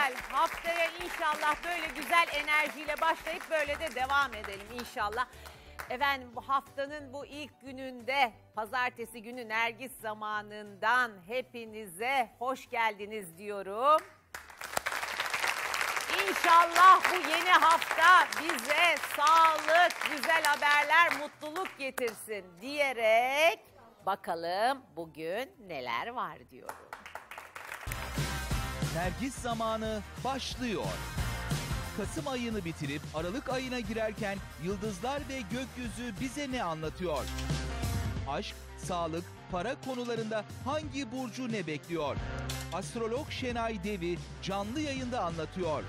Güzel. Haftaya inşallah böyle güzel enerjiyle başlayıp böyle de devam edelim inşallah. Efendim bu haftanın bu ilk gününde pazartesi günü Nergis zamanından hepinize hoş geldiniz diyorum. İnşallah bu yeni hafta bize sağlık, güzel haberler, mutluluk getirsin diyerek bakalım bugün neler var diyorum. Nergis zamanı başlıyor. Kasım ayını bitirip Aralık ayına girerken yıldızlar ve gökyüzü bize ne anlatıyor? Aşk, sağlık, para konularında hangi burcu ne bekliyor? Astrolog Şenay Devi canlı yayında anlatıyor.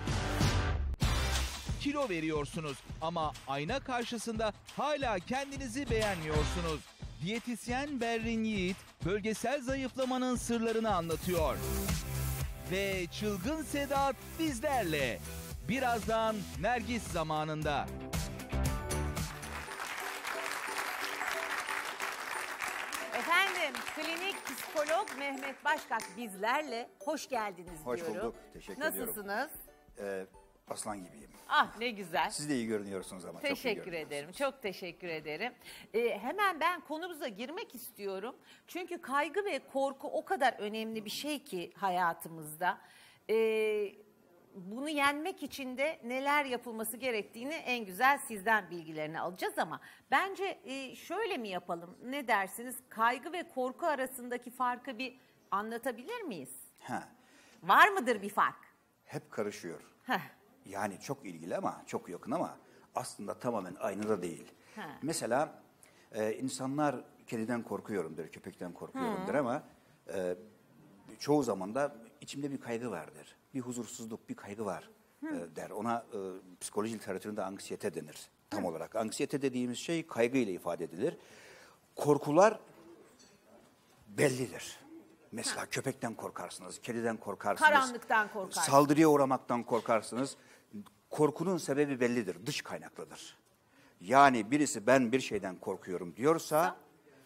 Kilo veriyorsunuz ama ayna karşısında hala kendinizi beğenmiyorsunuz. Diyetisyen Berrin Yiğit bölgesel zayıflamanın sırlarını anlatıyor. Ve çılgın Sedat bizlerle. Birazdan Nergis zamanında. Efendim klinik psikolog Mehmet Başkak bizlerle hoş geldiniz Hoş diyorum. bulduk, teşekkür ediyorum. Nasılsınız? Ee, aslan gibiyim. Ah ne güzel. Siz de iyi görünüyorsunuz ama. çok Teşekkür görünüyorsunuz. ederim. Çok teşekkür ederim. Ee, hemen ben konumuza girmek istiyorum. Çünkü kaygı ve korku o kadar önemli bir şey ki hayatımızda. Ee, bunu yenmek için de neler yapılması gerektiğini en güzel sizden bilgilerini alacağız ama bence e, şöyle mi yapalım? Ne dersiniz? Kaygı ve korku arasındaki farkı bir anlatabilir miyiz? Ha, Var mıdır bir fark? hep karışıyor. Heh. Yani çok ilgili ama çok yakın ama aslında tamamen aynı da değil. Ha. Mesela e, insanlar kediden korkuyorum der, köpekten korkuyorum der ama e, çoğu zaman da içimde bir kaygı vardır. Bir huzursuzluk, bir kaygı var e, der. Ona e, psikoloji literatüründe anksiyete denir tam olarak. Anksiyete dediğimiz şey kaygı ile ifade edilir. Korkular bellidir. Mesela köpekten korkarsınız, kediden korkarsınız. Karanlıktan korkarsınız. Saldırıya uğramaktan korkarsınız. Korkunun sebebi bellidir, dış kaynaklıdır. Yani birisi ben bir şeyden korkuyorum diyorsa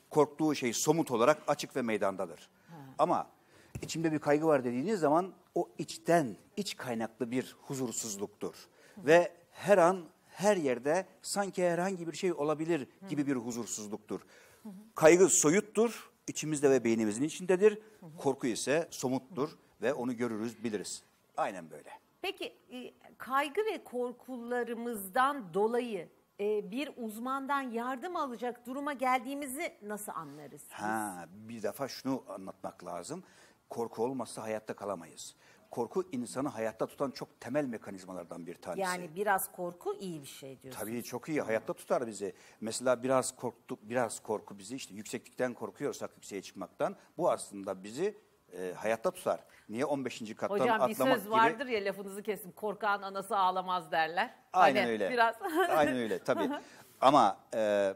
korktuğu şey somut olarak açık ve meydandadır. Ama içimde bir kaygı var dediğiniz zaman o içten, iç kaynaklı bir huzursuzluktur. Ve her an her yerde sanki herhangi bir şey olabilir gibi bir huzursuzluktur. Kaygı soyuttur, içimizde ve beynimizin içindedir. Korku ise somuttur ve onu görürüz, biliriz. Aynen böyle. Peki e, kaygı ve korkularımızdan dolayı e, bir uzmandan yardım alacak duruma geldiğimizi nasıl anlarız? Ha, bir defa şunu anlatmak lazım. Korku olmazsa hayatta kalamayız. Korku insanı hayatta tutan çok temel mekanizmalardan bir tanesi. Yani biraz korku iyi bir şey diyorsun. Tabii çok iyi hayatta tutar bizi. Mesela biraz korktuk, biraz korku bizi işte yükseklikten korkuyorsak yükseğe çıkmaktan bu aslında bizi e, hayatta tutar. Niye 15. kattan Hocam bir atlamak söz gibi? vardır ya lafınızı kesin. Korkağın anası ağlamaz derler. Aynen Hani öyle. Biraz. Aynen öyle tabii. Ama e,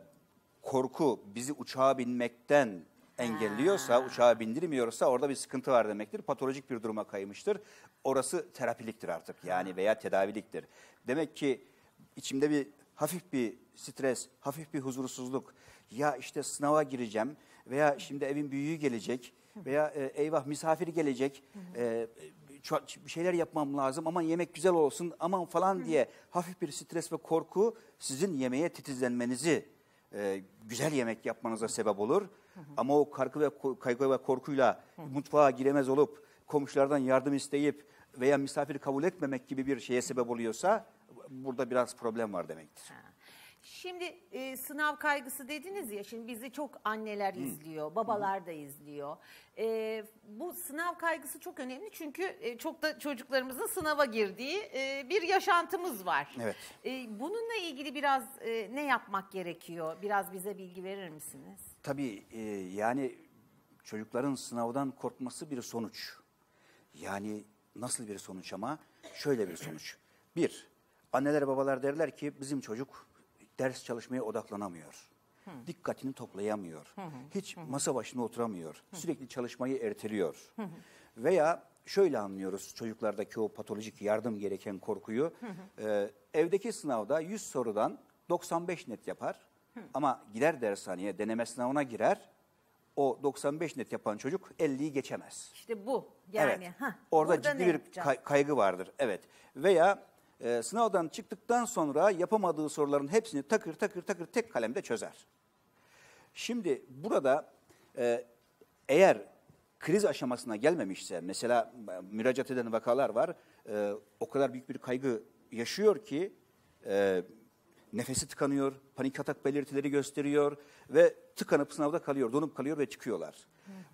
korku bizi uçağa binmekten engelliyorsa, uçağa bindirmiyorsa orada bir sıkıntı var demektir. Patolojik bir duruma kaymıştır. Orası terapiliktir artık yani veya tedaviliktir. Demek ki içimde bir hafif bir stres, hafif bir huzursuzluk. Ya işte sınava gireceğim veya şimdi evin büyüğü gelecek veya e, eyvah misafir gelecek. E, bir şeyler yapmam lazım aman yemek güzel olsun aman falan diye hafif bir stres ve korku sizin yemeğe titizlenmenizi e, güzel yemek yapmanıza sebep olur. Ama o kaygı ve kaygı ve korkuyla mutfağa giremez olup komşulardan yardım isteyip veya misafir kabul etmemek gibi bir şeye sebep oluyorsa burada biraz problem var demektir. Şimdi e, sınav kaygısı dediniz ya, şimdi bizi çok anneler izliyor, babalar da izliyor. E, bu sınav kaygısı çok önemli çünkü e, çok da çocuklarımızın sınava girdiği e, bir yaşantımız var. Evet. E, bununla ilgili biraz e, ne yapmak gerekiyor? Biraz bize bilgi verir misiniz? Tabii e, yani çocukların sınavdan korkması bir sonuç. Yani nasıl bir sonuç ama? Şöyle bir sonuç. Bir, anneler babalar derler ki bizim çocuk ders çalışmaya odaklanamıyor. Dikkatini toplayamıyor. Hiç masa başına oturamıyor. Sürekli çalışmayı erteliyor. Veya şöyle anlıyoruz çocuklardaki o patolojik yardım gereken korkuyu. Ee, evdeki sınavda 100 sorudan 95 net yapar. Ama gider dershaneye deneme sınavına girer. o 95 net yapan çocuk 50'yi geçemez. İşte bu. Yani evet. hah, Orada ciddi bir kay- kaygı vardır. Evet. Veya e, sınavdan çıktıktan sonra yapamadığı soruların hepsini takır takır takır tek kalemde çözer. Şimdi burada e, eğer kriz aşamasına gelmemişse, mesela e, müracaat eden vakalar var, e, o kadar büyük bir kaygı yaşıyor ki e, nefesi tıkanıyor, panik atak belirtileri gösteriyor ve tıkanıp sınavda kalıyor, donup kalıyor ve çıkıyorlar.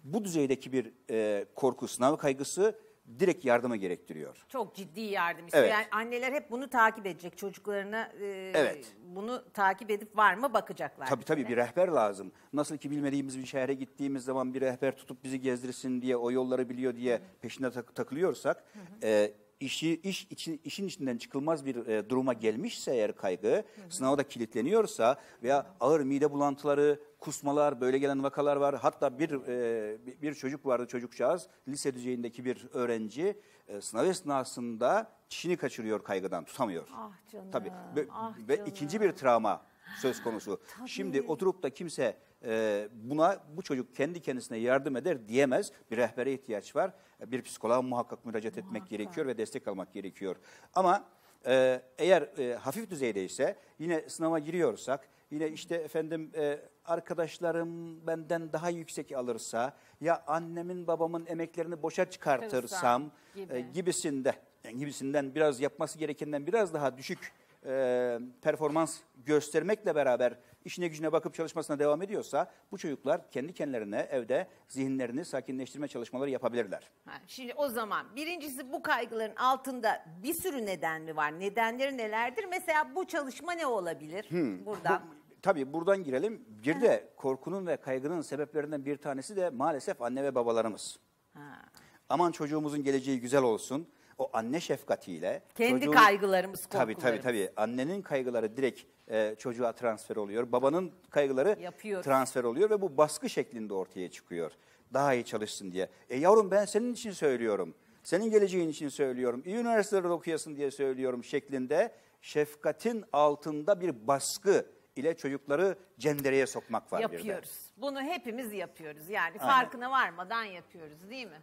Bu düzeydeki bir e, korku, sınav kaygısı direkt yardıma gerektiriyor. Çok ciddi yardım istiyor. Evet. Yani anneler hep bunu takip edecek. Çocuklarına e, Evet. bunu takip edip var mı bakacaklar. Tabii tabii bir rehber lazım. Nasıl ki bilmediğimiz bir şehre gittiğimiz zaman bir rehber tutup bizi gezdirsin diye, o yolları biliyor diye peşinde tak- takılıyorsak, e, işi iş için işin içinden çıkılmaz bir e, duruma gelmişse eğer kaygı, sınavda kilitleniyorsa veya ağır mide bulantıları, kusmalar, böyle gelen vakalar var. Hatta bir e, bir- çocuk vardı çocukcağız, lise düzeyindeki bir öğrenci e, sınav esnasında çişini kaçırıyor kaygıdan, tutamıyor. Ah canım, Tabii. Ve, ah ve canım. ikinci bir travma söz konusu. Şimdi oturup da kimse e, buna bu çocuk kendi kendisine yardım eder diyemez. Bir rehbere ihtiyaç var. Bir psikoloğa muhakkak müracaat etmek gerekiyor ve destek almak gerekiyor. Ama e, eğer e, hafif düzeydeyse yine sınava giriyorsak yine işte efendim e, arkadaşlarım benden daha yüksek alırsa ya annemin babamın emeklerini boşa çıkartırsam gibi. e, gibisinde gibisinden biraz yapması gerekenden biraz daha düşük e, performans göstermekle beraber işine gücüne bakıp çalışmasına devam ediyorsa bu çocuklar kendi kendilerine evde zihinlerini sakinleştirme çalışmaları yapabilirler. Ha, Şimdi o zaman birincisi bu kaygıların altında bir sürü neden mi var? Nedenleri nelerdir? Mesela bu çalışma ne olabilir buradan? Bu- tabii buradan girelim. Bir de korkunun ve kaygının sebeplerinden bir tanesi de maalesef anne ve babalarımız. Ha. Aman çocuğumuzun geleceği güzel olsun. O anne şefkatiyle. Kendi kaygılarımız, Tabii tabii korkularımız. tabii. Annenin kaygıları direkt e, çocuğa transfer oluyor. Babanın kaygıları Yapıyoruz. transfer oluyor ve bu baskı şeklinde ortaya çıkıyor. Daha iyi çalışsın diye. E yavrum ben senin için söylüyorum. Senin geleceğin için söylüyorum. İyi üniversitelerde okuyasın diye söylüyorum şeklinde şefkatin altında bir baskı ile çocukları cendereye sokmak var bir de. yapıyoruz. Bunu hepimiz yapıyoruz. Yani Aynen. farkına varmadan yapıyoruz değil mi?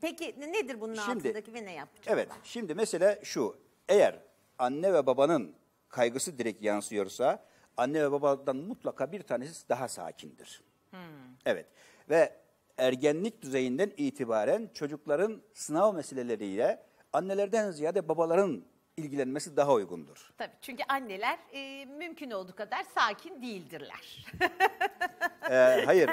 Peki ne- nedir bunun Şimdi- altındaki ve ne yapacağız? Evet, şimdi mesele şu. Eğer anne ve babanın kaygısı direkt yansıyorsa, anne ve babadan mutlaka bir tanesi daha sakindir. Evet ve ergenlik düzeyinden itibaren çocukların sınav meseleleriyle annelerden ziyade babaların ilgilenmesi daha uygundur. Tabii çünkü anneler e, mümkün olduğu kadar sakin değildirler. Ee, hayır.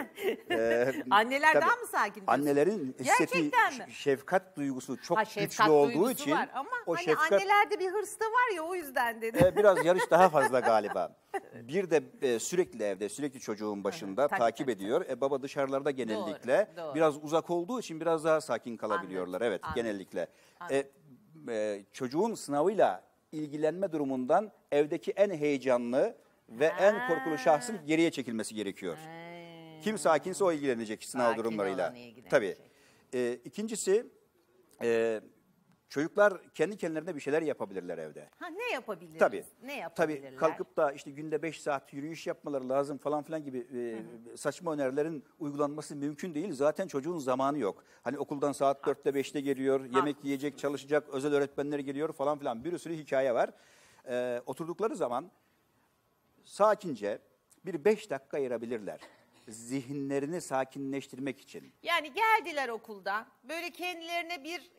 Ee, Anneler tabii, daha mı sakin diyorsun? Annelerin hissettiği şefkat duygusu çok ha, güçlü şefkat olduğu duygusu için var ama o hani şefkat annelerde bir hırs da var ya o yüzden dedi. Ee, biraz yarış daha fazla galiba. Bir de e, sürekli evde, sürekli çocuğun başında tabii, takip tabii, ediyor. E, baba dışarılarda genellikle Doğru, doğru. biraz uzak olduğu için biraz daha sakin kalabiliyorlar. Anladım, evet, anladım. genellikle. E, e, çocuğun sınavıyla ilgilenme durumundan evdeki en heyecanlı ve en korkulu şahsın geriye çekilmesi gerekiyor. Kim sakinse o ilgilenecek sınav Sakin durumlarıyla. Tabii. E, ikincisi e, çocuklar kendi kendilerine bir şeyler yapabilirler evde. Ha ne yapabiliriz? Tabii. Ne yapabilirler? Tabii kalkıp da işte günde 5 saat yürüyüş yapmaları lazım falan filan gibi e, saçma önerilerin uygulanması mümkün değil. Zaten çocuğun zamanı yok. Hani okuldan saat 4'te 5'te geliyor, yemek yiyecek, çalışacak, özel öğretmenler geliyor falan filan bir sürü hikaye var. E, oturdukları zaman sakince bir 5 dakika ayırabilirler. Zihinlerini sakinleştirmek için. Yani geldiler okuldan böyle kendilerine bir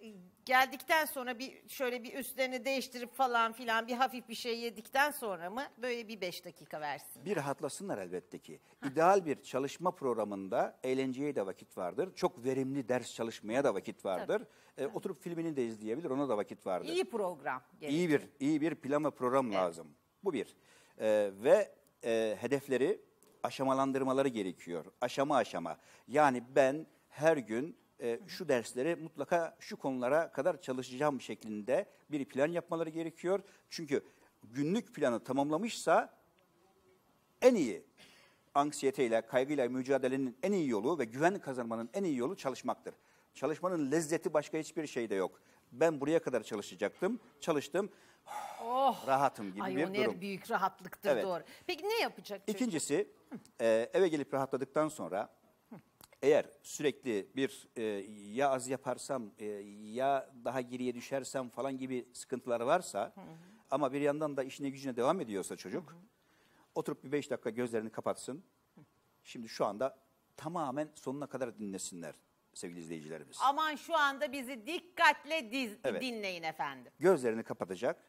geldikten sonra bir şöyle bir üstlerini değiştirip falan filan bir hafif bir şey yedikten sonra mı böyle bir beş dakika versin? Bir rahatlasınlar elbette ki. İdeal bir çalışma programında eğlenceye de vakit vardır. Çok verimli ders çalışmaya da vakit vardır. E, oturup filmini de izleyebilir, ona da vakit vardır. İyi program. İyi bir iyi bir plan ve program lazım. Bu bir. E, ve e, hedefleri aşamalandırmaları gerekiyor. Aşama aşama. Yani ben her gün e, şu dersleri mutlaka şu konulara kadar çalışacağım şeklinde bir plan yapmaları gerekiyor. Çünkü günlük planı tamamlamışsa en iyi anksiyeteyle, kaygıyla mücadelenin en iyi yolu ve güven kazanmanın en iyi yolu çalışmaktır. Çalışmanın lezzeti başka hiçbir şeyde yok. Ben buraya kadar çalışacaktım, çalıştım, Oh. rahatım gibi Ay bir o ne durum. büyük rahatlıktır Evet. doğru. Peki ne yapacak çocuk? İkincisi, e, eve gelip rahatladıktan sonra eğer sürekli bir e, ya az yaparsam e, ya daha geriye düşersem falan gibi sıkıntıları varsa ama bir yandan da işine gücüne devam ediyorsa çocuk oturup bir beş dakika gözlerini kapatsın. Şimdi şu anda tamamen sonuna kadar dinlesinler sevgili izleyicilerimiz. Aman şu anda bizi dikkatle diz- Evet. dinleyin efendim. Gözlerini kapatacak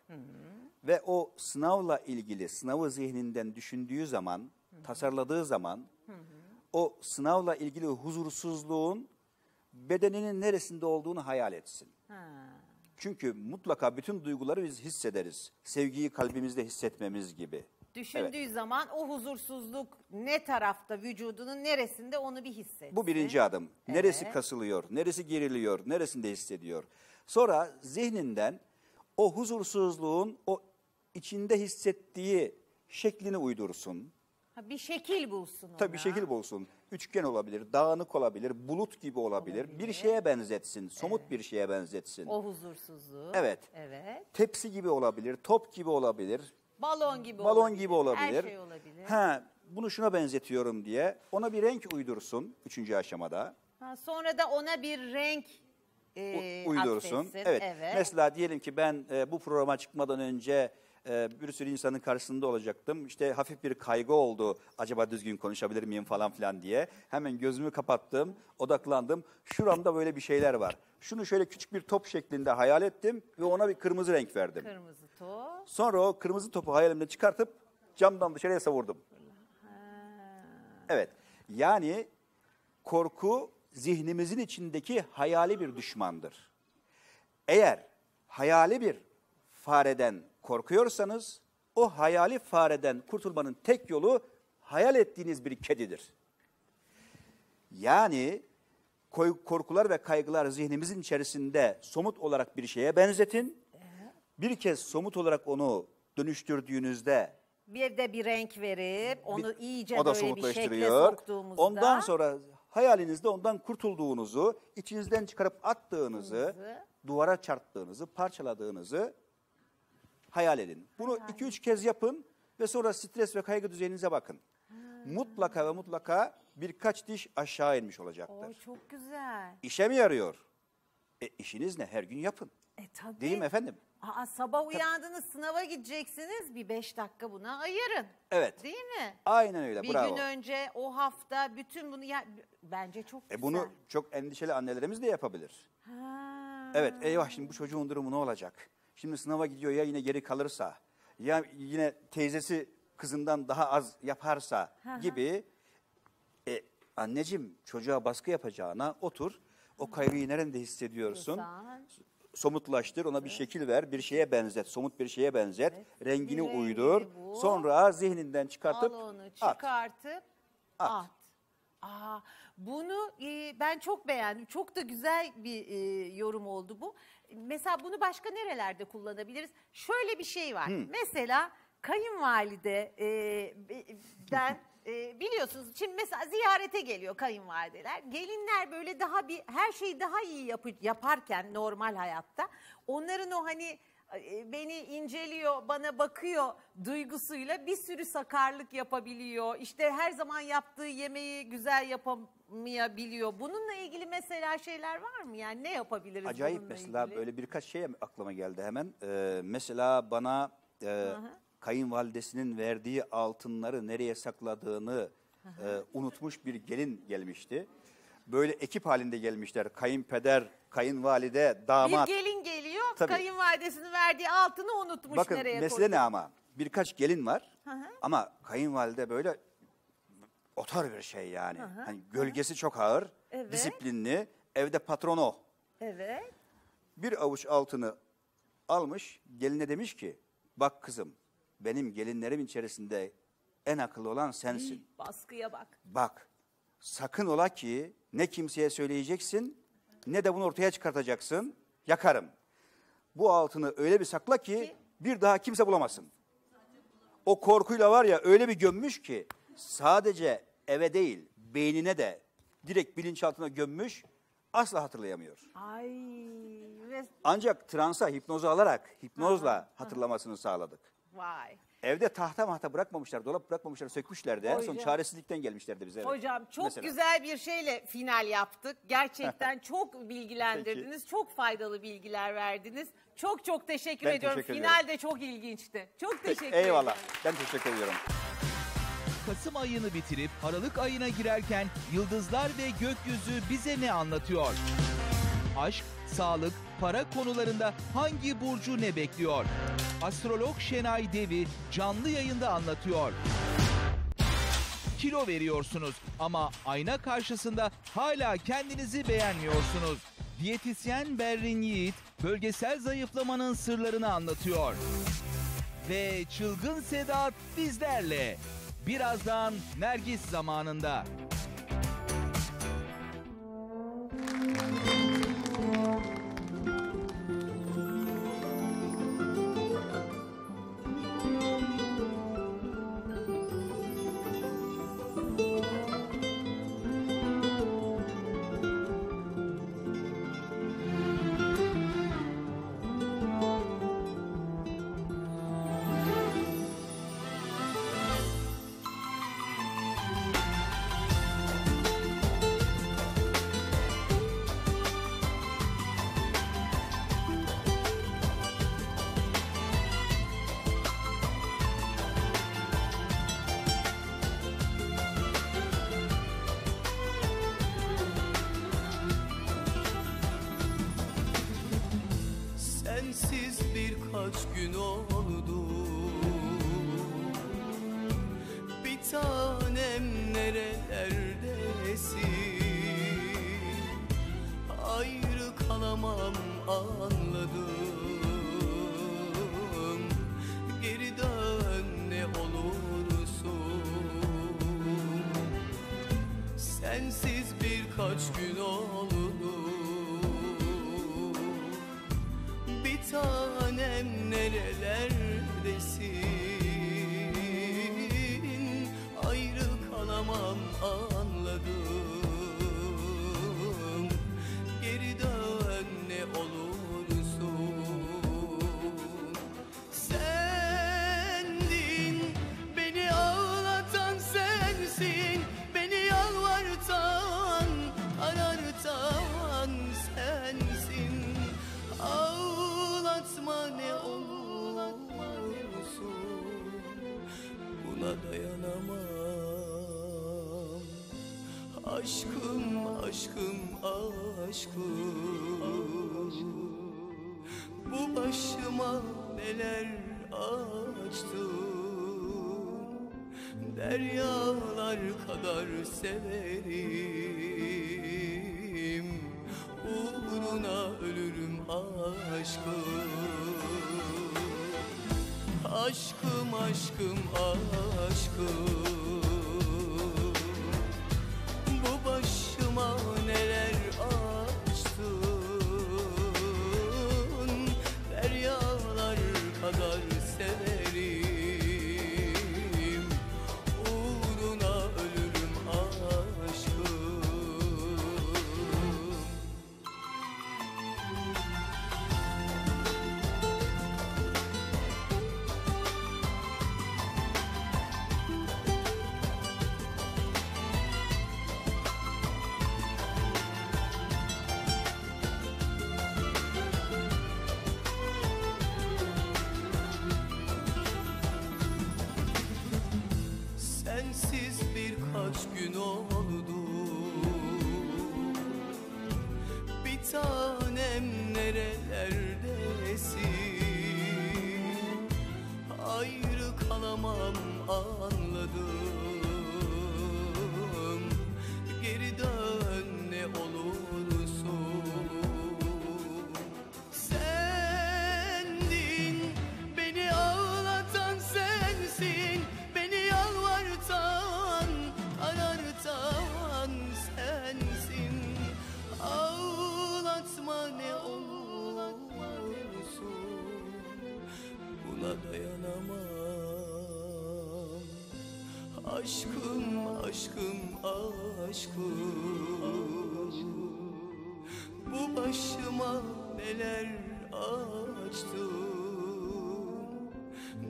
ve o sınavla ilgili sınavı zihninden düşündüğü zaman, tasarladığı zaman o sınavla ilgili huzursuzluğun bedeninin neresinde olduğunu hayal etsin. Çünkü mutlaka bütün duyguları biz hissederiz. Sevgiyi kalbimizde hissetmemiz gibi. Düşündüğü zaman o huzursuzluk ne tarafta vücudunun neresinde onu bir hissetsin. Bu birinci adım. Neresi Evet. kasılıyor, neresi geriliyor, neresinde hissediyor. Sonra zihninden o huzursuzluğun o içinde hissettiği şeklini uydursun. Ha, bir şekil bulsun ona. Tabii bir şekil bulsun. Üçgen olabilir, dağınık olabilir, bulut gibi olabilir. Bir şeye benzetsin, somut bir şeye benzetsin. O huzursuzluğu. Evet. Evet. Tepsi gibi olabilir, top gibi olabilir, Balon gibi balon olabilir. gibi olabilir. Her şey olabilir. Ha, bunu şuna benzetiyorum diye ona bir renk uydursun üçüncü aşamada. Ha, sonra da ona bir renk e, U- uydursun. Evet. evet. Mesela diyelim ki ben e, bu programa çıkmadan önce e, bir sürü insanın karşısında olacaktım. İşte hafif bir kaygı oldu. Acaba düzgün konuşabilir miyim falan filan diye. Hemen gözümü kapattım, odaklandım. Şuramda böyle bir şeyler var. Şunu şöyle küçük bir top şeklinde hayal ettim ve ona bir kırmızı renk verdim. Kırmızı top. Sonra o kırmızı topu hayalimde çıkartıp camdan dışarıya savurdum. Evet. Yani korku zihnimizin içindeki hayali bir düşmandır. Eğer hayali bir fareden korkuyorsanız o hayali fareden kurtulmanın tek yolu hayal ettiğiniz bir kedidir. Yani korkular ve kaygılar zihnimizin içerisinde somut olarak bir şeye benzetin. Bir kez somut olarak onu dönüştürdüğünüzde Bir de bir renk verip onu bir- iyice o da böyle bir şekle soktuğumuzda. Ondan sonra hayalinizde ondan kurtulduğunuzu, içinizden çıkarıp Attığınızı. duvara çarptığınızı, parçaladığınızı hayal edin. Bunu iki üç kez yapın ve sonra stres ve kaygı düzeyinize bakın. Mutlaka ve mutlaka birkaç diş aşağı inmiş olacaktır. çok güzel. İşe mi yarıyor? E işiniz ne? Her gün yapın. E tabii. Değil mi efendim? Aa, sabah uyandınız sınava gideceksiniz bir beş dakika buna ayırın. Evet. Değil mi? Aynen öyle. Bir Bravo. gün önce o hafta bütün bunu ya bence çok güzel. E bunu çok endişeli annelerimiz de yapabilir. Ha. Evet eyvah şimdi bu çocuğun durumu ne olacak? Şimdi sınava gidiyor ya yine geri kalırsa ya yine teyzesi kızından daha az yaparsa gibi e, anneciğim çocuğa baskı yapacağına otur. O kaygıyı nerede hissediyorsun? Güzel. Somutlaştır, ona bir şekil ver, bir şeye benzet, somut bir şeye benzet, rengini Bir rengi uydur. Sonra zihninden çıkartıp Al onu at. çıkartıp at. At. Aa, bunu e, ben çok beğendim. Çok da güzel bir e, yorum oldu bu. Mesela bunu başka nerelerde kullanabiliriz? Şöyle bir şey var. Mesela kayınvalide e, be- e, biliyorsunuz şimdi mesela ziyarete geliyor kayınvalideler. Gelinler böyle daha bir her şeyi daha iyi yapı, yaparken normal hayatta onların o hani beni inceliyor, bana bakıyor duygusuyla bir sürü sakarlık yapabiliyor. İşte her zaman yaptığı yemeği güzel yapamayabiliyor. Bununla ilgili mesela şeyler var mı? Yani ne yapabiliriz Acayip mesela ilgili? böyle birkaç şey aklıma geldi hemen. Ee, mesela bana e, kayınvalidesinin verdiği altınları nereye sakladığını e, unutmuş bir gelin gelmişti. Böyle ekip halinde gelmişler. Kayınpeder, kayınvalide, damat. Bir gelin geliyor, Tabii. kayınvalidesinin verdiği altını unutmuş Bakın nereye mesele koydu. ne ama? Birkaç gelin var ama kayınvalide böyle otor bir şey yani. Hani gölgesi çok ağır, Evet. disiplinli, evde patron o. Evet. Bir avuç altını almış, geline demiş ki, bak kızım benim gelinlerim içerisinde en akıllı olan sensin. Baskıya bak. Bak sakın ola ki ne kimseye söyleyeceksin ne de bunu ortaya çıkartacaksın, yakarım. Bu altını öyle bir sakla ki bir daha kimse bulamasın. O korkuyla var ya öyle bir gömmüş ki sadece eve değil beynine de direkt bilinçaltına gömmüş asla hatırlayamıyor. Ay Ancak transa hipnozu alarak hipnozla hatırlamasını sağladık. vay. Evde tahta mahta bırakmamışlar, dolap bırakmamışlar, sökmüşlerdi. En son Hocam. çaresizlikten gelmişlerdi bize. evet. Hocam çok Mesela. güzel bir şeyle final yaptık. Gerçekten çok bilgilendirdiniz. Çok faydalı bilgiler verdiniz. Çok çok teşekkür Ben ediyorum. teşekkür final ediyorum. de çok ilginçti. Çok teşekkür ederim. Eyvallah. Ben teşekkür ediyorum. Kasım ayını bitirip Aralık ayına girerken yıldızlar ve gökyüzü bize ne anlatıyor? Aşk, sağlık, para konularında hangi burcu ne bekliyor? Astrolog Şenay Devi canlı yayında anlatıyor. Kilo veriyorsunuz ama ayna karşısında hala kendinizi beğenmiyorsunuz. Diyetisyen Berrin Yiğit bölgesel zayıflamanın sırlarını anlatıyor. Ve çılgın Sedat bizlerle. Birazdan Nergis zamanında. Gün oldu. Bir tanem nerelerdesin? Ayrı kalamam anladım. Geri dön ne olursun. Sensiz birkaç gün oldu aşkım. Bu başıma neler açtım Deryalar kadar severim. Uğruna ölürüm aşkım. Aşkım aşkım aşkım aşkım. Bu başıma neler açtım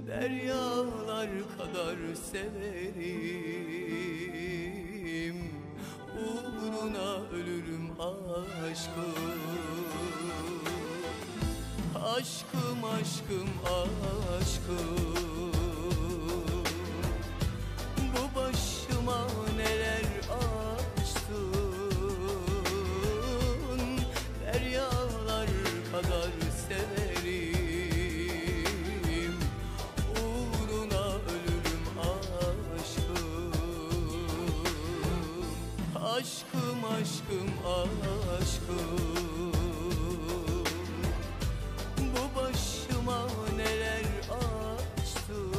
Deryalar kadar severim. Uğruna ölürüm aşkım. Aşkım aşkım aşkım Aşkım aşkım Bu başıma neler açtın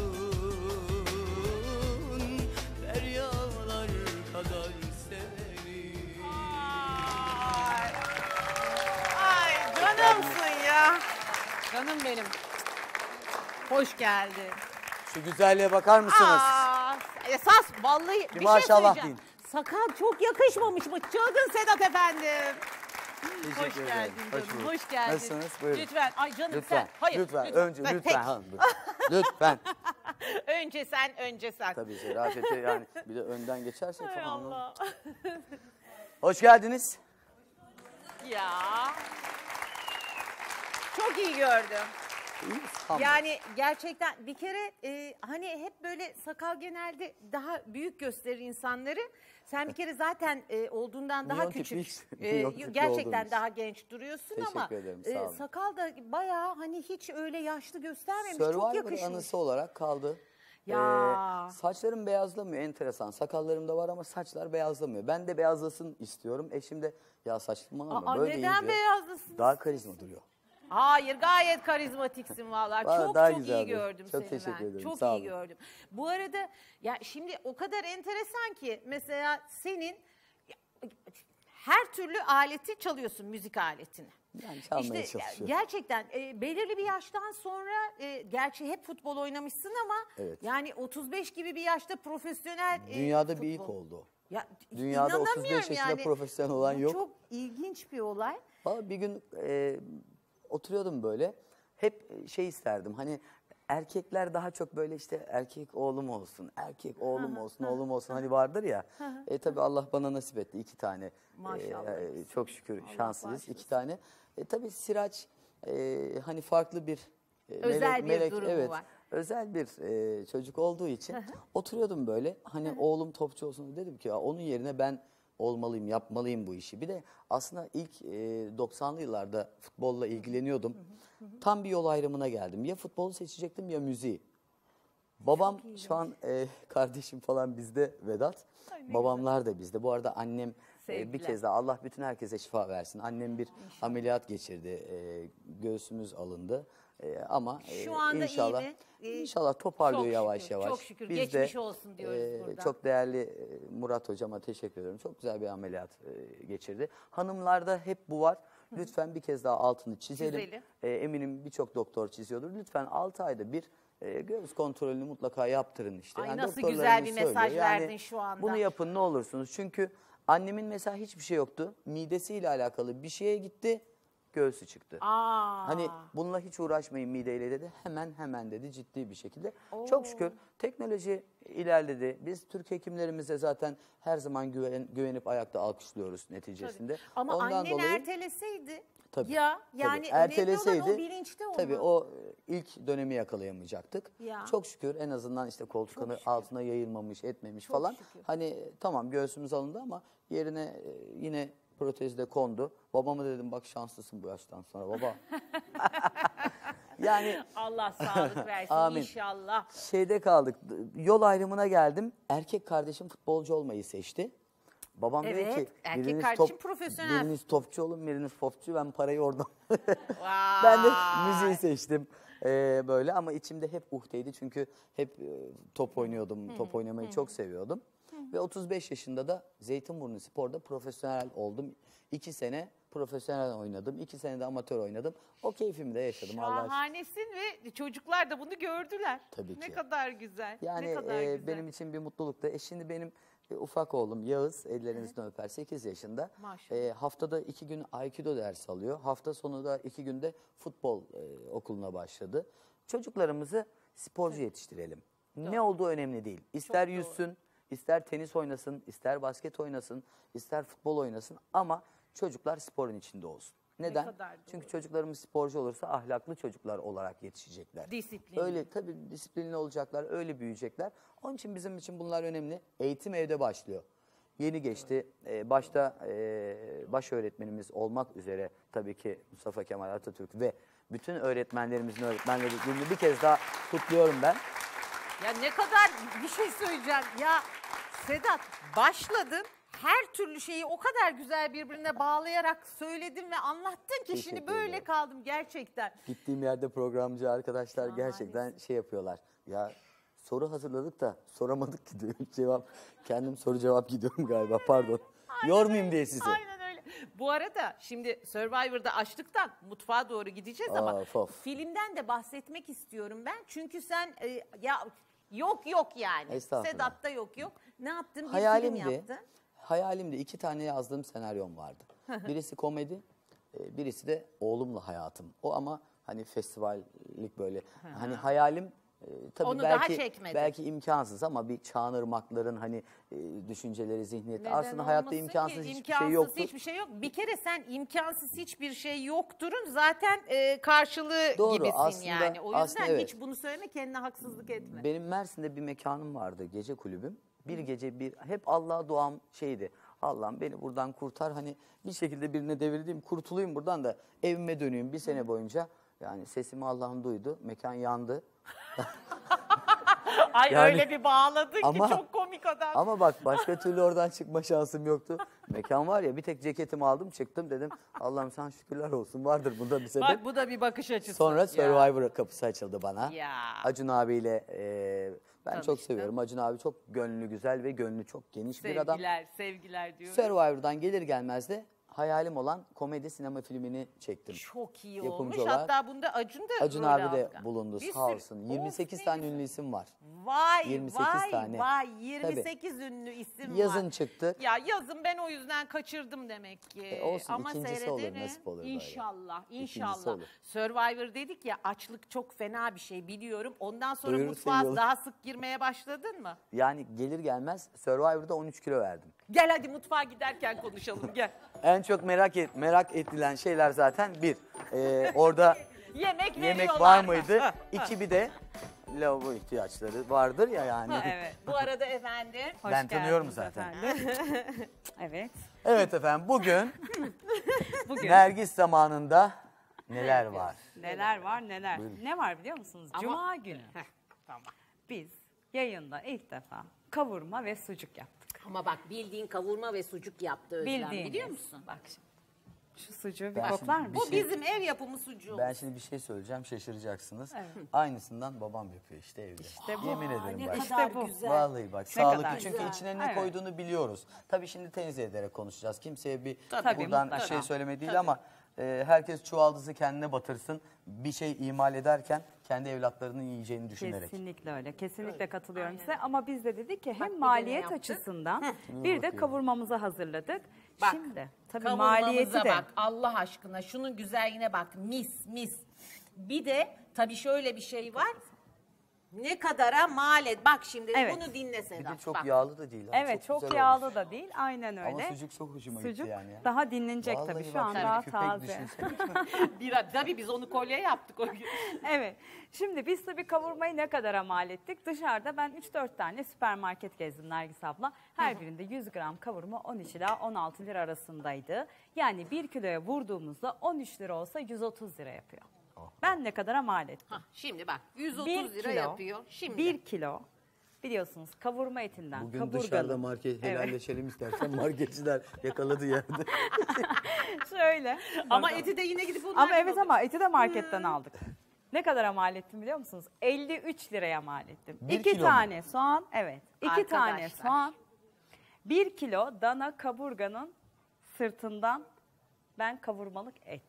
Deryalar kadar severim Ay, ay canımsın ya. Canım benim. Hoş geldin. Şu güzelliğe bakar mısınız? Aa, esas vallahi bir, şey maşallah söyleyeceğim. deyin. Sakal çok yakışmamış mı? Çılgın Sedat efendim. Teşekkür Hoş ederim. geldin canım. bulduk. Hoş, geldin. Nasılsınız? Buyurun. Lütfen. Ay canım Lütfen. sen. Hayır. lütfen. Önce Ben- lütfen. Hanım, lütfen. Önce sen, önce sen. Tabii zerafete yani bir de önden geçerse Hay. Allah. Hoş geldiniz. ya. Çok iyi gördüm. Yani gerçekten bir kere e, hani hep böyle sakal genelde daha büyük gösterir insanları. Sen bir kere zaten e, olduğundan daha Milyon küçük. tiplik- e, milyon tipli gerçekten daha genç duruyorsun ama Teşekkür ederim, e, sağ olun. sakal da bayağı hani hiç öyle yaşlı göstermemiş. çok Survivor yakışmış. anısı olarak kaldı. Ya. Ee, saçlarım beyazlamıyor enteresan. Sakallarım da var ama saçlar beyazlamıyor. Ben de beyazlasın istiyorum. Eşim de ya saçma ama Aa, böyle neden iyice beyazlısın? Daha karizma duruyor. Hayır gayet karizmatiksin vallahi. Vallahi çok daha çok iyi bu. gördüm Çok seni teşekkür ben. ederim, Çok sağ iyi olun. gördüm. Bu arada ya şimdi o kadar enteresan ki mesela senin her türlü aleti çalıyorsun müzik aletini. Yani çalmaya İşte çalışıyorum. gerçekten e, belirli bir yaştan sonra e, gerçi hep futbol oynamışsın ama Evet. yani 35 gibi bir yaşta profesyonel e, Dünyada bir ilk futbol. oldu. Ya, Dünyada 35 inanamıyorum yaşında profesyonel olan Bu yok. Çok ilginç bir olay. Valla bir gün e, oturuyordum böyle. Hep şey isterdim hani erkekler daha çok böyle işte erkek oğlum olsun, erkek oğlum olsun, oğlum olsun hani vardır ya. e tabi Allah bana nasip etti iki tane. Maşallah. E, çok şükür Allah şanslıyız bağışlasın. iki tane. E tabi Siraç e, hani farklı bir e, Özel bir durumu evet, var. Özel bir e, çocuk olduğu için oturuyordum böyle hani oğlum topçu olsun dedim ki ya onun yerine ben olmalıyım yapmalıyım bu işi. Bir de aslında ilk e, 90'lı yıllarda futbolla ilgileniyordum. Tam bir yol ayrımına geldim. Ya futbolu seçecektim ya müziği. Babam şu an e, kardeşim falan bizde Vedat. Babamlar da bizde. Bu arada annem e, bir kez daha Allah bütün herkese şifa versin. Annem bir ameliyat geçirdi. E, göğsümüz alındı. E, ama e, Şu anda iyi inşallah, mi? E, İnşallah toparlıyor çok yavaş şükür, yavaş. çok şükür. Biz Geçmiş de, olsun diyoruz e, buradan. Çok değerli e, Murat hocama teşekkür ediyorum. Çok güzel bir ameliyat e, geçirdi. Hanımlarda hep bu var. Lütfen bir kez daha altını çizelim. Çizelim. E, eminim birçok doktor çiziyordur. Lütfen 6 ayda bir e, göğüs kontrolünü mutlaka yaptırın işte. Ay, nasıl doktorlarımız güzel bir mesaj söylüyor. Yani verdin şu anda. Bunu yapın ne olursunuz. Çünkü annemin mesela hiçbir şey yoktu. Midesiyle alakalı bir şeye gitti. Göğsü çıktı. Aa. Hani bununla hiç uğraşmayın mideyle dedi. Hemen hemen dedi ciddi bir şekilde. Çok şükür teknoloji ilerledi. Biz Türk hekimlerimize zaten her zaman güven, güvenip ayakta alkışlıyoruz neticesinde. Ama Ondan annen dolayı erteleseydi Tabii, ya tabii. yani önemli olan o bilinçte olmak. Tabii o ilk dönemi yakalayamayacaktık. Ya. Çok şükür en azından işte koltuk altına yayılmamış, etmemiş Çok falan. şükür. Hani tamam göğsümüz alındı ama yerine e, yine protez de kondu. Babama dedim bak şanslısın bu yaştan sonra baba. yani Allah sağlık versin Amin. inşallah. şeyde kaldık. Yol ayrımına geldim. Erkek kardeşim futbolcu olmayı seçti. Babam dedi Evet, ki erkek biriniz, kardeşim profesyonel. biriniz topçu olun, biriniz popçu. Ben parayı oradan ben de müziği seçtim Ee, böyle ama içimde hep uhdeydi çünkü hep e, top oynuyordum, top oynamayı çok seviyordum. Ve 35 yaşında da Zeytinburnu Spor'da profesyonel oldum. İki sene profesyonel oynadım, iki sene de amatör oynadım. O keyfimi de yaşadım Allah'a şükür. Şahanesin ve çocuklar da bunu gördüler. Tabii Ne ki. kadar güzel. Yani ne kadar e, güzel. benim için bir mutluluktu. E şimdi benim E, ufak oğlum Yağız ellerinizden öper 8 yaşında. Maşallah. E, haftada iki gün Aikido dersi alıyor. Hafta sonu da iki günde futbol e, okuluna başladı. Çocuklarımızı sporcu yetiştirelim. Ne olduğu önemli değil. İster yüzsün, ister tenis oynasın, ister basket oynasın, ister futbol oynasın ama çocuklar sporun içinde olsun. Neden? Çünkü çocuklarımız sporcu olursa ahlaklı çocuklar olarak yetişecekler. Disiplinli. Öyle tabii disiplinli olacaklar, öyle büyüyecekler. Onun için bizim için bunlar önemli. Eğitim evde başlıyor. Yeni geçti. Ee, başta e, baş öğretmenimiz olmak üzere tabii ki Mustafa Kemal Atatürk ve bütün öğretmenlerimizin öğretmenleri gününü bir kez daha kutluyorum ben. Ya ne kadar bir şey söyleyeceğim. Ya Sedat başladın. Her türlü şeyi o kadar güzel birbirine bağlayarak söyledin ve anlattın ki şimdi Teşekkür böyle ederim. kaldım gerçekten. Gittiğim yerde programcı arkadaşlar gerçekten şey yapıyorlar. Ya soru hazırladık da soramadık ki. Cevap kendim soru cevap gidiyorum galiba pardon. Yormayayım diye sizi. Aynen öyle. Bu arada şimdi Survivor'da açlıktan mutfağa doğru gideceğiz ama Of, of. filmden de bahsetmek istiyorum ben. Çünkü sen e, ya yok yok yani. Estağfurullah. Sedat'ta yok yok. Ne yaptın? Bir film Hayalimdi. yaptın. İki tane yazdığım senaryom vardı. Birisi komedi, e, birisi de oğlumla hayatım. O ama hani festivallik böyle. Hani hayalim e, tabii Onu daha belki çekmedin. belki imkansız ama bir Çağınırmakların hani e, düşünceleri, zihniyeti. Neden Aslında hayatta imkansız ki? hiçbir İmkansız şey yoktur. hiçbir şey yok. Bir kere sen imkansız hiçbir şey yokturun zaten e, karşılığı Doğru, gibisin aslında- yani. O yüzden aslında evet. hiç bunu söyleme kendine haksızlık etme. Benim Mersin'de bir mekanım vardı, gece kulübüm. Bir gece bir, hep Allah'a duam şeydi. Allah'ım beni buradan kurtar. Hani bir şekilde birine devirdiğim, kurtulayım buradan da evime döneyim bir sene boyunca. Yani sesimi Allah'ım duydu, mekan yandı. Ay Yani- öyle bir bağladın Ama- ki çok komik adam. Ama bak başka türlü oradan çıkma şansım yoktu. Mekan var ya bir tek ceketimi aldım çıktım dedim. Allah'ım sen şükürler olsun vardır bunda bir sebep. Bak bu da bir bakış açısı. Sonra Ya. Survivor kapısı açıldı bana. Ya. Acun abiyle e, ben çok Tanıştın. seviyorum. Acun abi çok gönlü güzel ve gönlü çok geniş bir adam. Sevgiler, sevgiler diyorum. Survivor'dan gelir gelmez de hayalim olan komedi sinema filmini çektim. Çok iyi Yapımcı olmuş. olarak Hatta bunda Acun da Acun abi de aldı. bulundu Bir sağ olsun. Of, 28 ne tane güzel. ünlü isim var. Vay 28 vay tane. vay 28 ünlü isim var. Yazın çıktı. Ya yazın ben o yüzden kaçırdım demek ki. E, olsun, Ama ikincisi olur, nasip olur böyle. İnşallah, İkincisi inşallah. olur. Survivor dedik ya açlık çok fena bir şey biliyorum. Ondan sonra Duyururuz mutfağa daha sık girmeye başladın mı? Yani gelir gelmez Survivor'da 13 kilo verdim. Gel hadi mutfağa giderken konuşalım gel. En çok merak et, merak edilen şeyler zaten bir. e, orada Yemek yemek veriyorlar var mı? mıydı? Ha, İki bir de lavabo ihtiyaçları vardır ya yani. Evet. Bu arada efendim Hoş Ben tanıyorum geldiniz zaten. efendim. evet. Evet efendim bugün Bugün Nergis zamanında neler var? neler var neler. Buyurun. Ne var biliyor musunuz? Ama- Cuma günü Heh, tamam. biz yayında ilk defa kavurma ve sucuk yaptık. Ama bak bildiğin kavurma ve sucuk yaptı Özlem Bildiğiniz. biliyor musun? Bak şimdi. Şu sucuğu bir Ben koklar mısın? Bu şey- bizim ev yapımı sucuğu. Ben şimdi bir şey söyleyeceğim şaşıracaksınız. Evet. Aynısından babam yapıyor işte evde. İşte bu. Yemin ederim ne bak. kadar İşte bu. güzel. Vallahi bak Ne sağlıklı kadar çünkü güzel. içine ne Evet. koyduğunu biliyoruz. Tabii şimdi tenzih ederek konuşacağız. Kimseye bir Tabii, buradan mutlaka. şey söyleme değil ama e, herkes çuvaldızı kendine batırsın. Bir şey imal ederken kendi evlatlarının yiyeceğini düşünerek. Kesinlikle öyle. Kesinlikle katılıyorum size. Ama biz de dedik ki hem ne maliyet açısından bir de bakayım. kavurmamızı hazırladık. Bak, Şimdi tabii Kavurmamıza maliyeti de bak Allah aşkına şunun güzelliğine bak mis mis. Bir de tabii şöyle bir şey var. Ne kadara mal et. Bak şimdi Evet. bunu dinle Bir Sedat. de çok bak. yağlı da değil. ha, Evet çok, güzel yağlı olmuş. da değil. Aynen öyle. Ama sucuk çok hoşuma Sucuk gitti yani. ya. daha dinlenecek Vallahi tabii. Şu bak an daha köpek taze. düşünsene. Bir, tabii biz onu kolye yaptık o gün. Evet. Şimdi biz tabii kavurmayı ne kadar mal ettik? Dışarıda ben 3-4 tane süpermarket gezdim Nergis abla. Her birinde 100 gram kavurma 13 ila 16 lira arasındaydı. Yani 1 kiloya vurduğumuzda 13 lira olsa 130 lira yapıyor. Ben ne kadara mal ettim? Hah, şimdi bak 130 1 lira kilo, yapıyor. Şimdi 1 kilo biliyorsunuz kavurma etinden, Bugün kaburganın. dışarıda market Evet. helalleşelim istersen marketçiler yakaladı yerde. Şöyle. ama eti de yine gidip onlar Ama evet ama eti de marketten aldık. Ne kadara mal ettim biliyor musunuz? 53 liraya mal ettim. Bir İki kilo mu? tane soğan, evet. İki tane Arkadaşlar. soğan. Bir kilo dana kaburganın sırtından ben kavurmalık et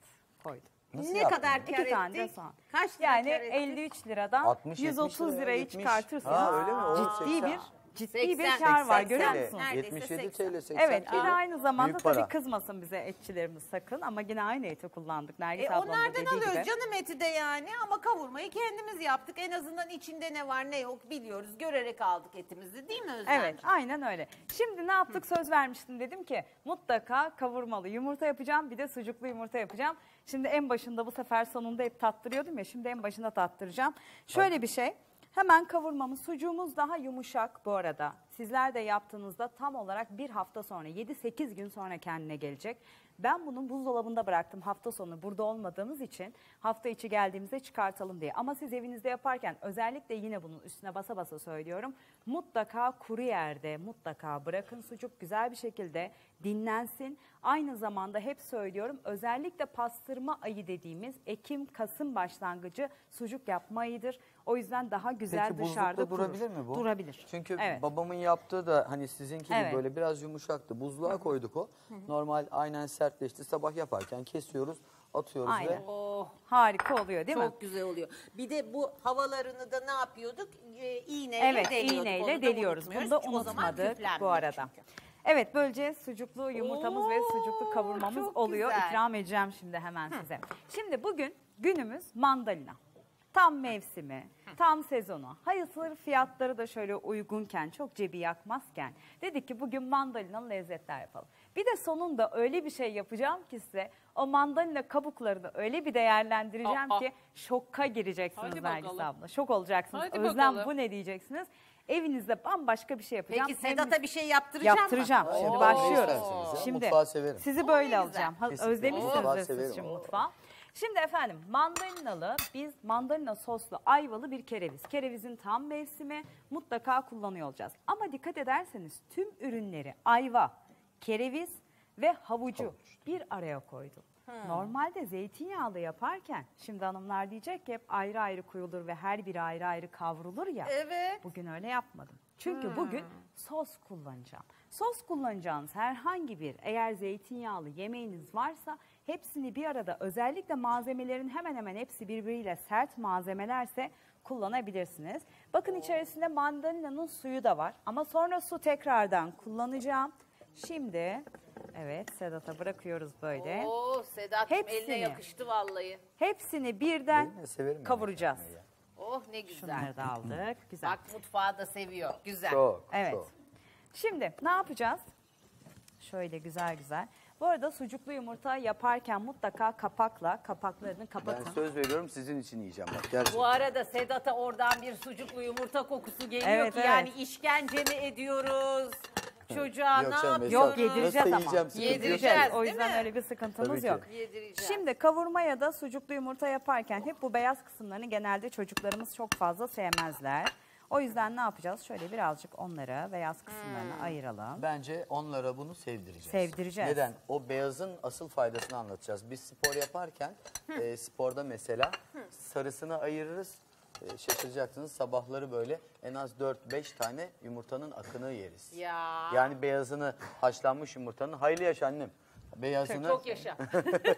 koydum. Nasıl ne yaptın? kadar İki kar tane de ettik? soğan. Kaç lira Yani kar ettik? 53 liradan 60 130 lira, lirayı 70. çıkartırsanız Ha, öyle mi? O ciddi 80. bir ciddi 80, bir kar var 80, görüyor musunuz? Neredeyse 77 80. TL 80 Evet bir de aynı zamanda Büyük tabii para. kızmasın bize etçilerimiz sakın ama yine aynı eti kullandık Nergis E, ablamın da onlardan dediği alıyoruz gibi. canım eti de yani ama kavurmayı kendimiz yaptık. En azından içinde ne var ne yok biliyoruz. Görerek aldık etimizi değil mi Özlem? Evet aynen öyle. Şimdi ne yaptık söz vermiştim dedim ki mutlaka kavurmalı yumurta yapacağım bir de sucuklu yumurta yapacağım. Şimdi en başında bu sefer sonunda hep tattırıyordum ya şimdi en başında tattıracağım. Şöyle bir şey hemen kavurmamız sucuğumuz daha yumuşak bu arada. Sizler de yaptığınızda tam olarak bir hafta sonra 7-8 gün sonra kendine gelecek. Ben bunu buzdolabında bıraktım hafta sonu burada olmadığımız için hafta içi geldiğimizde çıkartalım diye. Ama siz evinizde yaparken özellikle yine bunun üstüne basa basa söylüyorum. Mutlaka kuru yerde mutlaka bırakın sucuk güzel bir şekilde dinlensin. Aynı zamanda hep söylüyorum özellikle pastırma ayı dediğimiz Ekim-Kasım başlangıcı sucuk yapma ayıdır. O yüzden daha güzel Peki dışarıda durabilir mi bu? Durabilir. Çünkü Evet. babamın yaptığı da hani sizinki gibi Evet. böyle biraz yumuşaktı. Buzluğa koyduk o. Normal aynen sertleşti. Sabah yaparken kesiyoruz, atıyoruz Aynen. ve Oh Harika oluyor değil mi? çok güzel oluyor. Bir de bu havalarını da ne yapıyorduk? E, iğneyle Evet deliyorduk. Onu iğneyle deliyoruz. Bunu da unutmadık bu arada. çünkü. Evet böylece sucuklu yumurtamız ve Oo, sucuklu kavurmamız oluyor. güzel. İkram edeceğim şimdi hemen size. Şimdi bugün günümüz mandalina. Tam mevsimi, tam sezonu. Hayır fiyatları da şöyle uygunken, çok cebi yakmazken dedik ki bugün mandalinalı lezzetler yapalım. Bir de sonunda öyle bir şey yapacağım ki size o mandalina kabuklarını öyle bir değerlendireceğim Aa. ki şoka gireceksiniz Nergis abla. Şok olacaksınız. Hadi Özlem bakalım. bu ne diyeceksiniz? Evinizde bambaşka bir şey yapacağım. Peki Sedat'a bir şey yaptıracağım Yaptıracağım. mı? Şimdi Oo. başlıyoruz. İsterseniz ya, Şimdi mutfağı severim. sizi böyle alacağım. Ha, Kesinlikle. Özlemişsinizdir Mutfağı siz severim. şimdi mutfağı. Şimdi efendim mandalinalı biz mandalina soslu ayvalı bir kereviz. Kerevizin tam mevsimi mutlaka kullanıyor olacağız. Ama dikkat ederseniz tüm ürünleri ayva, kereviz ve havucu bir araya koydum. Normalde zeytinyağlı yaparken şimdi hanımlar diyecek ki hep ayrı ayrı koyulur ve her biri ayrı ayrı kavrulur ya. Evet. Bugün öyle yapmadım. Çünkü bugün sos kullanacağım. Sos kullanacağınız herhangi bir eğer zeytinyağlı yemeğiniz varsa hepsini bir arada özellikle malzemelerin hemen hemen hepsi birbiriyle sert malzemelerse kullanabilirsiniz. Bakın içerisinde mandalina'nın suyu da var ama sonra su tekrardan kullanacağım. Şimdi evet Sedat'a bırakıyoruz böyle. Oo Sedat'cığım eline yakıştı vallahi. Hepsini birden severim kavuracağız. Oh ne güzel. Şunları da aldık. Güzel. Bak mutfağı da seviyor. Güzel. Çok, Evet. çok. Şimdi ne yapacağız? Şöyle güzel güzel. Bu arada sucuklu yumurta yaparken mutlaka kapakla kapaklarını Ben kapatın. söz veriyorum sizin için yiyeceğim bak gerçekten. Bu arada Sedat'a oradan bir sucuklu yumurta kokusu geliyor Evet, ki evet. yani işkence mi ediyoruz? Çocuğa Yok ne canım, yapıyoruz? Yok yedireceğiz ama. yiyeceğim, sıkıntı yok. Yedireceğiz. O değil yüzden mi? öyle bir sıkıntımız ki. yok. Yedireceğiz. Şimdi kavurma ya da sucuklu yumurta yaparken hep bu beyaz kısımlarını genelde çocuklarımız çok fazla sevmezler. O yüzden ne yapacağız? Şöyle birazcık onları beyaz kısımlarını Hmm. ayıralım. Bence onlara bunu sevdireceğiz. Sevdireceğiz. Neden? O beyazın asıl faydasını anlatacağız. Biz spor yaparken e, sporda mesela sarısını ayırırız. E, şaşıracaksınız sabahları böyle en az 4-5 tane yumurtanın akını yeriz. Ya. Yani beyazını haşlanmış yumurtanın hayırlı yaşa annem. Beyazını Çok yaşa.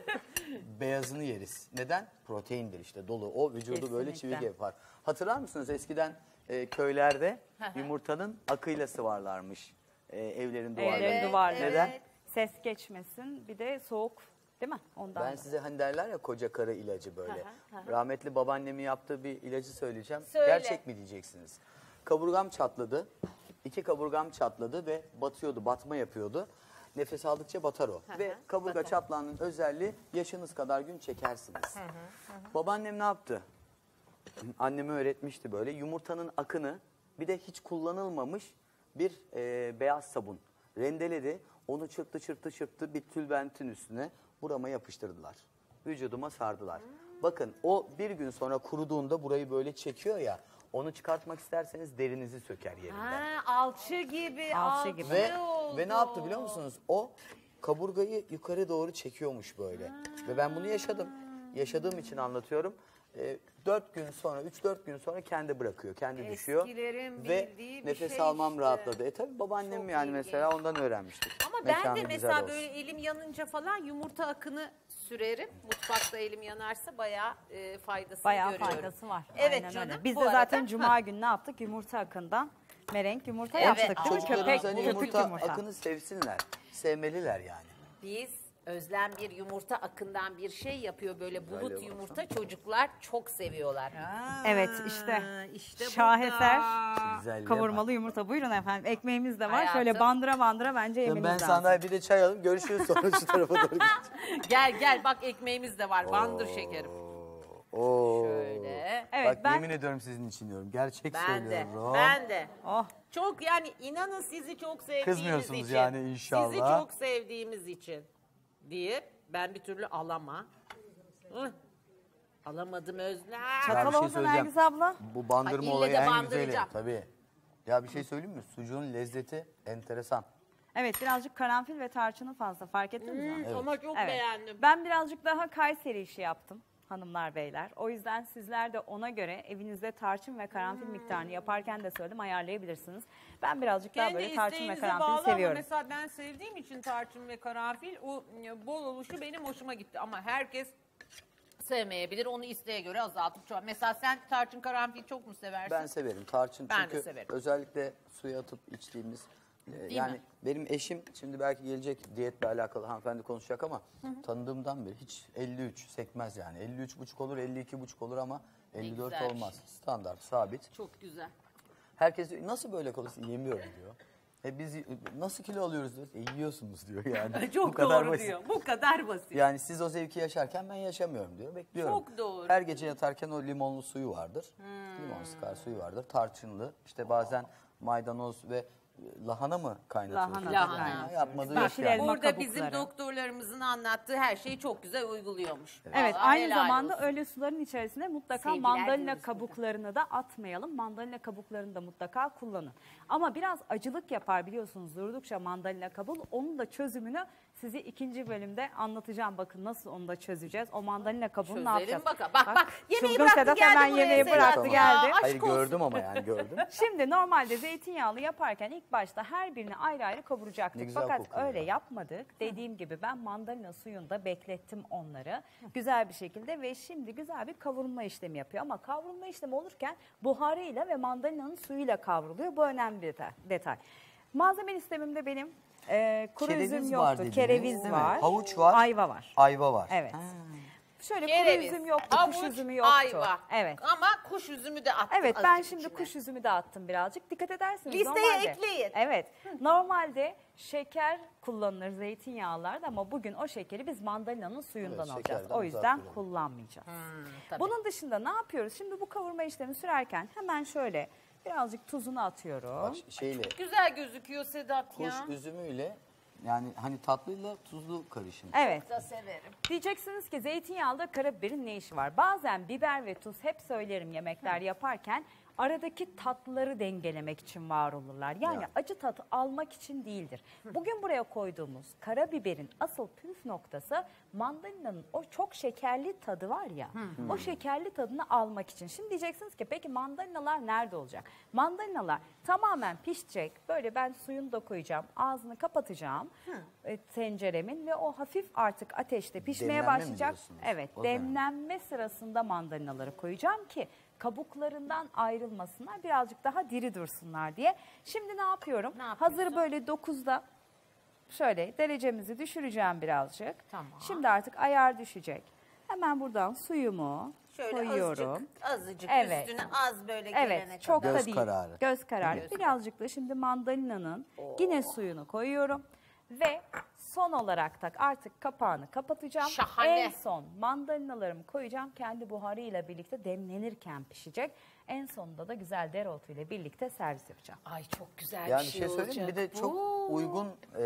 beyazını yeriz. Neden? Proteindir işte dolu. O vücudu böyle Kesinlikle. çivik yapar. Hatırlar mısınız eskiden e, köylerde yumurtanın akıyla sıvarlarmış e, evlerin duvarlarını. Evlerin Evet, duvarları. Neden? Ses geçmesin. Bir de soğuk değil mi? Ondan Ben da. size hani derler ya koca karı ilacı böyle. Rahmetli babaannemin yaptığı bir ilacı söyleyeceğim. Söyle. Gerçek mi diyeceksiniz. Kaburgam çatladı. İki kaburgam çatladı ve batıyordu, batma yapıyordu. Nefes aldıkça batar o. ve kaburga çatlağının özelliği yaşınız kadar gün çekersiniz. Babaannem ne yaptı? Anneme öğretmişti böyle yumurtanın akını bir de hiç kullanılmamış bir e, beyaz sabun rendeledi. Onu çırptı çırptı çırptı bir tülbentin üstüne burama yapıştırdılar. Vücuduma sardılar. Bakın o bir gün sonra kuruduğunda burayı böyle çekiyor ya onu çıkartmak isterseniz derinizi söker yerinden. Ha, alçı gibi. Alçı gibi. Ve oldu. ve ne yaptı biliyor musunuz? O kaburgayı yukarı doğru çekiyormuş böyle. Ve ben bunu yaşadım. Yaşadığım için anlatıyorum. Ee, 4 gün sonra, 3-4 gün sonra kendi bırakıyor, kendi düşüyor. Eskilerin Ve bildiği bir nefes şey almam işte. rahatladı. E tabi babaannem Çok yani ilginç. mesela ondan öğrenmiştik. Ama ben Mekanı de güzel mesela olsun. böyle elim yanınca falan yumurta akını sürerim. Mutfakta elim yanarsa bayağı e, faydasını Bayağı görüyorum. faydası var. Evet Aynen canım. öyle. Biz Bu de arada- zaten cuma günü ne yaptık? Yumurta akından Merenk yumurta Evet, yaptık değil mi? Köpek, Çocuklarımız hani köpük yumurta, yumurta. akını sevsinler. Sevmeliler yani. Biz özlem bir yumurta akından bir şey yapıyor böyle bulut Öyle yumurta çocuklar çok seviyorlar. Evet işte. işte Şaheser Güzelliğe kavurmalı yumurta. Buyurun efendim. Ekmeğimiz de var. Hayatım. Şöyle bandıra bandıra bence yemeniz Ben lazım. sandalye bir de çay alayım. Görüşürüz sonra şu tarafa doğru gideceğim. Gel gel bak ekmeğimiz de var bandır şekerim. Oo. Şöyle. Evet Bak ben yemin ediyorum sizin için diyorum. Gerçek Ben de söylüyorum. ben de. oh Çok yani inanın sizi çok sevdiğimiz Kızmıyorsunuz için. yani inşallah. Sizi çok sevdiğimiz için deyip ben bir türlü alama. Hı. Alamadım Özlem. Ya çatal bir şey oldu söyleyeceğim. Nergis abla. Bu bandırma ille olayı de en güzeli. bandıracağım. Tabii. Ya bir şey söyleyeyim mi? Sucuğun lezzeti enteresan. Evet birazcık karanfil ve tarçını fazla fark ettiniz mi? Hı, Ama çok Evet. beğendim. Ben birazcık daha Kayseri işi yaptım hanımlar beyler. O yüzden sizler de ona göre evinizde tarçın ve karanfil Hmm. miktarını yaparken de söyledim ayarlayabilirsiniz. Ben birazcık daha Kendi böyle tarçın ve isteğinize bağlı seviyorum. ama mesela ben sevdiğim için tarçın ve karanfil o e, bol oluşu benim hoşuma gitti. Ama herkes sevmeyebilir. Onu isteğe göre azaltıp çoğalt. Mesela sen tarçın karanfil çok mu seversin? Ben severim tarçın Ben de çünkü severim. özellikle suya atıp içtiğimiz e, yani mi? benim eşim şimdi belki gelecek diyetle alakalı hanımefendi konuşacak ama tanıdığımdan beri hiç 53 sekmez yani 53 buçuk olur 52 buçuk olur ama 54 güzel bir olmaz şey. standart sabit. Çok güzel. Herkes diyor nasıl böyle kalıyorsun yemiyorum diyor. E biz nasıl kilo alıyoruz diyor. E yiyorsunuz diyor yani. Çok Bu kadar doğru basit. diyor. Bu kadar basit. Yani siz o zevki yaşarken ben yaşamıyorum diyor. Bekliyorum. Çok doğru. Her gece yatarken o limonlu suyu vardır. Hmm. Limon sıkar suyu vardır. Tarçınlı. İşte bazen maydanoz ve lahana mı kaynatıyorsunuz? Lahana Lahana yapmadığı Bak, yok yani. elma Burada kabukları. bizim doktorlarımızın anlattığı her şeyi çok güzel uyguluyormuş. Evet Vallahi aynı helal zamanda olsun. öyle suların içerisine mutlaka Sevgiler mandalina diyoruz kabuklarını da atmayalım. Mandalina kabuklarını da mutlaka kullanın. Ama biraz acılık yapar biliyorsunuz durdukça mandalina kabuğu. Onun da çözümünü size ikinci bölümde anlatacağım. Bakın nasıl onu da çözeceğiz. O mandalina kabuğunu ne Çözelim yapacağız? bakalım. Bak bak, yemeği çılgın bıraktı Sedat geldi hemen buraya yemeği Sedat bıraktı ya. geldi. Aşk Hayır olsun. gördüm ama yani gördüm. Şimdi normalde zeytinyağlı yaparken ilk başta her birini ayrı ayrı kavuracaktık. Ne güzel Fakat kokuyor öyle ya. yapmadık. Dediğim gibi ben mandalina suyunda beklettim onları. Güzel bir şekilde ve şimdi güzel bir kavurma işlemi yapıyor. Ama kavurma işlemi olurken buharıyla ve mandalinanın suyuyla kavruluyor. Bu önemli bir detay. detay. Malzeme listemimde benim e, kuru Kereviz üzüm var yoktu. dediniz, Kereviz değil mi? var. Havuç var. Ayva var. Ayva var. Evet. Şöyle Kereviz, kuru üzüm yoktu, havuç, kuş üzümü yoktu. ayva. Evet. Ama kuş üzümü de attım Evet ben azıcık şimdi içine. kuş üzümü de attım birazcık. Dikkat edersiniz Listeye normalde. ekleyin. Evet. Normalde şeker kullanılır zeytinyağlarda ama bugün o şekeri biz mandalinanın suyundan Evet, alacağız. şekerden O yüzden uzak kullanmayacağız. tabii. Bunun dışında ne yapıyoruz? Şimdi bu kavurma işlemi sürerken hemen şöyle birazcık tuzunu atıyorum. Bak şeyle Güzel gözüküyor Sedat kuş ya. üzümüyle yani hani tatlıyla tuzlu karışım. Evet. Da severim. Diyeceksiniz ki zeytinyağında karabiberin ne işi var? Bazen biber ve tuz hep söylerim yemekler yaparken aradaki tatları dengelemek için var olurlar. Yani Ya. acı tat almak için değildir. Bugün buraya koyduğumuz karabiberin asıl püf noktası mandalinanın o çok şekerli tadı var ya. O şekerli tadını almak için. Şimdi diyeceksiniz ki peki mandalinalar nerede olacak? Mandalinalar tamamen pişecek. Böyle ben suyunu da koyacağım. Ağzını kapatacağım. e, tenceremin ve o hafif artık ateşte pişmeye Demlenme mi başlayacak. diyorsunuz? Evet, O demlenme sırasında mandalinaları koyacağım ki kabuklarından ayrılmasınlar, birazcık daha diri dursunlar diye. Şimdi ne yapıyorum? Ne? Hazır böyle 9'da şöyle derecemizi düşüreceğim birazcık. Tamam. Şimdi artık ayar düşecek. Hemen buradan suyumu Şöyle koyuyorum. azıcık, azıcık Evet. üstüne az böyle gelene Evet, çok kadar. da Göz değil. kararı. Göz kararı. Birazcık da şimdi mandalinanın yine suyunu koyuyorum ve son olarak da artık kapağını kapatacağım. Şahane. En son mandalinalarımı koyacağım. Kendi buharıyla birlikte demlenirken pişecek. En sonunda da güzel dereotu ile birlikte servis yapacağım. Ay çok güzel Yani bir bir şey, şey söyleyeyim bir de çok bu. uygun e,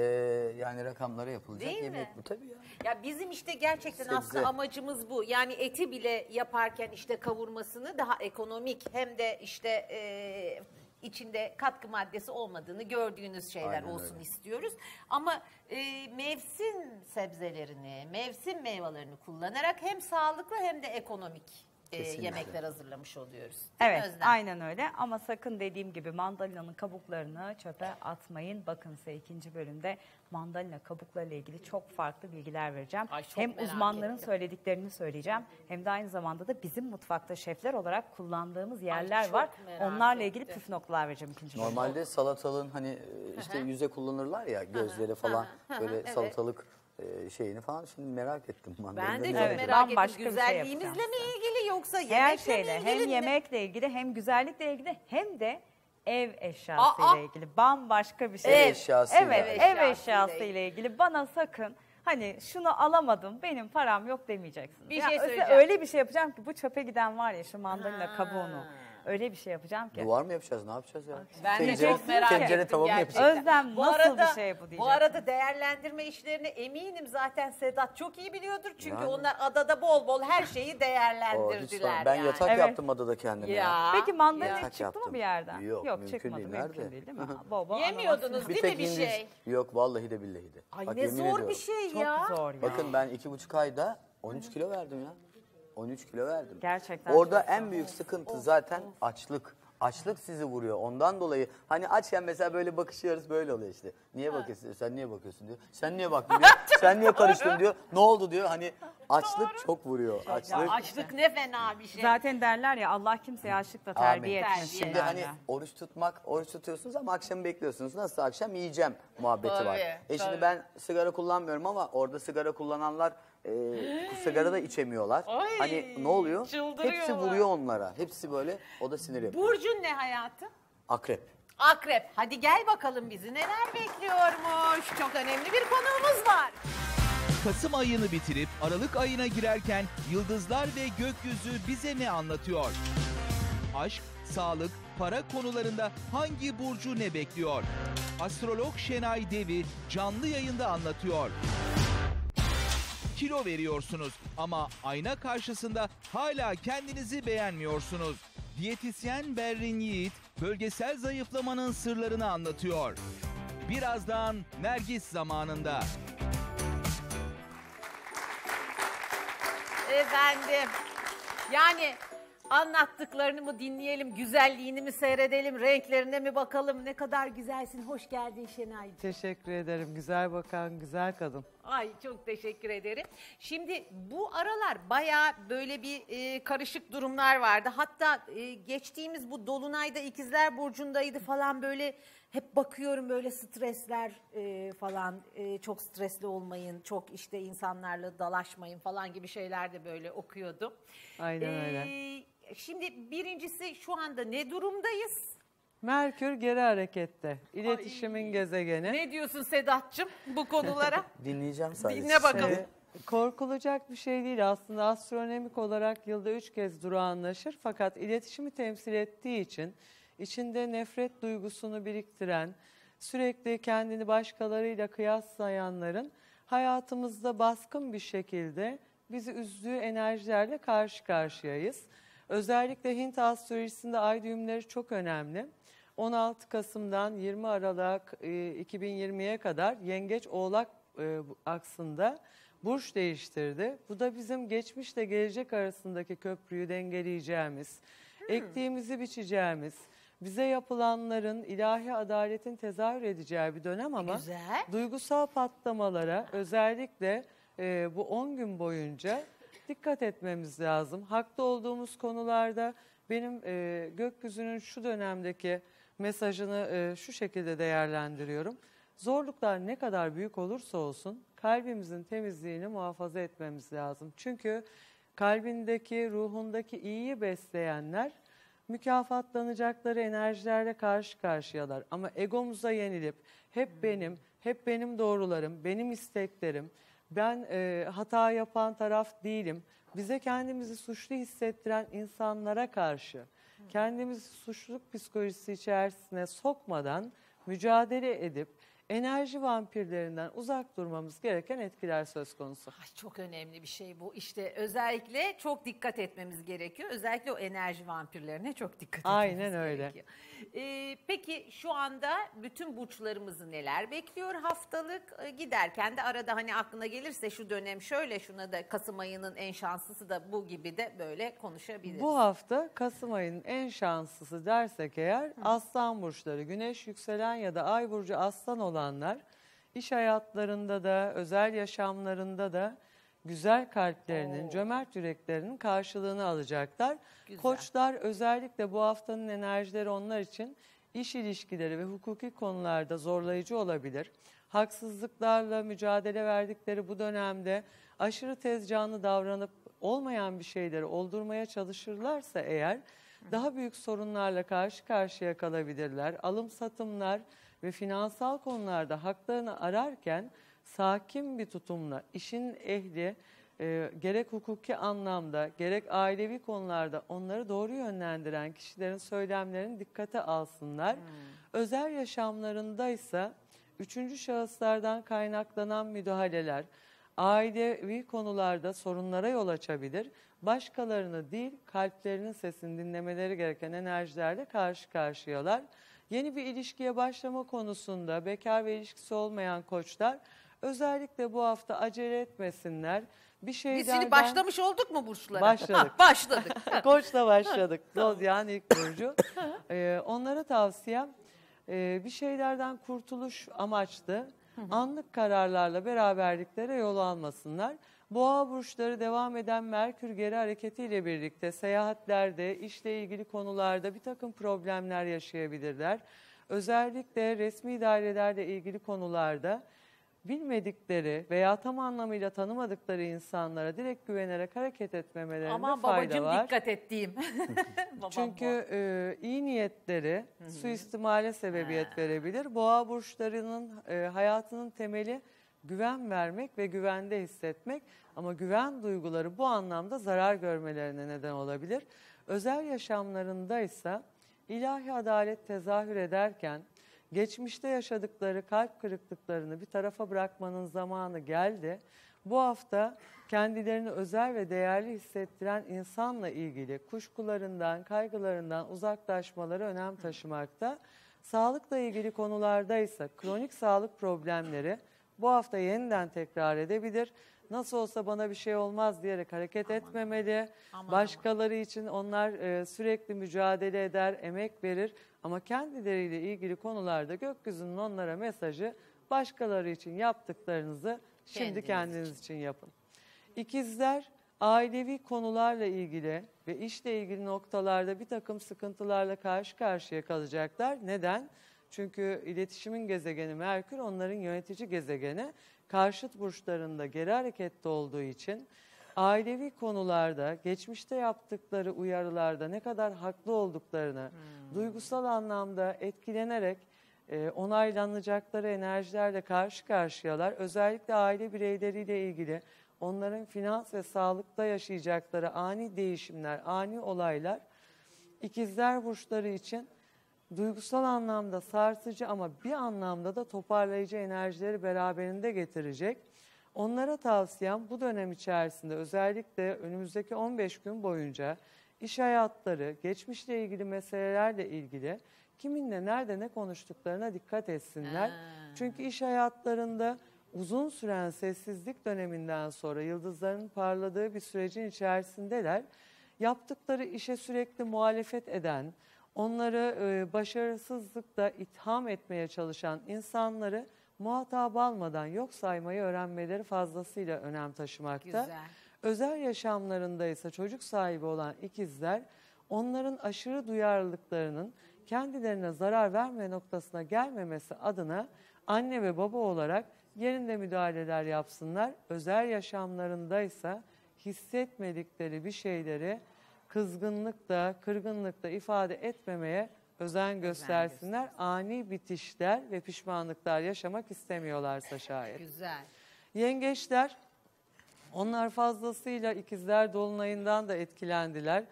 yani rakamlara yapılacak Değil yemek mi? bu tabii ya. Ya bizim işte gerçekten Sebze. aslında amacımız bu. Yani eti bile yaparken işte kavurmasını daha ekonomik hem de işte e, içinde katkı maddesi olmadığını gördüğünüz şeyler Aynen olsun öyle. istiyoruz. Ama e, mevsim sebzelerini, mevsim meyvelerini kullanarak hem sağlıklı hem de ekonomik e, Kesinlikle. yemekler hazırlamış oluyoruz. Değil Evet Özlem? aynen öyle ama sakın dediğim gibi mandalinanın kabuklarını çöpe atmayın. Bakın size ikinci bölümde mandalina kabuklarıyla ilgili çok farklı bilgiler vereceğim. Ay, çok hem uzmanların ettim. söylediklerini söyleyeceğim hem de aynı zamanda da bizim mutfakta şefler olarak kullandığımız yerler çok var. Onlarla ilgili ettim. püf noktalar vereceğim ikinci bölümde. Normalde salatalığın hani e, işte yüze kullanırlar ya gözleri falan hı hı, böyle evet. salatalık e, şeyini falan şimdi merak ettim. Ben de çok Evet, merak bambaşka ettim. bir şey Güzelliğimizle yapacağım mi ilgili yoksa Her yemekle şeyle mi ilgili? hem mi? yemekle ilgili hem güzellikle ilgili hem de ev Aa! eşyasıyla ilgili bambaşka bir şey. Ev eşyasıyla. Evet, Ev ev eşyasıyla ilgili bana sakın hani şunu alamadım benim param yok demeyeceksiniz. Bir Ya şey öyle- söyleyeceğim. Öyle bir şey yapacağım ki bu çöpe giden var ya şu mandalina kabuğunu. Öyle bir şey yapacağım ki. Duvar mı yapacağız? Ne yapacağız ya? Ben de Tencere- çok merak tencere ettim tava mı gerçekten. yapacağız? Özlem nasıl bir şey bu Bu arada değerlendirme işlerini eminim zaten Sedat çok iyi biliyordur. Çünkü Yani. onlar adada bol bol her şeyi Oo, hiç değerlendirdiler. sorun. ben yani. yatak Evet. yaptım adada kendime. Ya. Ya. Peki mandalina Yatak çıktı yaptım. mı bir yerden? Yok, mümkün çıkmadı. değil. Mümkün değil değil mi? Bol bol Yemiyordunuz ananas. değil mi bir gündüz- şey? Yok vallahi de billahi de. Ay Bak, ne yemin zor ediyorum. bir şey Çok ya. zor ya. Bakın ben iki buçuk ayda 13 kilo verdim ya. 13 kilo verdim. Gerçekten Orada çok en büyük sıkıntı zaten açlık. Açlık sizi vuruyor. Ondan dolayı hani açken mesela böyle bakışıyoruz böyle oluyor işte. Niye bakıyorsun? Sen niye bakıyorsun diyor. Sen niye baktın diyor. Sen niye karıştın diyor. Ne oldu diyor. Hani açlık çok vuruyor. Açlık. açlık ne fena bir şey. Zaten derler ya Allah kimseye açlıkla terbiye Amin. etmesin. Şimdi derler. hani oruç tutmak, oruç tutuyorsunuz ama akşam bekliyorsunuz. Nasıl akşam yiyeceğim muhabbeti var. Tabii, E şimdi tabii. ben sigara kullanmıyorum ama orada sigara kullananlar e, sigara da içemiyorlar. Ay, hani ne oluyor? Hepsi vuruyor onlara. Hepsi böyle o da sinir yapıyor. Burcun ne hayatım? Akrep. Akrep. Hadi gel bakalım bizi neler bekliyormuş. Çok önemli bir konuğumuz var. Kasım ayını bitirip Aralık ayına girerken yıldızlar ve gökyüzü bize ne anlatıyor? Aşk, sağlık, para konularında hangi burcu ne bekliyor? Astrolog Şenay Devi canlı yayında anlatıyor. Kilo veriyorsunuz ama ayna karşısında hala kendinizi beğenmiyorsunuz. Diyetisyen Berrin Yiğit bölgesel zayıflamanın sırlarını anlatıyor. Birazdan Nergis zamanında. Efendim. Yani anlattıklarını mı dinleyelim, güzelliğini mi seyredelim, renklerine mi bakalım? Ne kadar güzelsin. Hoş geldin Şenaycığım. Teşekkür ederim. Güzel bakan güzel kadın. Ay çok teşekkür ederim. Şimdi bu aralar baya böyle bir e, karışık durumlar vardı. Hatta e, geçtiğimiz bu Dolunay'da İkizler Burcu'ndaydı falan böyle hep bakıyorum böyle stresler e, falan e, çok stresli olmayın, çok işte insanlarla dalaşmayın falan gibi şeyler de böyle okuyordum. Aynen öyle. Şimdi birincisi şu anda ne durumdayız? Merkür geri harekette. İletişimin gezegeni. Ne diyorsun Sedat'cığım bu konulara? Dinleyeceğim sadece. Dinle bakalım. Ee, korkulacak bir şey değil aslında astronomik olarak yılda üç kez durağanlaşır fakat iletişimi temsil ettiği için içinde nefret duygusunu biriktiren, sürekli kendini başkalarıyla kıyaslayanların hayatımızda baskın bir şekilde bizi üzdüğü enerjilerle karşı karşıyayız. Özellikle Hint astrolojisinde ay düğümleri çok önemli. 16 Kasım'dan 20 Aralık e, 2020'ye kadar Yengeç Oğlak e, aksında burç değiştirdi. Bu da bizim geçmişle gelecek arasındaki köprüyü dengeleyeceğimiz, ektiğimizi biçeceğimiz, bize yapılanların ilahi adaletin tezahür edeceği bir dönem ama Güzel. duygusal patlamalara özellikle e, bu 10 gün boyunca dikkat etmemiz lazım. Haklı olduğumuz konularda benim e, gökyüzünün şu dönemdeki mesajını e, şu şekilde değerlendiriyorum. Zorluklar ne kadar büyük olursa olsun kalbimizin temizliğini muhafaza etmemiz lazım. Çünkü kalbindeki, ruhundaki iyiyi besleyenler mükafatlanacakları enerjilerle karşı karşıyalar. Ama egomuza yenilip hep benim, hep benim doğrularım, benim isteklerim, ben e, hata yapan taraf değilim. Bize kendimizi suçlu hissettiren insanlara karşı kendimizi suçluluk psikolojisi içerisine sokmadan mücadele edip enerji vampirlerinden uzak durmamız gereken etkiler söz konusu. Ay, çok önemli bir şey bu. İşte özellikle çok dikkat etmemiz gerekiyor. Özellikle o enerji vampirlerine çok dikkat etmemiz Aynen öyle. gerekiyor. Ee, peki şu anda bütün burçlarımızı neler bekliyor haftalık? Ee, giderken de arada hani aklına gelirse şu dönem şöyle şuna da Kasım ayının en şanslısı da bu gibi de böyle konuşabiliriz. Bu hafta Kasım ayının en şanslısı dersek eğer aslan burçları, güneş yükselen ya da ay burcu aslan olanlar iş hayatlarında da özel yaşamlarında da güzel kalplerinin, cömert yüreklerinin karşılığını alacaklar. Güzel. Koçlar özellikle bu haftanın enerjileri onlar için iş ilişkileri ve hukuki konularda zorlayıcı olabilir. Haksızlıklarla mücadele verdikleri bu dönemde aşırı tez canlı davranıp olmayan bir şeyleri oldurmaya çalışırlarsa eğer daha büyük sorunlarla karşı karşıya kalabilirler. Alım satımlar ve finansal konularda haklarını ararken sakin bir tutumla işin ehli e, gerek hukuki anlamda gerek ailevi konularda onları doğru yönlendiren kişilerin söylemlerini dikkate alsınlar. Özel yaşamlarında ise üçüncü şahıslardan kaynaklanan müdahaleler ailevi konularda sorunlara yol açabilir. Başkalarını değil kalplerinin sesini dinlemeleri gereken enerjilerle karşı karşıyalar. Yeni bir ilişkiye başlama konusunda bekar ve ilişkisi olmayan koçlar özellikle bu hafta acele etmesinler. Bir Biz şeylerden... şimdi başlamış olduk mu burçlara? Başladık. Ha, başladık. Koçla başladık. Zodya'nın ilk burcu. Ee, onlara tavsiyem e, bir şeylerden kurtuluş amaçlı anlık kararlarla beraberliklere yol almasınlar. Boğa burçları devam eden Merkür geri hareketiyle birlikte seyahatlerde, işle ilgili konularda bir takım problemler yaşayabilirler. Özellikle resmi dairelerle ilgili konularda bilmedikleri veya tam anlamıyla tanımadıkları insanlara direkt güvenerek hareket etmemelerinde Aman fayda babacığım var. dikkat ettiğim. Çünkü e, iyi niyetleri suistimale sebebiyet verebilir. Boğa burçlarının e, hayatının temeli güven vermek ve güvende hissetmek ama güven duyguları bu anlamda zarar görmelerine neden olabilir. Özel yaşamlarında ise ilahi adalet tezahür ederken geçmişte yaşadıkları kalp kırıklıklarını bir tarafa bırakmanın zamanı geldi. Bu hafta kendilerini özel ve değerli hissettiren insanla ilgili kuşkularından, kaygılarından uzaklaşmaları önem taşımakta. Sağlıkla ilgili konularda ise kronik sağlık problemleri bu hafta yeniden tekrar edebilir. Nasıl olsa bana bir şey olmaz diyerek hareket etmemeli. Aman, Başkaları için onlar e, sürekli mücadele eder, emek verir. Ama kendileriyle ilgili konularda gökyüzünün onlara mesajı başkaları için yaptıklarınızı şimdi Kendiniz kendiniz için yapın. İkizler ailevi konularla ilgili ve işle ilgili noktalarda bir takım sıkıntılarla karşı karşıya kalacaklar. Neden? Çünkü iletişimin gezegeni Merkür onların yönetici gezegeni. Karşıt burçlarında geri harekette olduğu için ailevi konularda geçmişte yaptıkları uyarılarda ne kadar haklı olduklarını duygusal anlamda etkilenerek e, onaylanacakları enerjilerle karşı karşıyalar. Özellikle aile bireyleriyle ilgili onların finans ve sağlıkta yaşayacakları ani değişimler, ani olaylar ikizler burçları için duygusal anlamda sarsıcı ama bir anlamda da toparlayıcı enerjileri beraberinde getirecek. Onlara tavsiyem bu dönem içerisinde özellikle önümüzdeki 15 gün boyunca iş hayatları, geçmişle ilgili meselelerle ilgili kiminle nerede ne konuştuklarına dikkat etsinler. Çünkü iş hayatlarında uzun süren sessizlik döneminden sonra yıldızların parladığı bir sürecin içerisindeler. Yaptıkları işe sürekli muhalefet eden, onları e, başarısızlıkla itham etmeye çalışan insanları muhatap almadan yok saymayı öğrenmeleri fazlasıyla önem taşımakta. Güzel. Özel yaşamlarında ise çocuk sahibi olan ikizler onların aşırı duyarlılıklarının kendilerine zarar verme noktasına gelmemesi adına anne ve baba olarak yerinde müdahaleler yapsınlar. Özel yaşamlarında ise hissetmedikleri bir şeyleri kızgınlıkla, kırgınlıkla ifade etmemeye özen göstersinler. Ani bitişler ve pişmanlıklar yaşamak istemiyorlarsa şayet. Güzel. Yengeçler onlar fazlasıyla ikizler dolunayından da etkilendiler.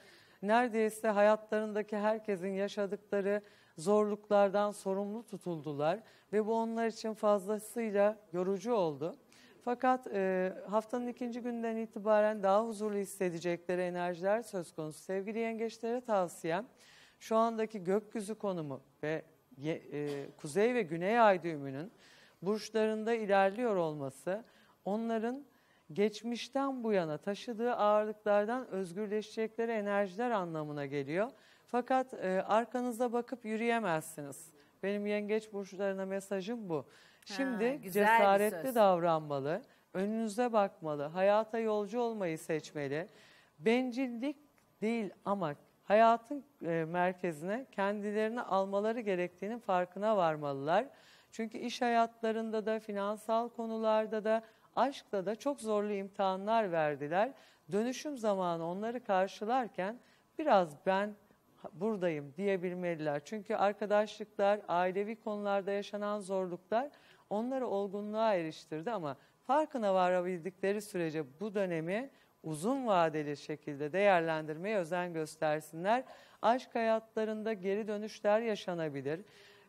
Neredeyse hayatlarındaki herkesin yaşadıkları zorluklardan sorumlu tutuldular ve bu onlar için fazlasıyla yorucu oldu. Fakat e, haftanın ikinci günden itibaren daha huzurlu hissedecekleri enerjiler söz konusu. Sevgili yengeçlere tavsiyem şu andaki gökyüzü konumu ve e, kuzey ve güney ay düğümünün burçlarında ilerliyor olması onların geçmişten bu yana taşıdığı ağırlıklardan özgürleşecekleri enerjiler anlamına geliyor. Fakat e, arkanıza bakıp yürüyemezsiniz. Benim yengeç burçlarına mesajım bu. Şimdi güzel bir cesaretli söz. davranmalı, önünüze bakmalı, hayata yolcu olmayı seçmeli. Bencillik değil ama hayatın e, merkezine kendilerini almaları gerektiğinin farkına varmalılar. Çünkü iş hayatlarında da, finansal konularda da, aşkta da çok zorlu imtihanlar verdiler. Dönüşüm zamanı onları karşılarken biraz ben buradayım diyebilmeliler. Çünkü arkadaşlıklar, ailevi konularda yaşanan zorluklar onları olgunluğa eriştirdi ama farkına varabildikleri sürece bu dönemi uzun vadeli şekilde değerlendirmeye özen göstersinler. Aşk hayatlarında geri dönüşler yaşanabilir.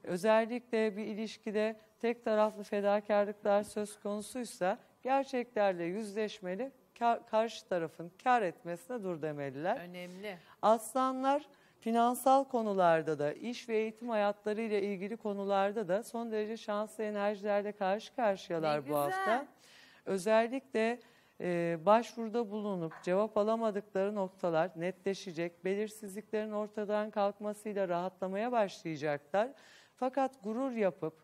Özellikle bir ilişkide tek taraflı fedakarlıklar söz konusuysa gerçeklerle yüzleşmeli, kar- karşı tarafın kar etmesine dur demeliler. Önemli. Aslanlar finansal konularda da, iş ve eğitim hayatları ile ilgili konularda da son derece şanslı enerjilerle karşı karşıyalar Ne bu güzel. hafta. Özellikle e, başvuruda bulunup cevap alamadıkları noktalar netleşecek, belirsizliklerin ortadan kalkmasıyla rahatlamaya başlayacaklar. Fakat gurur yapıp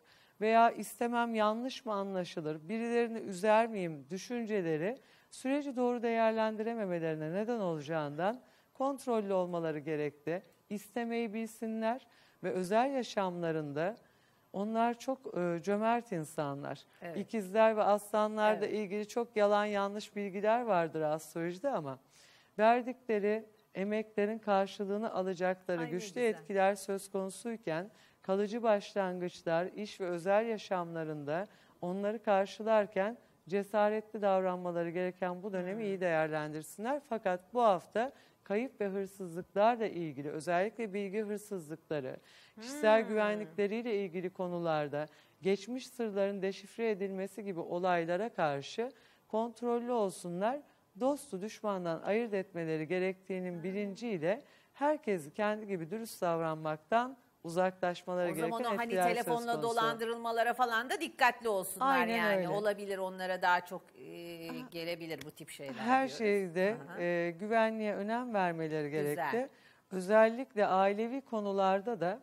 veya istemem yanlış mı anlaşılır, birilerini üzer miyim düşünceleri süreci doğru değerlendirememelerine neden olacağından kontrollü olmaları gerekli. İstemeyi bilsinler ve özel yaşamlarında onlar çok e, cömert insanlar. Evet. İkizler ve aslanlarla ilgili çok yalan yanlış bilgiler vardır astrolojide ama verdikleri emeklerin karşılığını alacakları Ay ne güçlü güzel. etkiler söz konusuyken kalıcı başlangıçlar iş ve özel yaşamlarında onları karşılarken cesaretli davranmaları gereken bu dönemi iyi değerlendirsinler. Fakat bu hafta kayıp ve hırsızlıklarla ilgili özellikle bilgi hırsızlıkları, kişisel güvenlikleriyle ilgili konularda geçmiş sırların deşifre edilmesi gibi olaylara karşı kontrollü olsunlar. Dostu düşmandan ayırt etmeleri gerektiğinin bilinciyle herkesi kendi gibi dürüst davranmaktan uzaklaşmaları O gereken zaman o hani telefonla dolandırılmalara falan da dikkatli olsunlar Aynen yani. öyle. Olabilir onlara daha çok e, gelebilir bu tip şeyler. Her diyoruz. şeyde Aha. e, güvenliğe önem vermeleri Güzel. gerekli. Özellikle ailevi konularda da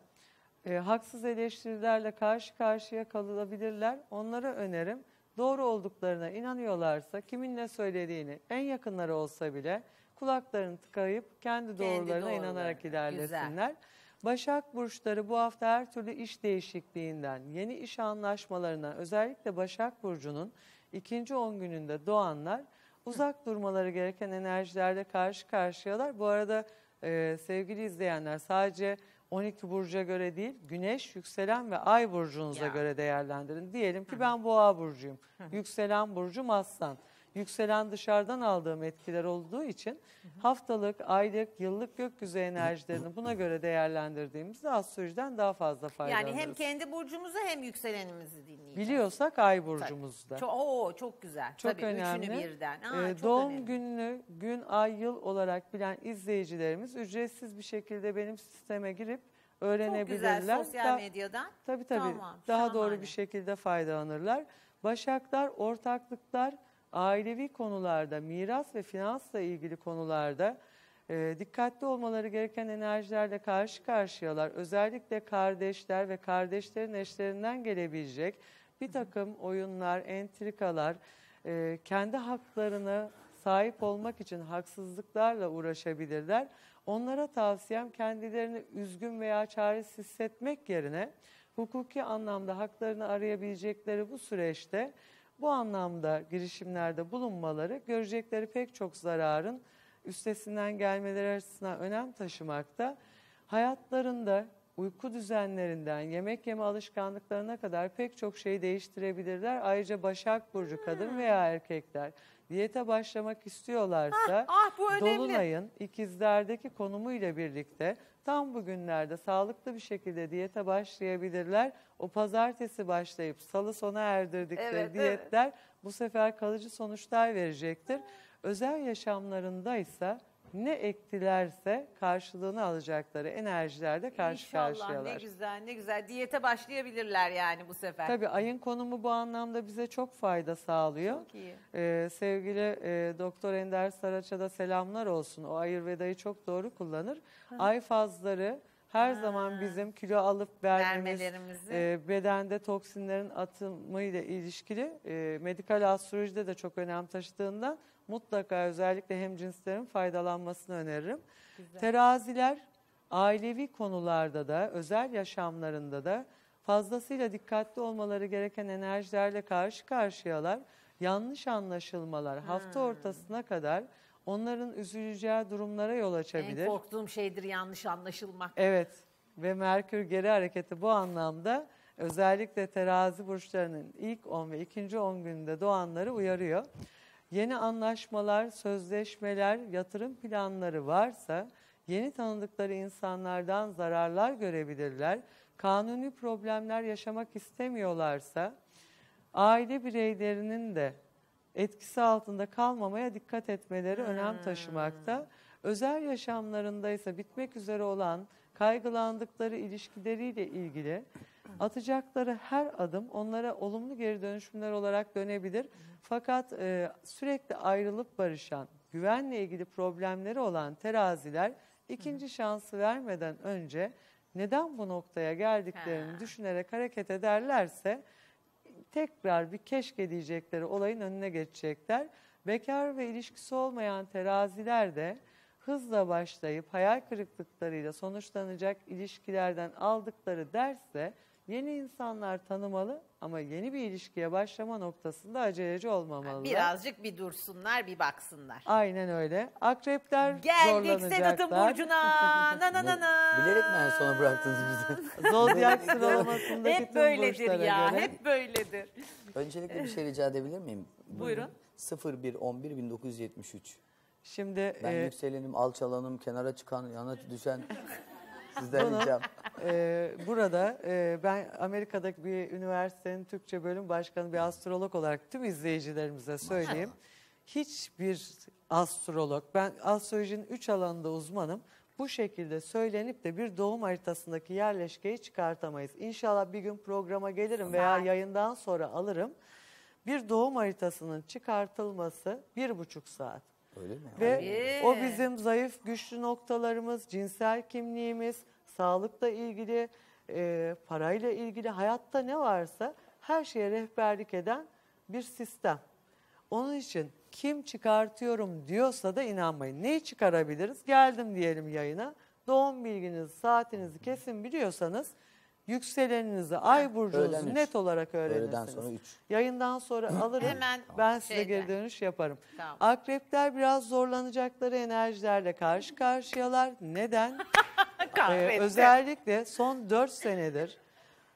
e, haksız eleştirilerle karşı karşıya kalabilirler. Onlara önerim doğru olduklarına inanıyorlarsa kimin ne söylediğini en yakınları olsa bile kulaklarını tıkayıp kendi doğrularına doğruları. inanarak Güzel. Başak burçları bu hafta her türlü iş değişikliğinden, yeni iş anlaşmalarına özellikle Başak Burcu'nun ikinci 10 gününde doğanlar uzak durmaları gereken enerjilerle karşı karşıyalar. Bu arada e, sevgili izleyenler sadece 12 burca göre değil, güneş, yükselen ve ay burcunuza Ya. göre değerlendirin. Diyelim ki ben boğa burcuyum, yükselen burcum aslan. Yükselen dışarıdan aldığım etkiler olduğu için haftalık, aylık, yıllık gökyüzü enerjilerini buna göre değerlendirdiğimizde astrolojiden daha fazla faydalanırız. Yani hem kendi burcumuzu hem yükselenimizi dinleyeceğiz. Biliyorsak ay burcumuzda. Çok, oo, çok güzel. Çok Tabii, önemli. Üçünü birden. Aa, Ee, çok doğum önemli. gününü gün, ay, yıl olarak bilen izleyicilerimiz ücretsiz bir şekilde benim sisteme girip Çok öğrenebilirler. güzel sosyal Da- medyadan. Tabii tabii. Tamam, Daha doğru şahane. bir şekilde faydalanırlar. Başaklar, ortaklıklar, ailevi konularda, miras ve finansla ilgili konularda e, dikkatli olmaları gereken enerjilerle karşı karşıyalar. Özellikle kardeşler ve kardeşlerin eşlerinden gelebilecek bir takım oyunlar, entrikalar, e, kendi haklarını sahip olmak için haksızlıklarla uğraşabilirler. Onlara tavsiyem kendilerini üzgün veya çaresiz hissetmek yerine hukuki anlamda haklarını arayabilecekleri bu süreçte bu anlamda girişimlerde bulunmaları görecekleri pek çok zararın üstesinden gelmeleri açısından önem taşımakta. Hayatlarında uyku düzenlerinden yemek yeme alışkanlıklarına kadar pek çok şeyi değiştirebilirler. Ayrıca Başak Burcu kadın veya erkekler diyete başlamak istiyorlarsa ah, bu önemli. Dolunay'ın ikizlerdeki konumuyla birlikte tam bugünlerde sağlıklı bir şekilde diyete başlayabilirler. O pazartesi başlayıp salı sona erdirdikleri Evet, evet. diyetler bu sefer kalıcı sonuçlar verecektir. Özel yaşamlarındaysa ne ektilerse karşılığını alacakları enerjilerde karşı İnşallah ne karşıyalar. güzel ne güzel. Diyete başlayabilirler yani bu sefer. Tabii ayın konumu bu anlamda bize çok fayda sağlıyor. Çok iyi. Ee, sevgili e, Doktor Ender Saraç'a da selamlar olsun. O Ayurveda'yı çok doğru kullanır. Ay fazları her zaman bizim kilo alıp vermemiz, e, bedende toksinlerin atımı ile ilişkili e, medikal astrolojide de çok önem taşıdığından mutlaka özellikle hem cinslerin faydalanmasını öneririm. Teraziler ailevi konularda da özel yaşamlarında da fazlasıyla dikkatli olmaları gereken enerjilerle karşı karşıyalar. Yanlış anlaşılmalar hafta Hmm. ortasına kadar onların üzüleceği durumlara yol açabilir. En korktuğum şeydir yanlış anlaşılmak. Evet ve Merkür geri hareketi bu anlamda özellikle terazi burçlarının ilk 10 ve ikinci 10 gününde doğanları uyarıyor. Yeni anlaşmalar, sözleşmeler, yatırım planları varsa yeni tanıdıkları insanlardan zararlar görebilirler. Kanuni problemler yaşamak istemiyorlarsa aile bireylerinin de etkisi altında kalmamaya dikkat etmeleri önem taşımakta. Özel yaşamlarında ise bitmek üzere olan kaygılandıkları ilişkileriyle ilgili atacakları her adım onlara olumlu geri dönüşümler olarak dönebilir. Fakat e, sürekli ayrılıp barışan, güvenle ilgili problemleri olan teraziler ikinci şansı vermeden önce neden bu noktaya geldiklerini Ha. düşünerek hareket ederlerse tekrar bir keşke diyecekleri olayın önüne geçecekler. Bekar ve ilişkisi olmayan teraziler de hızla başlayıp hayal kırıklıklarıyla sonuçlanacak ilişkilerden aldıkları dersle yeni insanlar tanımalı ama yeni bir ilişkiye başlama noktasında aceleci olmamalılar. Birazcık bir dursunlar bir baksınlar. Aynen öyle. Akrepler Geldik Sedat'ın zorlanacaklar. burcuna. Na na na na. Bilerek mi en sona bıraktınız bizi? Zodyak sıralamasındaki Hep tüm böyledir burçlara ya. göre. Hep böyledir. Öncelikle bir şey rica edebilir miyim? Buyurun. 0111 1973. Şimdi Ben e, yükselenim, alçalanım, kenara çıkan, yana düşen sizden ricam. Ee, burada e, ben Amerika'daki bir üniversitenin Türkçe bölüm başkanı bir astrolog olarak tüm izleyicilerimize söyleyeyim. Hiçbir astrolog, ben astrolojinin üç alanında uzmanım. Bu şekilde söylenip de bir doğum haritasındaki yerleşkeyi çıkartamayız. İnşallah bir gün programa gelirim veya yayından sonra alırım. Bir doğum haritasının çıkartılması bir buçuk saat. Öyle mi? Ve Tabii. o bizim zayıf güçlü noktalarımız, cinsel kimliğimiz, sağlıkla ilgili, e, parayla ilgili, hayatta ne varsa her şeye rehberlik eden bir sistem. Onun için kim çıkartıyorum diyorsa da inanmayın. Neyi çıkarabiliriz? Geldim diyelim yayına. Doğum bilginizi, saatinizi kesin biliyorsanız yükseleninizi, ay burcunuzu Öğlen üç. net olarak öğrenirsiniz. Öğleden sonra üç. Yayından sonra alırım. Hemen ben size şeyden. geri dönüş yaparım. Tamam. Akrepler biraz zorlanacakları enerjilerle karşı karşıyalar. Neden? Kahretsin. Ee, özellikle son 4 senedir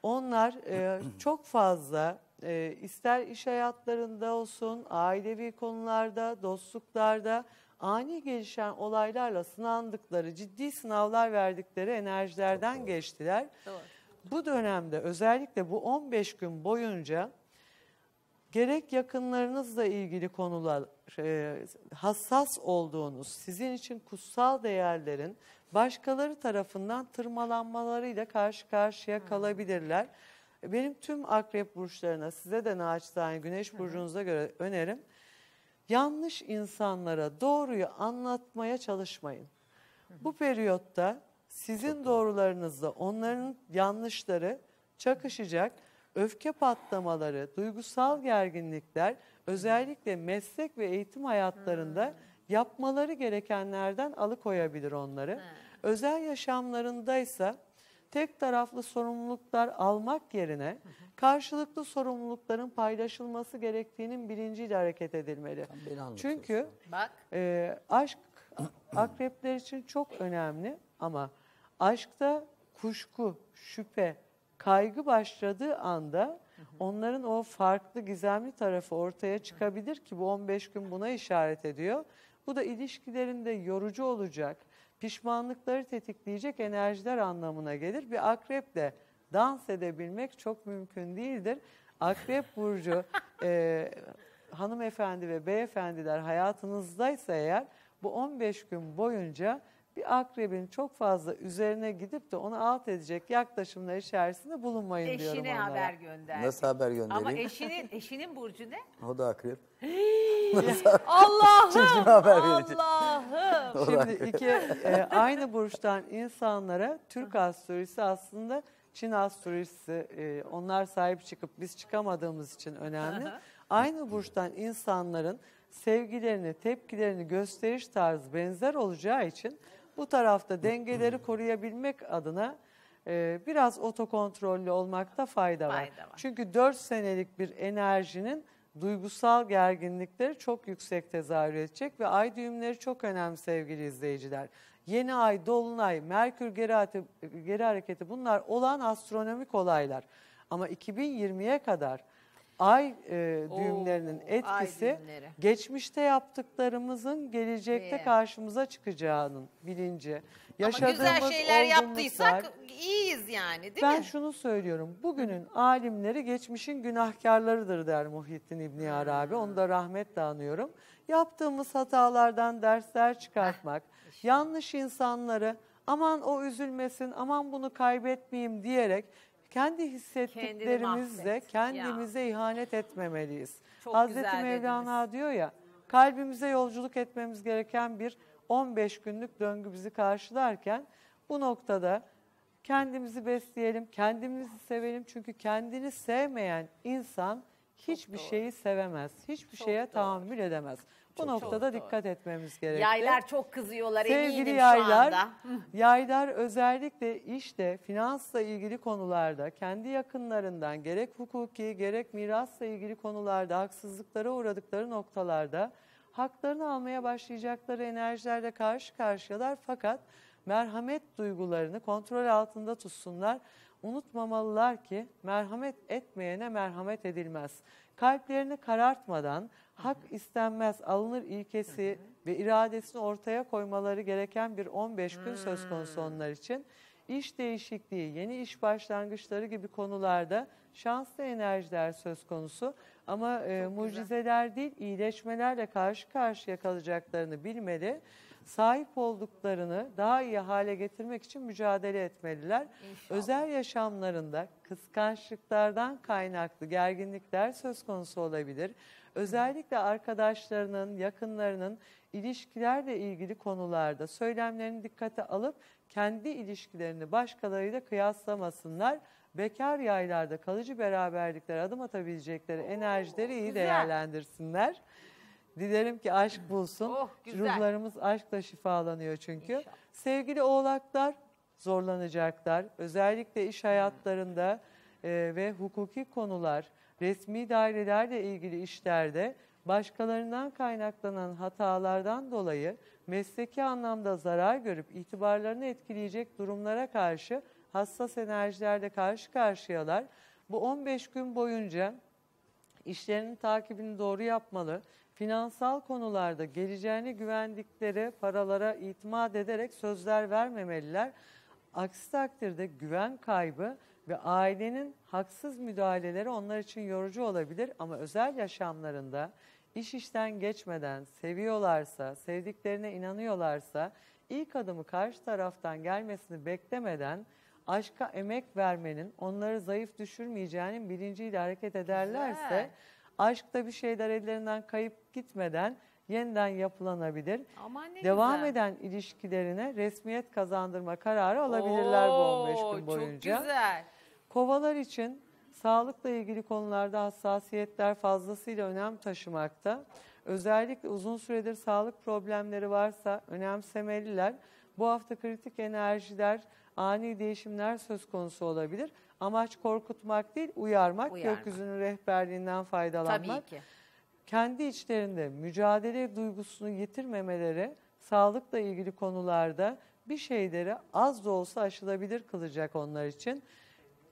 onlar e, çok fazla e, ister iş hayatlarında olsun, ailevi konularda, dostluklarda ani gelişen olaylarla sınandıkları, ciddi sınavlar verdikleri enerjilerden geçtiler. Doğru. Bu dönemde özellikle bu 15 gün boyunca gerek yakınlarınızla ilgili konular e, hassas olduğunuz, sizin için kutsal değerlerin başkaları tarafından tırmalanmalarıyla karşı karşıya kalabilirler. Benim tüm akrep burçlarına, size de naçizane güneş burcunuza göre önerim, yanlış insanlara doğruyu anlatmaya çalışmayın. Bu periyotta sizin doğrularınızla onların yanlışları çakışacak, öfke patlamaları, duygusal gerginlikler özellikle meslek ve eğitim hayatlarında yapmaları gerekenlerden alıkoyabilir onları. Özel yaşamlarındaysa tek taraflı sorumluluklar almak yerine karşılıklı sorumlulukların paylaşılması gerektiğinin bilinciyle hareket edilmeli. Tam beni anlatıyorsun. Çünkü Bak. ee, aşk akrepler için çok önemli ama aşkta kuşku, şüphe, kaygı başladığı anda onların o farklı gizemli tarafı ortaya çıkabilir ki bu 15 gün buna işaret ediyor. Bu da ilişkilerinde yorucu olacak, pişmanlıkları tetikleyecek enerjiler anlamına gelir. Bir akrep de dans edebilmek çok mümkün değildir. Akrep burcu e, hanımefendi ve beyefendiler hayatınızdaysa eğer bu 15 gün boyunca bir akrebin çok fazla üzerine gidip de onu alt edecek yaklaşımlar içerisinde bulunmayın diyorum Eşine onlara. haber gönderdi. Nasıl haber Ama göndereyim? eşinin eşinin burcu ne? O da akrep. Allah'ım! haber verecek. Allah'ım! Şimdi iki e, aynı burçtan insanlara Türk astrolojisi aslında Çin astrolojisi e, onlar sahip çıkıp biz çıkamadığımız için önemli. Aynı burçtan insanların sevgilerini, tepkilerini gösteriş tarzı benzer olacağı için bu tarafta dengeleri koruyabilmek adına e, biraz otokontrollü olmakta fayda var. Fayda var. Çünkü 4 senelik bir enerjinin duygusal gerginlikleri çok yüksek tezahür edecek ve ay düğümleri çok önemli sevgili izleyiciler. Yeni ay, dolunay, Merkür geri, hate- geri hareketi bunlar olan astronomik olaylar. Ama 2020'ye kadar ay e, düğümlerinin Oo, ay etkisi düğümleri. geçmişte yaptıklarımızın gelecekte Ee. karşımıza çıkacağının bilinci. Ama Yaşadığımız güzel şeyler olgunluklar- yaptıysak iyiyiz yani değil ben mi? şunu söylüyorum. Bugünün alimleri geçmişin günahkarlarıdır der Muhyiddin İbni. Arabi. Onu da rahmetle anıyorum. Yaptığımız hatalardan dersler çıkartmak, yanlış insanları aman o üzülmesin, aman bunu kaybetmeyeyim diyerek kendi hissettiklerimizle kendimize ihanet etmemeliyiz. Çok Hazreti Mevlana diyor ya, kalbimize yolculuk etmemiz gereken bir 15 günlük döngü bizi karşılarken bu noktada kendimizi besleyelim, kendimizi sevelim. Çünkü kendini sevmeyen insan hiçbir şeyi sevemez, hiçbir şeye tahammül edemez. Bu noktada dikkat etmemiz gerekli. Yaylar çok kızıyorlar Sevgili eminim yaylar, şu anda. yaylar özellikle işte finansla ilgili konularda kendi yakınlarından gerek hukuki gerek mirasla ilgili konularda haksızlıklara uğradıkları noktalarda haklarını almaya başlayacakları enerjilerle karşı karşıyalar fakat merhamet duygularını kontrol altında tutsunlar. Unutmamalılar ki merhamet etmeyene merhamet edilmez. Kalplerini karartmadan hak istenmez alınır ilkesi ve iradesini ortaya koymaları gereken bir 15 gün söz konusu onlar için. İş değişikliği, yeni iş başlangıçları gibi konularda şanslı enerjiler söz konusu. Ama e, mucizeler değil, iyileşmelerle karşı karşıya kalacaklarını bilmeli. Sahip olduklarını daha iyi hale getirmek için mücadele etmeliler. Özel yaşamlarında kıskançlıklardan kaynaklı gerginlikler söz konusu olabilir. Özellikle arkadaşlarının, yakınlarının ilişkilerle ilgili konularda söylemlerini dikkate alıp kendi ilişkilerini başkalarıyla kıyaslamasınlar. Bekar yaylarda kalıcı beraberliklere adım atabilecekleri enerjileri iyi güzel. değerlendirsinler. Dilerim ki aşk bulsun. Oh, güzel. Ruhlarımız aşkla şifalanıyor çünkü. İnşallah. Sevgili oğlaklar zorlanacaklar. Özellikle iş hayatlarında e, ve hukuki konular, resmi dairelerle ilgili işlerde başkalarından kaynaklanan hatalardan dolayı mesleki anlamda zarar görüp itibarlarını etkileyecek durumlara karşı hassas enerjilerle karşı karşıyalar. Bu 15 gün boyunca işlerinin takibini doğru yapmalı. Finansal konularda geleceğine güvendikleri paralara itimat ederek sözler vermemeliler. Aksi takdirde güven kaybı ve ailenin haksız müdahaleleri onlar için yorucu olabilir ama özel yaşamlarında iş işten geçmeden seviyorlarsa, sevdiklerine inanıyorlarsa ilk adımı karşı taraftan gelmesini beklemeden aşka emek vermenin onları zayıf düşürmeyeceğinin bilinciyle hareket ederlerse Güzel. aşkta bir şeyler ellerinden kayıp gitmeden yeniden yapılanabilir. Aman ne Devam güzel. eden ilişkilerine resmiyet kazandırma kararı alabilirler bu 15 Oo, gün boyunca. Çok güzel. Kovalar için sağlıkla ilgili konularda hassasiyetler fazlasıyla önem taşımakta. Özellikle uzun süredir sağlık problemleri varsa önemsemeliler. Bu hafta kritik enerjiler, ani değişimler söz konusu olabilir. Amaç korkutmak değil, uyarmak, Uyarmak. gökyüzünün rehberliğinden faydalanmak Tabii ki. Kendi içlerinde mücadele duygusunu yitirmemeleri sağlıkla ilgili konularda bir şeyleri az da olsa aşılabilir kılacak onlar için.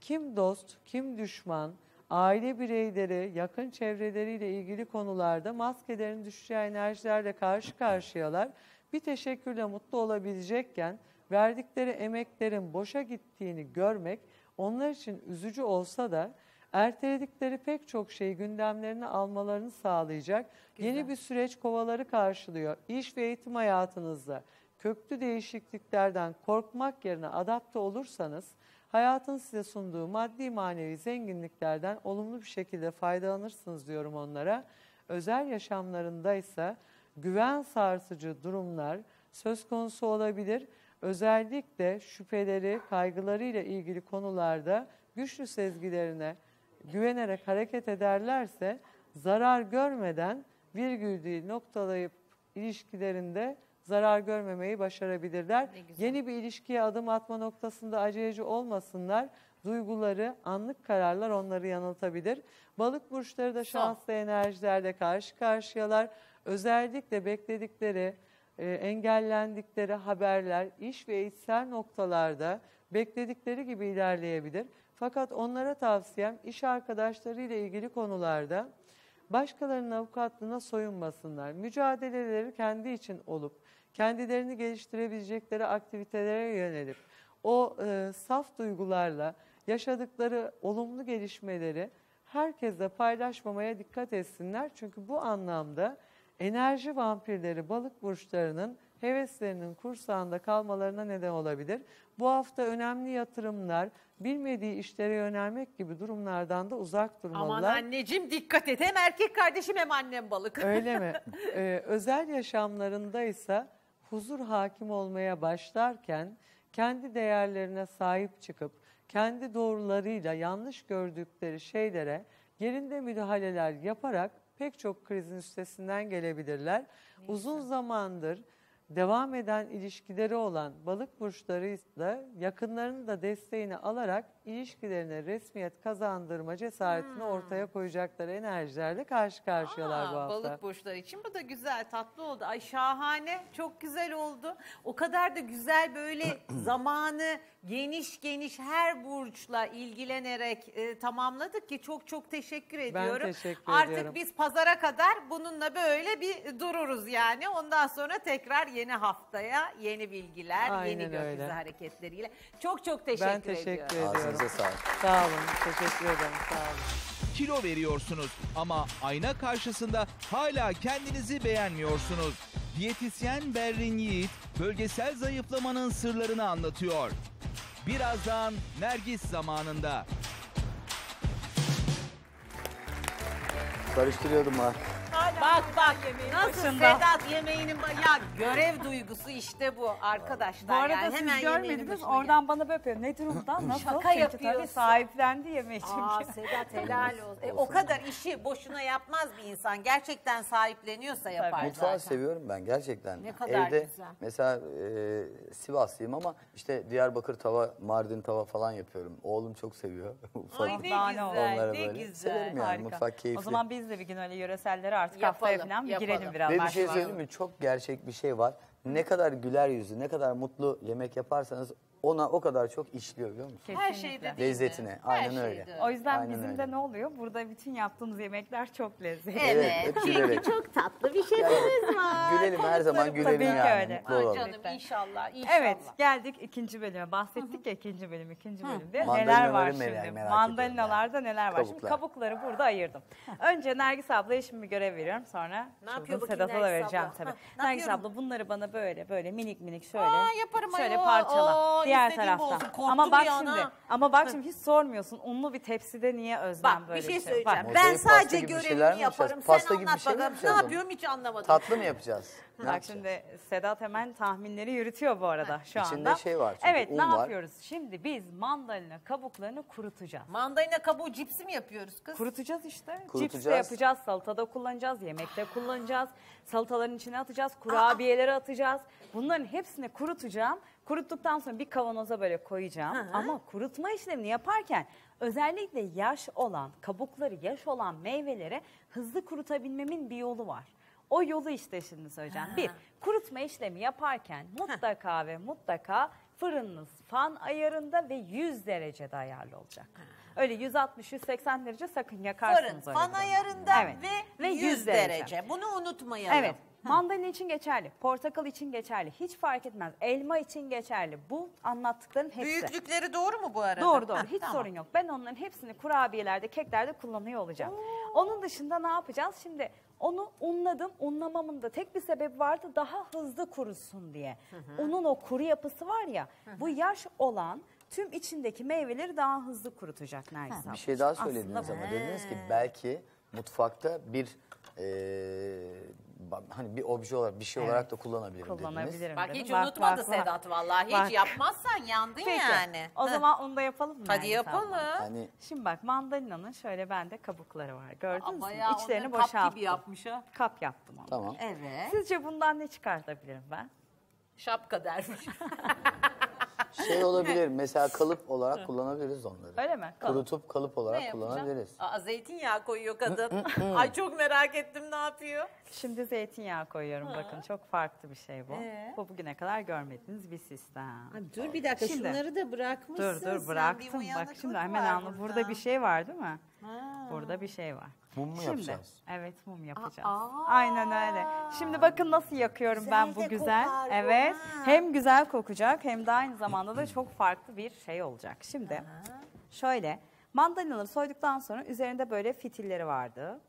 Kim dost, kim düşman, aile bireyleri, yakın çevreleriyle ilgili konularda maskelerin düşeceği enerjilerle karşı karşıyalar. Bir teşekkürle mutlu olabilecekken verdikleri emeklerin boşa gittiğini görmek onlar için üzücü olsa da erteledikleri pek çok şeyi gündemlerine almalarını sağlayacak yeni bir süreç kovaları karşılıyor. İş ve eğitim hayatınızda köklü değişikliklerden korkmak yerine adapte olursanız hayatın size sunduğu maddi manevi zenginliklerden olumlu bir şekilde faydalanırsınız diyorum onlara. Özel yaşamlarında ise güven sarsıcı durumlar söz konusu olabilir. Özellikle şüpheleri, kaygılarıyla ilgili konularda güçlü sezgilerine güvenerek hareket ederlerse zarar görmeden virgül noktalayıp ilişkilerinde zarar görmemeyi başarabilirler. Yeni bir ilişkiye adım atma noktasında aceleci olmasınlar. Duyguları, anlık kararlar onları yanıltabilir. Balık burçları da şanslı enerjilerle karşı karşıyalar. Özellikle bekledikleri, e, engellendikleri haberler iş ve içsel noktalarda bekledikleri gibi ilerleyebilir. Fakat onlara tavsiyem iş arkadaşlarıyla ilgili konularda başkalarının avukatlığına soyunmasınlar. Mücadeleleri kendi için olup kendilerini geliştirebilecekleri aktivitelere yönelip o e, saf duygularla yaşadıkları olumlu gelişmeleri herkesle paylaşmamaya dikkat etsinler. Çünkü bu anlamda enerji vampirleri balık burçlarının heveslerinin kursağında kalmalarına neden olabilir. Bu hafta önemli yatırımlar, bilmediği işlere yönelmek gibi durumlardan da uzak Aman durmalılar. anneciğim dikkat et. Hem erkek kardeşim hem annem balık. Öyle mi? Ee, özel yaşamlarında ise huzur hakim olmaya başlarken kendi değerlerine sahip çıkıp kendi doğrularıyla yanlış gördükleri şeylere yerinde müdahaleler yaparak pek çok krizin üstesinden gelebilirler. Uzun zamandır devam eden ilişkileri olan balık burçlarıyla yakınlarının da desteğini alarak ilişkilerine resmiyet kazandırma cesaretini ortaya koyacakları enerjilerle karşı karşıyalar Aa, bu hafta. Balık burçları için bu da güzel, tatlı oldu. Ay şahane, çok güzel oldu. O kadar da güzel böyle zamanı geniş geniş her burçla ilgilenerek e, tamamladık ki çok çok teşekkür ediyorum. teşekkür Artık ediyorum. biz pazara kadar bununla böyle bir dururuz yani. Ondan sonra tekrar yeni haftaya yeni bilgiler, Aynen yeni gökyüzü öyle. hareketleriyle. Çok çok teşekkür ben teşekkür ediyorum. ediyorum. Ağzınıza sağlık. Sağ olun. Teşekkür ederim. Sağ olun. Kilo veriyorsunuz ama ayna karşısında hala kendinizi beğenmiyorsunuz. Diyetisyen Berrin Yiğit bölgesel zayıflamanın sırlarını anlatıyor. Birazdan Nergis zamanında. Karıştırıyordum ha. Bak bak nasıl başında. Sedat yemeğinin ya görev duygusu işte bu arkadaşlar. Bu arada yani siz hemen görmediniz oradan bana böyle yapıyor. Ne durumda? Nasıl? Şaka Çünkü yapıyorsun. tabii sahiplendi yemeği çünkü. Aa Sedat helal olsun. E, o kadar işi boşuna yapmaz bir insan. Gerçekten sahipleniyorsa yapar Mutfağı zaten. seviyorum ben gerçekten. Ne kadar Evde güzel. mesela e, Sivaslıyım ama işte Diyarbakır tava, Mardin tava falan yapıyorum. Oğlum çok seviyor. Ay ne güzel, Onlara ne böyle. güzel. Severim yani Harika. mutfak keyifli. O zaman biz de bir gün öyle yöresellere artık Yapalım, haftaya falan bir yapalım. girelim biraz. Ve bir şey söyleyeyim mi? Çok gerçek bir şey var. Ne kadar güler yüzlü, ne kadar mutlu yemek yaparsanız ona o kadar çok işliyor biliyor musun? Her şeyde değil mi? Lezzetine, Her aynen şeyde. öyle. O yüzden Aynen bizim öyle. de ne oluyor? Burada bütün yaptığımız yemekler çok lezzetli. Evet, hep çünkü gülerek. çok tatlı bir şefimiz var. Gülelim her zaman gülelim Tabii ki yani. öyle. Mutlu Ay olalım. canım inşallah, inşallah. Evet geldik ikinci bölüme. Bahsettik ya ikinci bölüm, ikinci bölümde. Neler var şimdi? merak Mandalinalarda neler var? Şimdi Kabuklar. kabukları burada ayırdım. Önce Nergis ablaya şimdi bir görev veriyorum. Sonra Ne yapıyor çılgın bakayım Sedat'a da Nergis vereceğim abla? tabii. Ha, ne Nergis yapıyorum? abla bunları bana böyle böyle minik minik şöyle. Aa, yaparım şöyle ayol. parçala. Oo, Diğer istediğim olsun. Korktum Ama bak şimdi. ana. Ama bak şimdi hiç sormuyorsun. Unlu bir tepside niye özlem Bak böyle bir şey Bak. söyleyeceğim. Mozaik Ben pasta sadece gibi bir şeyler görevimi yapacağız? yaparım. Pasta Sen gibi bir anlat şey mi bakalım. Ne yapacağız onu? yapıyorum hiç anlamadım. Tatlı mı yapacağız? Ne Bak yapacağız? şimdi Sedat hemen tahminleri yürütüyor bu arada şu İçinde anda. şey var çünkü, Evet un ne var. yapıyoruz? Şimdi biz mandalina kabuklarını kurutacağız. Mandalina kabuğu cipsi mi yapıyoruz kız? Kurutacağız işte. Cips de Kurutacağız. yapacağız, salatada kullanacağız, yemekte kullanacağız. Salataların içine atacağız, kurabiyeleri atacağız. Bunların hepsini kurutacağım. Kuruttuktan sonra bir kavanoza böyle koyacağım. Ama kurutma işlemini yaparken özellikle yaş olan, kabukları yaş olan meyveleri hızlı kurutabilmemin bir yolu var. O yolu işte şimdi söyleyeceğim. Bir, kurutma işlemi yaparken mutlaka ve mutlaka Fırınınız fan ayarında ve 100 derecede ayarlı olacak. Öyle 160-180 derece sakın yakarsınız Fırın, fan ayarında Evet. ve, 100 derece. Bunu unutmayalım. Evet. Mandalina için geçerli, portakal için geçerli, hiç fark etmez. Elma için geçerli. Bu anlattıkların hepsi. Büyüklükleri doğru mu bu arada? Doğru doğru Ha, hiç tamam. sorun yok. Ben onların hepsini kurabiyelerde, keklerde kullanıyor olacağım. Onun dışında ne yapacağız? Şimdi onu unladım. Unlamamın da tek bir sebebi vardı daha hızlı kurusun diye. Unun o kuru yapısı var ya bu yaş olan tüm içindeki meyveleri daha hızlı kurutacak Nergis abla. Bir şey daha söylediniz Aslında ama dediniz ki belki mutfakta bir eee, ba- hani bir obje olarak bir şey Evet. olarak da kullanabilirim dediniz. kullanabilirim. Bak dedim. hiç Bak, unutmadı bak, bak. Sedat vallahi. Bak. Hiç yapmazsan yandın Peki. yani. O zaman onu da yapalım mı? Hadi abla? yapalım. Hani Şimdi bak mandalina'nın şöyle bende kabukları var. Gördünüz mü? İçlerini onları kap boşalttım. gibi yapmış ha. Kap yaptım onu. tamam. Evet. Sizce bundan ne çıkartabilirim ben? Şapka dermiş. Şey olabilir mesela kalıp olarak kullanabiliriz onları. Öyle mi? Kalıp. Kurutup kalıp olarak yapacağım? kullanabiliriz. Aa, zeytinyağı koyuyor kadın. Ay çok merak ettim ne yapıyor? Şimdi zeytinyağı koyuyorum bakın çok farklı bir şey bu. Ee? Bu bugüne kadar görmediğiniz bir sistem. dur bir dakika Şimdi- şunları da bırakmışsın. Dur dur bıraktım bak şimdi hemen anla burada bir şey var değil mi? Burada bir şey var. Mum mu Şimdi, yapacağız? Evet mum yapacağız. Aa. Aynen öyle. Şimdi bakın nasıl yakıyorum ben Güzel bu güzel. kokar evet. ha. Hem güzel kokacak hem de aynı zamanda da çok farklı bir şey olacak. Şimdi şöyle mandalinaları soyduktan sonra üzerinde böyle fitilleri vardı.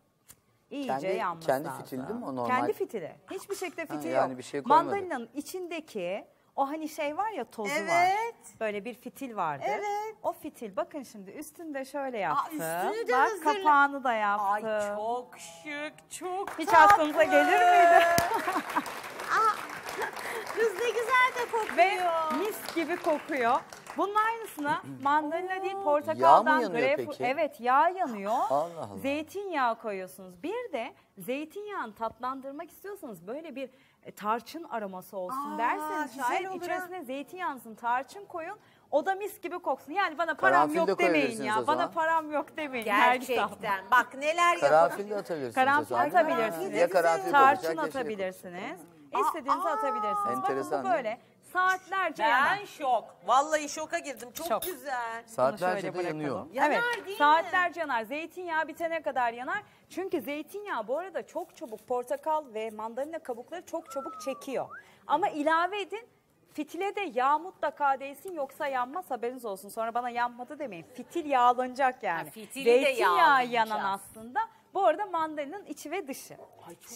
İyice Kendi- yanması kendi lazım. fitil değil mi o normal? Kendi fitili. Hiçbir şekilde Ha, fitil yani yok. bir şey koymadık. Mandalinanın içindeki o hani şey var ya tozu var. Evet. Böyle bir fitil vardı. Evet. O fitil bakın şimdi üstünde şöyle yaptım. üstünü de Bak hazırla- kapağını da yaptım. Ay çok şık, çok Hiç tatlı. aklınıza gelir miydi? Kız ne güzel de kokuyor. Ve mis gibi kokuyor. Bunun aynısına mandalina değil Yağ portakaldan mı yanıyor greyfurt- peki? Evet yağ yanıyor. Allah Allah. Zeytinyağı koyuyorsunuz. Bir de zeytinyağını tatlandırmak istiyorsanız böyle bir e, tarçın aroması olsun Aa, derseniz güzel şayet olur ha. içerisine zeytinyağınızın tarçın koyun. O da mis gibi koksun. Yani bana param Karanfil de yok demeyin koyabilirsiniz ya. Bana param yok demeyin. Nergis abla. Gerçekten. Bak neler yapıyor. Karanfil de atabilirsiniz. Karanfil zaman. atabilirsiniz. Ya karanfil Tarçın kokacak, ya şey atabilirsiniz. İstediğinizi atabilirsiniz. Enteresan Bakın bu değil böyle saatlerce yanar. Ben şok. Vallahi şoka girdim. Çok, Çok. güzel. Saatlerce şöyle de yanıyor. Yanar evet, değil mi? saatlerce yanar. Zeytinyağı bitene kadar yanar. Çünkü zeytinyağı bu arada çok çabuk portakal ve mandalina kabukları çok çabuk çekiyor. Ama ilave edin fitile de yağ mutlaka değsin yoksa yanmaz haberiniz olsun. Sonra bana yanmadı demeyin. Fitil yağlanacak yani. Ha, fitili de Zeytinyağı yanan aslında. Bu arada mandalinanın içi ve dışı.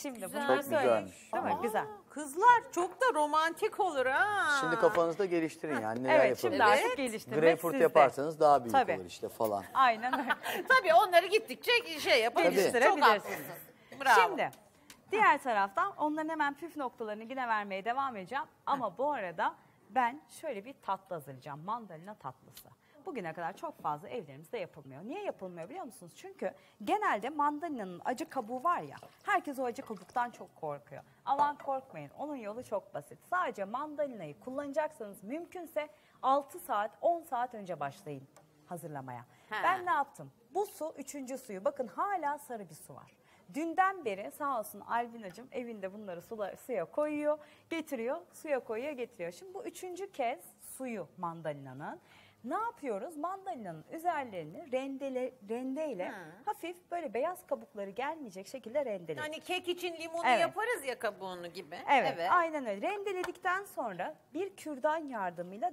Şimdi güzel. bunları Çok söyleyeyim. güzelmiş. Değil mi? Güzel. Kızlar çok da romantik olur ha. Şimdi kafanızda geliştirin yani neler Evet yapabiliriz. şimdi artık geliştirmek Greyfurt sizde. yaparsanız daha büyük Tabii. olur işte falan. Aynen öyle. Tabii onları gittikçe şey yapabiliriz. Çok Geliştirebilirsiniz. haklısın. Bravo. Şimdi diğer taraftan onların hemen püf noktalarını yine vermeye devam edeceğim. Ama bu arada ben şöyle bir tatlı hazırlayacağım. Mandalina tatlısı. Bugüne kadar çok fazla evlerimizde yapılmıyor. Niye yapılmıyor biliyor musunuz? Çünkü genelde mandalinanın acı kabuğu var ya, herkes o acı kabuktan çok korkuyor. Aman korkmayın, onun yolu çok basit. Sadece mandalinayı kullanacaksanız mümkünse 6 saat, 10 saat önce başlayın hazırlamaya. Ha. Ben ne yaptım? Bu su üçüncü suyu. Bakın hala sarı bir su var. Dünden beri sağ olsun Alvinacığım evinde bunları sula, suya koyuyor, getiriyor, suya koyuyor, getiriyor. Şimdi bu üçüncü kez suyu mandalinanın. Ne yapıyoruz? Mandalinanın üzerlerini rendele, rendeyle hafif böyle beyaz kabukları gelmeyecek şekilde rendeliyoruz. Hani kek için limonu Evet. yaparız ya kabuğunu gibi. Evet, aynen öyle. Rendeledikten sonra bir kürdan yardımıyla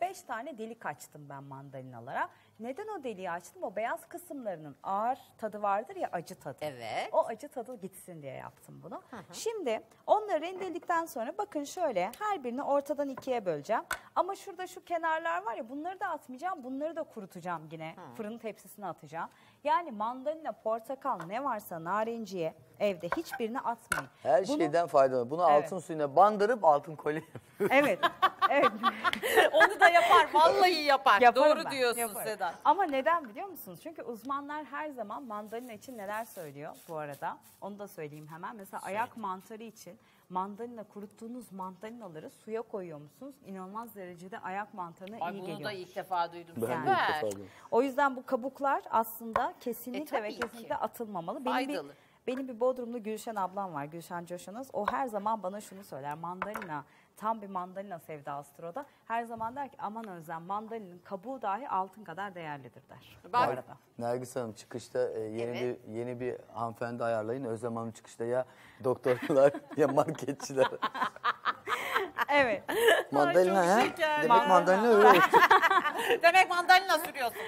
4-5 tane delik açtım ben mandalinalara. Neden o deliği açtım? O beyaz kısımlarının ağır tadı vardır ya acı tadı. Evet. O acı tadı gitsin diye yaptım bunu. Şimdi onları rendeledikten sonra bakın şöyle her birini ortadan ikiye böleceğim. Ama şurada şu kenarlar var ya bunları da atmayacağım. Bunları da kurutacağım yine. Fırın tepsisine atacağım. Yani mandalina, portakal ne varsa narenciye evde hiçbirini atmayın. Her Bunu- şeyden faydalanın. Bunu Evet. altın suyuna bandırıp altın kolye Evet. evet. Onu da yapar. Vallahi yapar. Yaparım Doğru ben, diyorsun yaparım. Sedat. Ama neden biliyor musunuz? Çünkü uzmanlar her zaman mandalina için neler söylüyor bu arada? Onu da söyleyeyim hemen. Mesela ayak mantarı için mandalina kuruttuğunuz mandalinaları suya koyuyor musunuz? İnanılmaz derecede ayak mantarına Ay iyi bunu geliyor. da ilk defa duydum. Ben de ilk defa duydum. O yüzden bu kabuklar aslında kesinlikle E, ve kesinlikle ki. atılmamalı. Benim bir, Faydalı. benim bir Bodrumlu Gülşen ablam var, Gülşen Coşanız. O her zaman bana şunu söyler. Mandalina tam bir mandalina sevdasıdır o da. Her zaman der ki aman Özlem mandalina'nın kabuğu dahi altın kadar değerlidir der. Bu Bak. arada. Nergis Hanım çıkışta e, yeni Evet. bir yeni bir hanımefendi ayarlayın. Özlem Hanım çıkışta ya doktorlar ya marketçiler. Evet. mandalina şeker. Demek mandalina öyle. Demek mandalina sürüyorsun.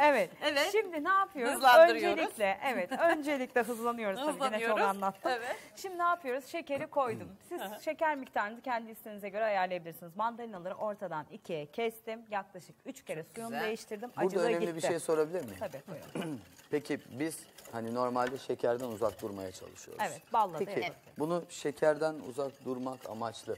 Evet. Evet. Şimdi ne yapıyoruz? Hızlandırıyoruz. Öncelikle evet öncelikle hızlanıyoruz tabii yine çok Hızlanıyoruz. anlattım. Evet. Şimdi ne yapıyoruz? Şekeri koydum. Siz şeker miktarını kendi isteğinize göre ayarlayabilirsiniz. Mandalinaları ortadan ikiye kestim. Yaklaşık üç kere suyunu güzel. değiştirdim. Burada Acılığı önemli gitti. bir şey sorabilir miyim? Tabii buyurun. Peki biz hani normalde şekerden uzak durmaya çalışıyoruz. Evet, balla da Peki yapabiliriz. bunu şekerden uzak durmak amaçlı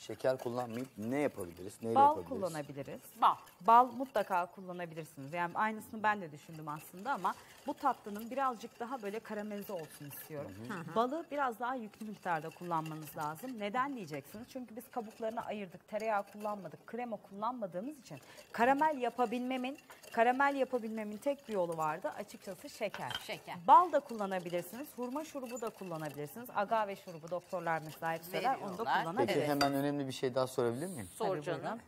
şeker kullanmayıp ne yapabiliriz? Neyle Bal yapabiliriz? kullanabiliriz. Bal. Bal mutlaka kullanabilirsiniz. Yani aynısını ben de düşündüm aslında ama bu tatlının birazcık daha böyle karamelize olsun istiyorum. Balı biraz daha yüklü miktarda kullanmanız lazım. Neden diyeceksiniz? Çünkü biz kabuklarını ayırdık. Tereyağı kullanmadık. Krema kullanmadığımız için karamel yapabilmemin karamel yapabilmemin tek bir yolu vardı. Açıkçası şeker. Şeker. Bal da kullanabilirsiniz. Hurma şurubu da kullanabilirsiniz. Agave şurubu doktorlar mesela hep söyler. Onu da Veriyorlar. Peki kullanabilirsiniz. hemen önemli bir şey daha sorabilir miyim? Sor canım.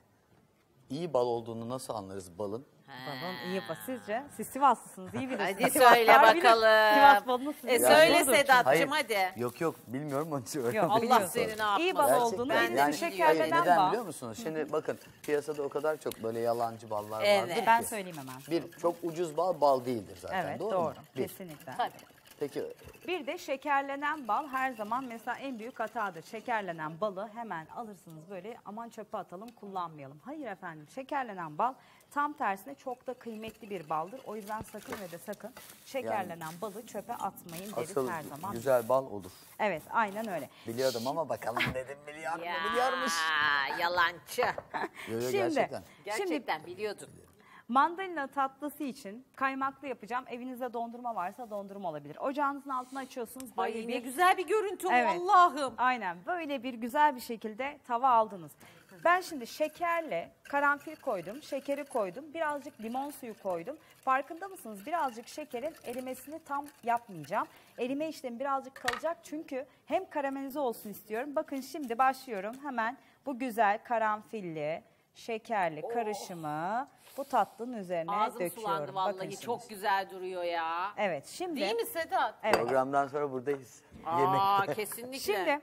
İyi bal olduğunu nasıl anlarız balın? Balon iyi bak sizce. Siz Sivaslısınız iyi bilirsiniz. Hadi Sivaslar söyle bilir. bakalım. Sivas balını siz E bilirsiniz. söyle Doğrudur. Sedat'cığım hadi. Yok yok bilmiyorum onun için öyle. Yok, Allah biliyorsun. seni ne yapmasın. İyi bal Gerçekten. olduğunu Ben de yani, Şekerlenen hayır, neden bal. biliyor musunuz? Şimdi bakın piyasada o kadar çok böyle yalancı ballar Evet. vardır Ben ki. söyleyeyim hemen. Bir çok ucuz bal bal değildir zaten Evet doğru, doğru. mu? Bir. Kesinlikle. Tabii. Peki Bir de şekerlenen bal her zaman mesela en büyük hatadır. Şekerlenen balı hemen alırsınız böyle aman çöpe atalım kullanmayalım. Hayır efendim şekerlenen bal tam tersine çok da kıymetli bir baldır. O yüzden sakın ve de sakın şekerlenen balı çöpe atmayın deriz asıl her zaman. güzel bal olur. Evet aynen öyle. Biliyordum ama bakalım dedim biliyor mu biliyormuş. yalancı. Yo, yo, Şimdi- gerçekten. Gerçekten biliyordun. Mandalina tatlısı için kaymaklı yapacağım. Evinizde dondurma varsa dondurma olabilir. Ocağınızın altını açıyorsunuz. Böyle Ay ne bir güzel bir görüntü Evet. Allah'ım. Aynen böyle bir güzel bir şekilde tava aldınız. Ben şimdi şekerle karanfil koydum, şekeri koydum, birazcık limon suyu koydum. Farkında mısınız? Birazcık şekerin erimesini tam yapmayacağım. Erime işlemi birazcık kalacak çünkü hem karamelize olsun istiyorum. Bakın şimdi başlıyorum hemen bu güzel karanfilli, şekerli karışımı bu tatlının üzerine Ağzım döküyorum. sulandı vallahi. Bakın Çok güzel duruyor ya. Evet şimdi. Değil mi Sedat? Evet. Programdan sonra buradayız. Aa Yemek. kesinlikle. Şimdi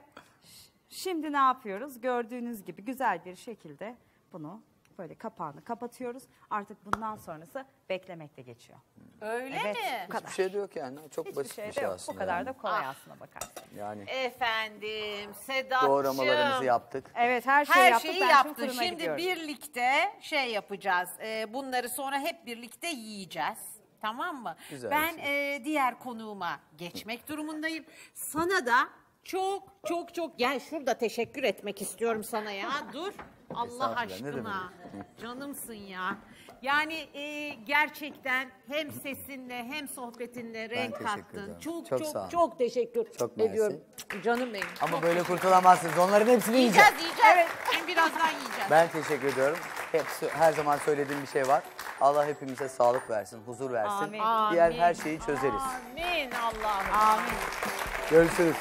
şimdi ne yapıyoruz? Gördüğünüz gibi güzel bir şekilde bunu böyle kapağını kapatıyoruz. Artık bundan sonrası beklemekle geçiyor. Öyle Evet, mi? bu kadar. Hiçbir şey de yok yani. Çok Hiçbir basit şey bir şey yok. aslında. Bu kadar yani. da kolay Ah. aslına bakarsın. Yani Efendim Sedat'cığım. doğramalarımızı yaptık. Evet her şeyi Her yaptık. şeyi ben yaptın. Şimdi, Şimdi gidiyorum. birlikte şey yapacağız. Ee, bunları sonra hep birlikte yiyeceğiz. Tamam mı? Güzel ben şey. e, diğer konuğuma geçmek durumundayım. Sana da çok çok çok gel şurada teşekkür etmek istiyorum sana ya. Dur. Allah Estağfurullah, ne aşkına. Canımsın ya. Yani e, gerçekten hem sesinle hem sohbetinle renk teşekkür kattın. ederim. Çok Çok çok sağ çok, olun. teşekkür Çok mersi. ediyorum. Canım benim. Ama Çok böyle kurtulamazsınız. Onların hepsini yiyeceğiz. Yiyeceğiz yiyeceğiz. Şimdi birazdan yiyeceğiz. Ben teşekkür ediyorum. Hepsi, her zaman söylediğim bir şey var. Allah hepimize sağlık versin, huzur versin. Amin. Diğer Amin. her şeyi çözeriz. Amin Allah'ım. Amin. Görüşürüz.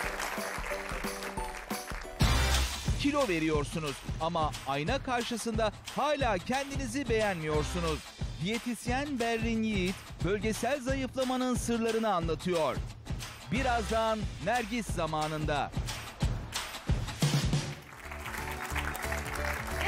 Kilo veriyorsunuz ama ayna karşısında hala kendinizi beğenmiyorsunuz. Diyetisyen Berrin Yiğit bölgesel zayıflamanın sırlarını anlatıyor. Birazdan Nergis zamanında.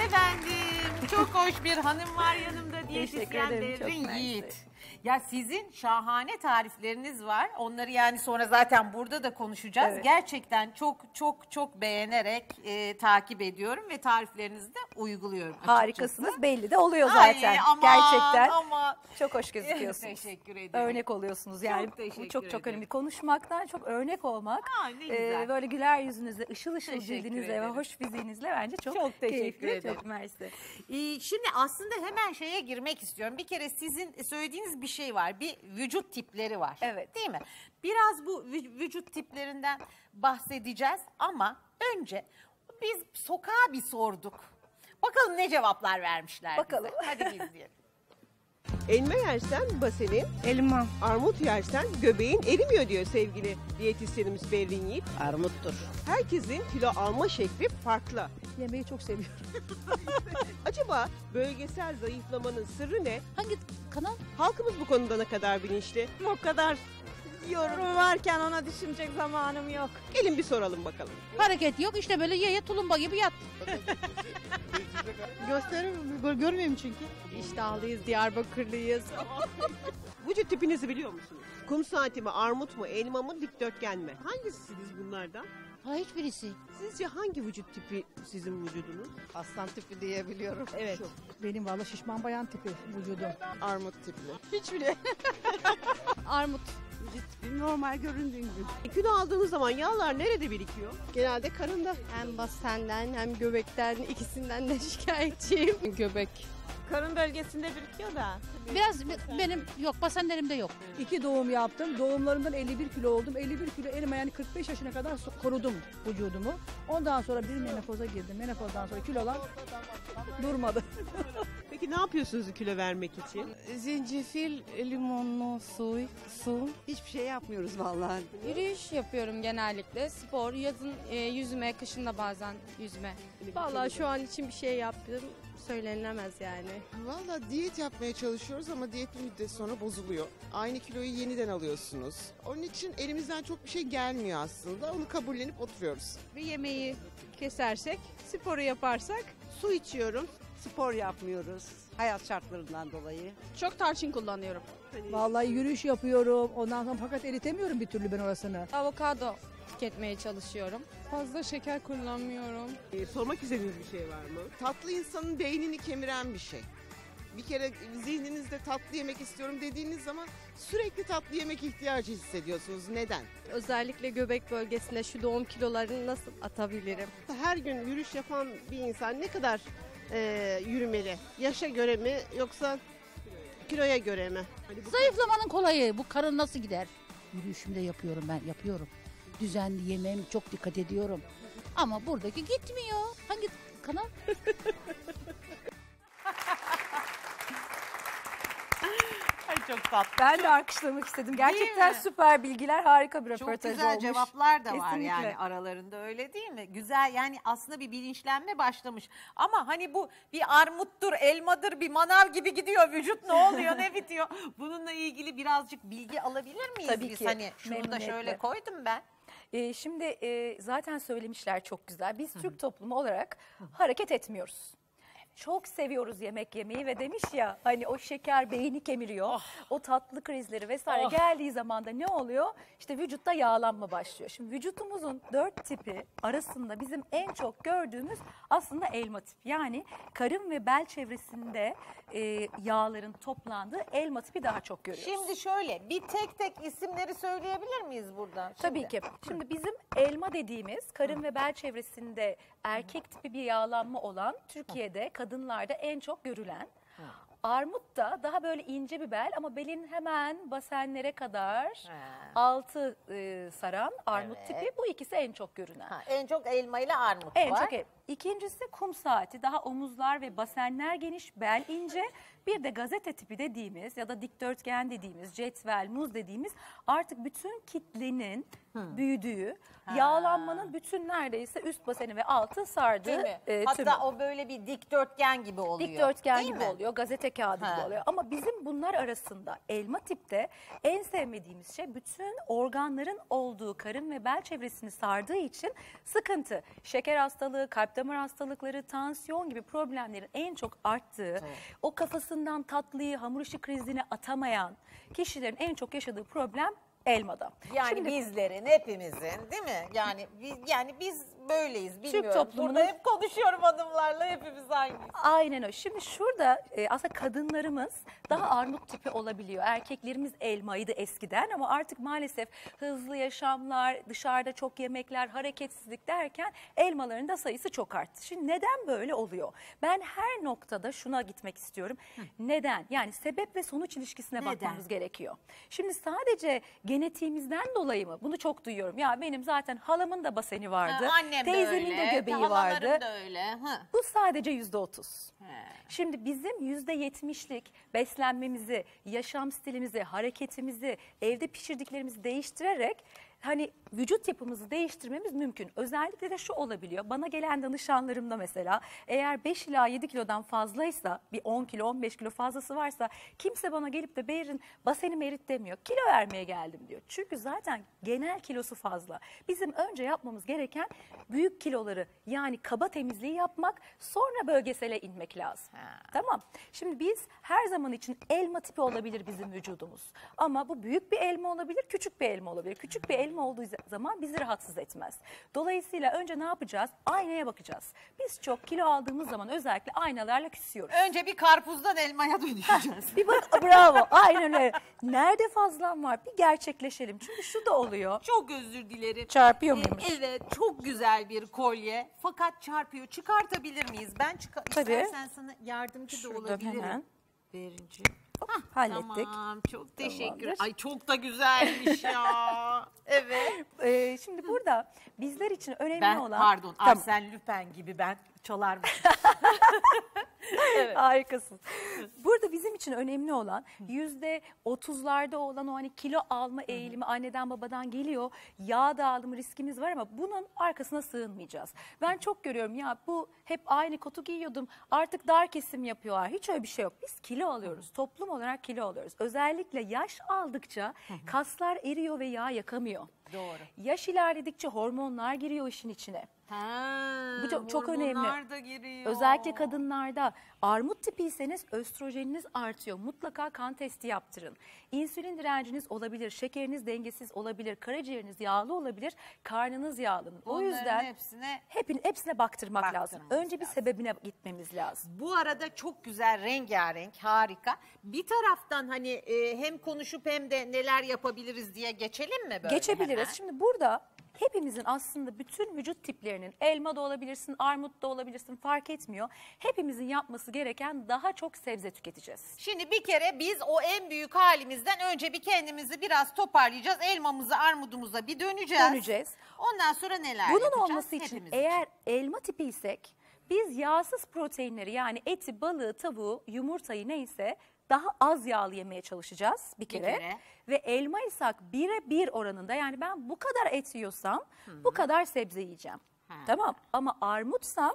Efendim çok hoş bir hanım var yanımda diyetisyen Berrin mersi. Yiğit. Ya sizin şahane tarifleriniz var. Onları yani sonra zaten burada da konuşacağız. Evet. Gerçekten çok çok çok beğenerek e, takip ediyorum ve tariflerinizi de uyguluyorum açıkçası. Harikasınız belli de oluyor Ay, zaten. aman, Gerçekten Ama çok hoş gözüküyorsunuz. Teşekkür ederim. Örnek oluyorsunuz yani. Çok teşekkür Bu çok çok önemli. Konuşmaktan çok örnek olmak. Aa, ne güzel. böyle güler yüzünüzle, ışıl ışıl Teşekkür cildinizle ve hoş fiziğinizle bence çok, Çok teşekkür keyifli, ederim. çok mersi. Ee, Şimdi aslında hemen şeye girmek istiyorum. Bir kere sizin söylediğiniz bir şey var. Bir vücut tipleri var. Evet. Değil mi? Biraz bu vü- vücut tiplerinden bahsedeceğiz ama önce biz sokağa bir sorduk. Bakalım ne cevaplar vermişler Bakalım. bize. Hadi izleyelim. Elma yersen basenin, Elma. armut yersen göbeğin erimiyor diyor sevgili diyetisyenimiz Berrin Yiğit. Armuttur. Herkesin kilo alma şekli farklı. Yemeği çok seviyorum. Acaba bölgesel zayıflamanın sırrı ne? Hangi kanal? Halkımız bu konuda ne kadar bilinçli? O kadar yorum varken ona düşünecek zamanım yok. Gelin bir soralım bakalım. Hareket yok işte böyle ye tulumba gibi yat. Gösterir görmeyeyim çünkü. İştahlıyız, Diyarbakırlıyız. Vücut tipinizi biliyor musunuz? Kum saati mi, armut mu, elma mı, dikdörtgen mi? Hangisiniz bunlardan? Ha hiçbirisi. Sizce hangi vücut tipi sizin vücudunuz? Aslan tipi diyebiliyorum. Evet. Benim valla şişman bayan tipi vücudum. Armut tipli. Hiç bile. Armut. Normal göründüğün gibi. Kilo aldığınız zaman yağlar nerede birikiyor? Genelde karında. Hem basenden hem göbekten ikisinden de şikayetçiyim. Göbek. Karın bölgesinde birikiyor da. Biraz benim yok basenlerimde yok. İki doğum yaptım. Doğumlarımdan 51 kilo oldum. 51 kilo elime yani 45 yaşına kadar korudum vücudumu. Ondan sonra bir menopoza girdim. Menopozdan sonra kilolar durmadı. Peki ne yapıyorsunuz kilo vermek için? Zencefil, limonlu su, su. Hiçbir şey yapmıyoruz vallahi. Yürüyüş yapıyorum genellikle. Spor, yazın e, yüzme, kışın da bazen yüzme. Vallahi şu an için bir şey yaptım söylenilemez yani. Valla diyet yapmaya çalışıyoruz ama diyet bir müddet sonra bozuluyor. Aynı kiloyu yeniden alıyorsunuz. Onun için elimizden çok bir şey gelmiyor aslında. Onu kabullenip oturuyoruz. Bir yemeği kesersek, sporu yaparsak su içiyorum. Spor yapmıyoruz hayat şartlarından dolayı. Çok tarçın kullanıyorum. Vallahi yürüyüş yapıyorum. Ondan sonra fakat eritemiyorum bir türlü ben orasını. Avokado tüketmeye çalışıyorum. Fazla şeker kullanmıyorum. Ee, sormak istediğiniz bir şey var mı? Tatlı insanın beynini kemiren bir şey. Bir kere zihninizde tatlı yemek istiyorum dediğiniz zaman sürekli tatlı yemek ihtiyacı hissediyorsunuz. Neden? Özellikle göbek bölgesinde şu doğum kilolarını nasıl atabilirim? Her gün yürüyüş yapan bir insan ne kadar e, yürümeli? Yaşa göre mi yoksa kiloya göre mi? Zayıflamanın kolayı. Bu karın nasıl gider? Yürüyüşümü de yapıyorum ben yapıyorum. Düzenli yemeğim çok dikkat ediyorum. Ama buradaki gitmiyor. Hangi kanal? çok tatlı. Ben de alkışlamak istedim. Gerçekten süper bilgiler, harika bir Çok röportaj güzel olmuş. cevaplar da var Kesinlikle. yani aralarında öyle değil mi? Güzel yani aslında bir bilinçlenme başlamış. Ama hani bu bir armuttur, elmadır, bir manav gibi gidiyor vücut ne oluyor, ne bitiyor? Bununla ilgili birazcık bilgi alabilir miyiz Tabii biz? ki, Hani şunu da şöyle koydum ben. Ee, şimdi e, zaten söylemişler çok güzel. Biz Türk toplumu olarak hareket etmiyoruz. Çok seviyoruz yemek yemeyi ve demiş ya hani o şeker beyni kemiriyor. O tatlı krizleri vesaire Oh. geldiği zaman da ne oluyor? İşte vücutta yağlanma başlıyor. Şimdi vücutumuzun dört tipi arasında bizim en çok gördüğümüz aslında elma tipi. Yani karın ve bel çevresinde e, yağların toplandığı elma tipi daha çok görüyoruz. Şimdi şöyle bir tek tek isimleri söyleyebilir miyiz burada? Şimdi? Tabii ki. Şimdi bizim elma dediğimiz karın ve bel çevresinde erkek tipi bir yağlanma olan Türkiye'de kadınlarda en çok görülen. Armut da daha böyle ince bir bel ama belin hemen basenlere kadar altı e, saran armut Evet. tipi. Bu ikisi en çok görünen. Ha, en çok elma ile armut En var. çok el. İkincisi kum saati. Daha omuzlar ve basenler geniş, bel ince. Bir de gazete tipi dediğimiz ya da dikdörtgen dediğimiz, cetvel, muz dediğimiz artık bütün kitlenin büyüdüğü, yağlanmanın bütün neredeyse üst baseni ve altı sardığı e, Hatta tümü. o böyle bir dikdörtgen gibi oluyor. Dikdörtgen Değil gibi mi? oluyor, gazete kağıdı Ha. gibi oluyor. Ama bizim bunlar arasında elma tipte en sevmediğimiz şey bütün organların olduğu karın ve bel çevresini sardığı için sıkıntı. Şeker hastalığı, kalp damar hastalıkları, tansiyon gibi problemlerin en çok arttığı, o kafasından tatlıyı, hamur işi krizini atamayan kişilerin en çok yaşadığı problem elmada. Yani Şimdi- bizlerin, hepimizin değil mi? Yani biz, yani biz böyleyiz bilmiyorum. toplumunun- Burada hep konuşuyorum hanımlarla hepimiz aynıyız. Aynen öyle. Şimdi şurada e, aslında kadınlarımız daha armut tipi olabiliyor. Erkeklerimiz elmaydı eskiden ama artık maalesef hızlı yaşamlar, dışarıda çok yemekler, hareketsizlik derken elmaların da sayısı çok arttı. Şimdi neden böyle oluyor? Ben her noktada şuna gitmek istiyorum. Neden? Yani sebep ve sonuç ilişkisine Neden? bakmamız gerekiyor. Şimdi sadece genetiğimizden dolayı mı? Bunu çok duyuyorum. Ya benim zaten halamın da baseni vardı. Ha, annem Annem de Teyzemin öyle. de göbeği vardı. da öyle. Hı. Bu sadece yüzde otuz. Şimdi bizim yüzde yetmişlik beslenmemizi, yaşam stilimizi, hareketimizi, evde pişirdiklerimizi değiştirerek hani vücut yapımızı değiştirmemiz mümkün. Özellikle de şu olabiliyor. Bana gelen danışanlarımda mesela eğer 5 ila 7 kilodan fazlaysa bir 10 kilo 15 kilo fazlası varsa kimse bana gelip de Behrin basenimi erit demiyor. Kilo vermeye geldim diyor. Çünkü zaten genel kilosu fazla. Bizim önce yapmamız gereken büyük kiloları yani kaba temizliği yapmak sonra bölgesele inmek lazım. Tamam. Şimdi biz her zaman için elma tipi olabilir bizim vücudumuz. Ama bu büyük bir elma olabilir, küçük bir elma olabilir. Küçük bir elma olduğu zaman bizi rahatsız etmez. Dolayısıyla önce ne yapacağız? Aynaya bakacağız. Biz çok kilo aldığımız zaman özellikle aynalarla küsüyoruz. Önce bir karpuzdan elmaya dönüşeceğiz. Bir bak bravo aynen öyle. Nerede fazlam var bir gerçekleşelim. Çünkü şu da oluyor. Çok özür dilerim. Çarpıyor Ee, muymuş? Evet çok güzel bir kolye fakat çarpıyor. Çıkartabilir miyiz? Ben çıkar Tabii. İstersen sana yardımcı da Şuradan olabilirim. hemen. Berinci. hallettik. Tamam çok teşekkür. Tamamdır. Ay çok da güzelmiş ya. evet. Ee, şimdi burada bizler için önemli Ben olan... pardon Tamam. Arsène Lupin gibi ben çalarmışım. Harikasın. Burada bizim için önemli olan yüzde otuzlarda olan o hani kilo alma eğilimi anneden babadan geliyor. Yağ dağılımı riskimiz var ama bunun arkasına sığınmayacağız. Ben çok görüyorum ya bu hep aynı kotu giyiyordum artık dar kesim yapıyorlar. Hiç öyle bir şey yok. Biz kilo alıyoruz. Toplum olarak kilo alıyoruz. Özellikle yaş aldıkça kaslar eriyor ve yağ yakamıyor. Doğru. Yaş ilerledikçe hormonlar giriyor işin içine. Ha, Bu çok, çok önemli. hormonlar da giriyor. Özellikle kadınlarda armut tipiyseniz östrojeniniz artıyor. Mutlaka kan testi yaptırın. İnsülin direnciniz olabilir, şekeriniz dengesiz olabilir, karaciğeriniz yağlı olabilir, karnınız yağlı. O Bunların yüzden hepsine hepin, hepsine baktırmak lazım. Önce bir sebebine gitmemiz lazım. Bu arada çok güzel rengarenk harika. Bir taraftan hani e, hem konuşup hem de neler yapabiliriz diye geçelim mi böyle Geçebiliriz. hemen? Şimdi burada hepimizin aslında bütün vücut tiplerinin elma da olabilirsin, armut da olabilirsin fark etmiyor. Hepimizin yapması gereken daha çok sebze tüketeceğiz. Şimdi bir kere biz o en büyük halimizden önce bir kendimizi biraz toparlayacağız. Elmamıza, armudumuza bir döneceğiz. Döneceğiz. Ondan sonra neler Bunun yapacağız? olması için Hepimiz eğer elma tipiysek biz yağsız proteinleri yani eti, balığı, tavuğu, yumurtayı neyse daha az yağlı yemeye çalışacağız bir kere. kere. Ve elma isek bire bir oranında yani ben bu kadar et yiyorsam bu kadar sebze yiyeceğim. Tamam ama armutsam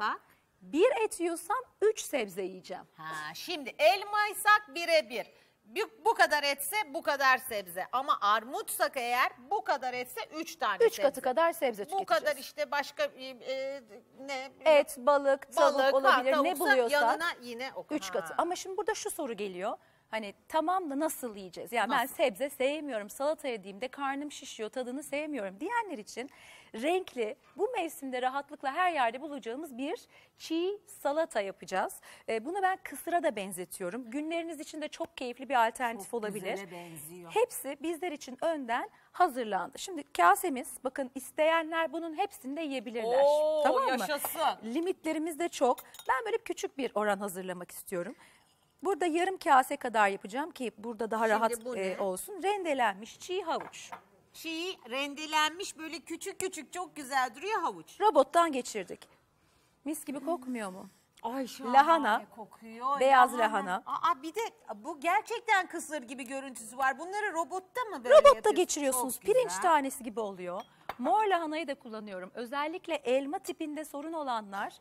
bir et yiyorsam üç sebze yiyeceğim. Ha, şimdi elmaysak birebir. Bu, bu kadar etse bu kadar sebze. Ama armutsak eğer bu kadar etse üç tane Üç sebze. katı kadar sebze Bu tüketeceğiz. kadar işte başka e, e, ne? Et, balık, tavuk Balık, ha, olabilir ne tavuksa buluyorsak. yanına yine o Üç Ha. katı. Ama şimdi burada şu soru geliyor. Hani tamam da nasıl yiyeceğiz? Yani ben Nasıl? sebze sevmiyorum. Salata yediğimde karnım şişiyor, tadını sevmiyorum diyenler için renkli, bu mevsimde rahatlıkla her yerde bulacağımız bir çiğ salata yapacağız. Ee, bunu ben kısıra da benzetiyorum. Günleriniz için de çok keyifli bir alternatif olabilir. güzele benziyor. Hepsi bizler için önden hazırlandı. Şimdi kasemiz bakın isteyenler bunun hepsini de yiyebilirler. Oo, tamam mı? yaşasın. Limitlerimiz de çok. Ben böyle küçük bir oran hazırlamak istiyorum. Burada yarım kase kadar yapacağım ki burada daha Şimdi rahat bu e, olsun. Rendelenmiş çiğ havuç. Çiğ, rendelenmiş böyle küçük küçük çok güzel duruyor havuç. Robottan geçirdik. Mis gibi kokmuyor mu? Ay şahane Lahana, kokuyor. beyaz lahana. Aa bir de bu gerçekten kısır gibi görüntüsü var. Bunları robotta mı böyle Robotta yapıyorsun? geçiriyorsunuz. Çok güzel. Pirinç tanesi gibi oluyor. Mor lahanayı da kullanıyorum. Özellikle elma tipinde sorun olanlar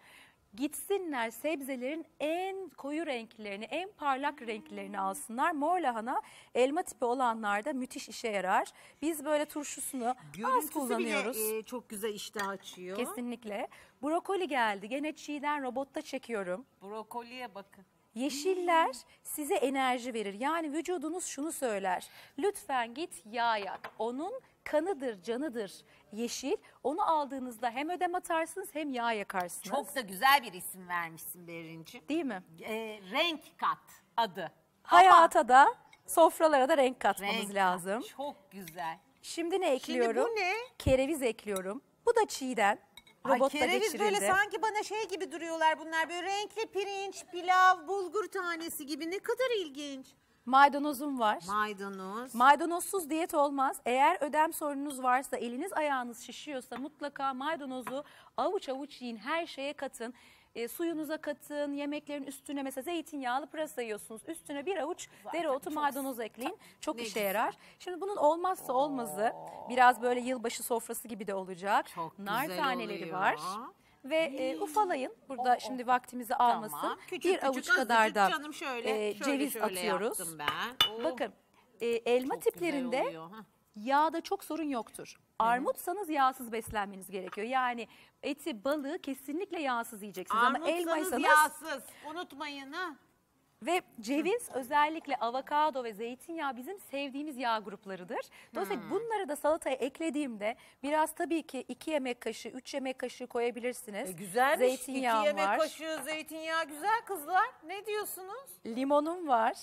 gitsinler sebzelerin en koyu renklerini, en parlak renklerini alsınlar. Mor lahana elma tipi olanlarda müthiş işe yarar. Biz böyle turşusunu az Görüntüsü kullanıyoruz. bile e, çok güzel iştah açıyor. Kesinlikle. Brokoli geldi. Gene çiğden robotta çekiyorum. Brokoliye bakın. Yeşiller size enerji verir. Yani vücudunuz şunu söyler. Lütfen git yağ yak. Onun kanıdır, canıdır yeşil. Onu aldığınızda hem ödem atarsınız hem yağ yakarsınız. Çok da güzel bir isim vermişsin Berinci. Değil mi? E, renk kat adı. Hayata da sofralara da renk katmamız Renk kat, lazım. Çok güzel. Şimdi ne ekliyorum? bu ne? Kereviz ekliyorum. Bu da çiğden. Ay Robotta kereviz geçirildi. böyle sanki bana şey gibi duruyorlar bunlar böyle renkli pirinç, pilav, bulgur tanesi gibi ne kadar ilginç. Maydanozum var. Maydanoz. Maydanozsuz diyet olmaz. Eğer ödem sorununuz varsa, eliniz ayağınız şişiyorsa mutlaka maydanozu avuç avuç yiyin. Her şeye katın. E, suyunuza katın, yemeklerin üstüne mesela zeytinyağlı pırasa yiyorsunuz. Üstüne bir avuç dereotu maydanoz ekleyin. Çok Ne işe güzel. yarar. Şimdi bunun olmazsa olmazı biraz böyle yılbaşı sofrası gibi de olacak. Nar güzel taneleri oluyor. var. Ve e, ufalayın. Burada şimdi vaktimizi almasın. Tamam. Küçük bir küçük, avuç azıcık kadar da canım şöyle, e, şöyle, ceviz şöyle atıyoruz. yaptım ben. Oh. Bakın e, elma Çok güzel tiplerinde oluyor, ha. yağda çok sorun yoktur. Armutsanız yağsız beslenmeniz gerekiyor. Yani eti, balığı kesinlikle yağsız yiyeceksiniz. Ama Armutsanız elmaysanız yağsız. Unutmayın ha. Ve ceviz özellikle avokado ve zeytinyağı bizim sevdiğimiz yağ gruplarıdır. Dolayısıyla Hmm. bunları da salataya eklediğimde biraz tabii ki 2 yemek kaşığı, 3 yemek kaşığı koyabilirsiniz. E, güzelmiş. Zeytinyağı İki yemek var. kaşığı zeytinyağı güzel kızlar. Ne diyorsunuz? Limonum var.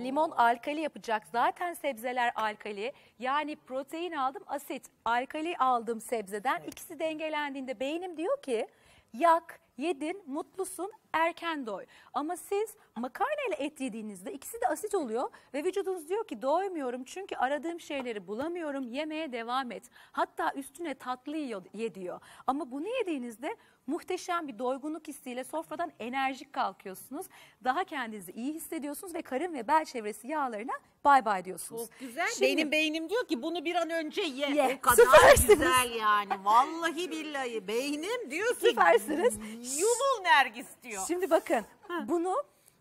Limon alkali yapacak. Zaten sebzeler alkali. Yani protein aldım, asit. Alkali aldım sebzeden. İkisi dengelendiğinde beynim diyor ki yak, yedin, mutlusun, erken doy. Ama siz makarna ile et yediğinizde ikisi de asit oluyor ve vücudunuz diyor ki doymuyorum çünkü aradığım şeyleri bulamıyorum. Yemeye devam et. Hatta üstüne tatlı ye diyor. Ama bunu yediğinizde muhteşem bir doygunluk hissiyle sofradan enerjik kalkıyorsunuz. Daha kendinizi iyi hissediyorsunuz ve karın ve bel çevresi yağlarına bay bay diyorsunuz. Çok güzel. Şimdi- Benim beynim diyor ki bunu bir an önce ye. Ye. O kadar Süpersiniz. güzel yani. Vallahi billahi beynim diyor ki Süpersiniz. yumul Nergis diyor. Şimdi bakın bunu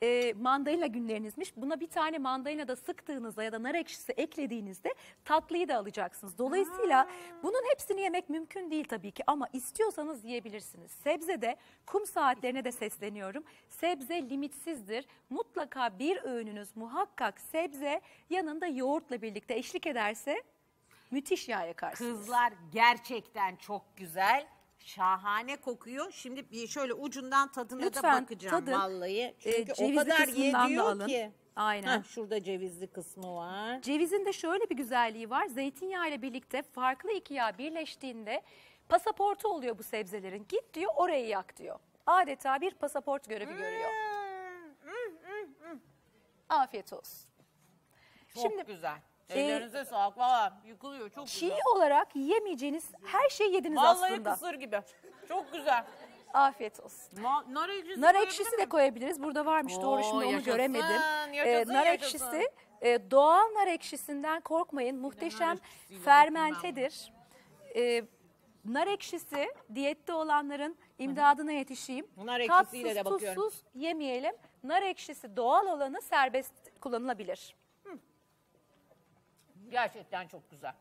e, mandalina günlerinizmiş. Buna bir tane mandalina da sıktığınızda ya da nar ekşisi eklediğinizde tatlıyı da alacaksınız. Dolayısıyla bunun hepsini yemek mümkün değil tabii ki ama istiyorsanız yiyebilirsiniz. Sebzede kum saatlerine de sesleniyorum. Sebze limitsizdir. Mutlaka bir öğününüz muhakkak sebze yanında yoğurtla birlikte eşlik ederse müthiş yağ yakarsınız. Kızlar gerçekten çok güzel. Şahane kokuyor. Şimdi bir şöyle ucundan tadına da Lütfen bakacağım tadın. vallahi. Ee, Çünkü o cevizli kadar kısmından da diyor alın. ki. Aynen. Heh, şurada cevizli kısmı var. Cevizin de şöyle bir güzelliği var. Zeytinyağı ile birlikte farklı iki yağ birleştiğinde pasaportu oluyor bu sebzelerin. Git diyor orayı yak diyor. Adeta bir pasaport görevi görüyor. Afiyet olsun. Çok Şimdi, güzel. E, Ellerinize sağlık. Valla yıkılıyor çok Çiğ güzel. olarak yemeyeceğiniz her şeyi yediniz Vallahi aslında. kısır gibi. Çok güzel. Afiyet olsun. Ma- nar ekşisi Nar koyabilir ekşisi de miyim? koyabiliriz. Burada varmış doğru Oo, şimdi onu yaşasın, göremedim. yaşasın, nar yaşasın. ekşisi e, doğal nar ekşisinden korkmayın. Muhteşem ekşisiyle fermentedir. E, nar ekşisi diyette olanların imdadına yetişeyim. Nar ekşisiyle de Tatsız, bakıyorum. tuzsuz yemeyelim. Nar ekşisi doğal olanı serbest kullanılabilir. Gerçekten çok güzel.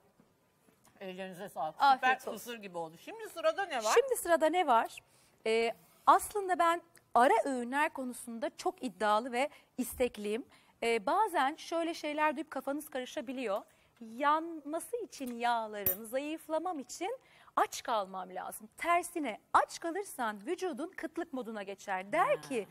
Ellerinize sağlık. Afiyet Süper olsun. kısır gibi oldu. Şimdi sırada ne var? Şimdi sırada ne var? Ee, aslında ben ara öğünler konusunda çok iddialı ve istekliyim. Ee, bazen şöyle şeyler duyup kafanız karışabiliyor. Yanması için yağların, zayıflamam için aç kalmam lazım. Tersine aç kalırsan vücudun kıtlık moduna geçer. Der ki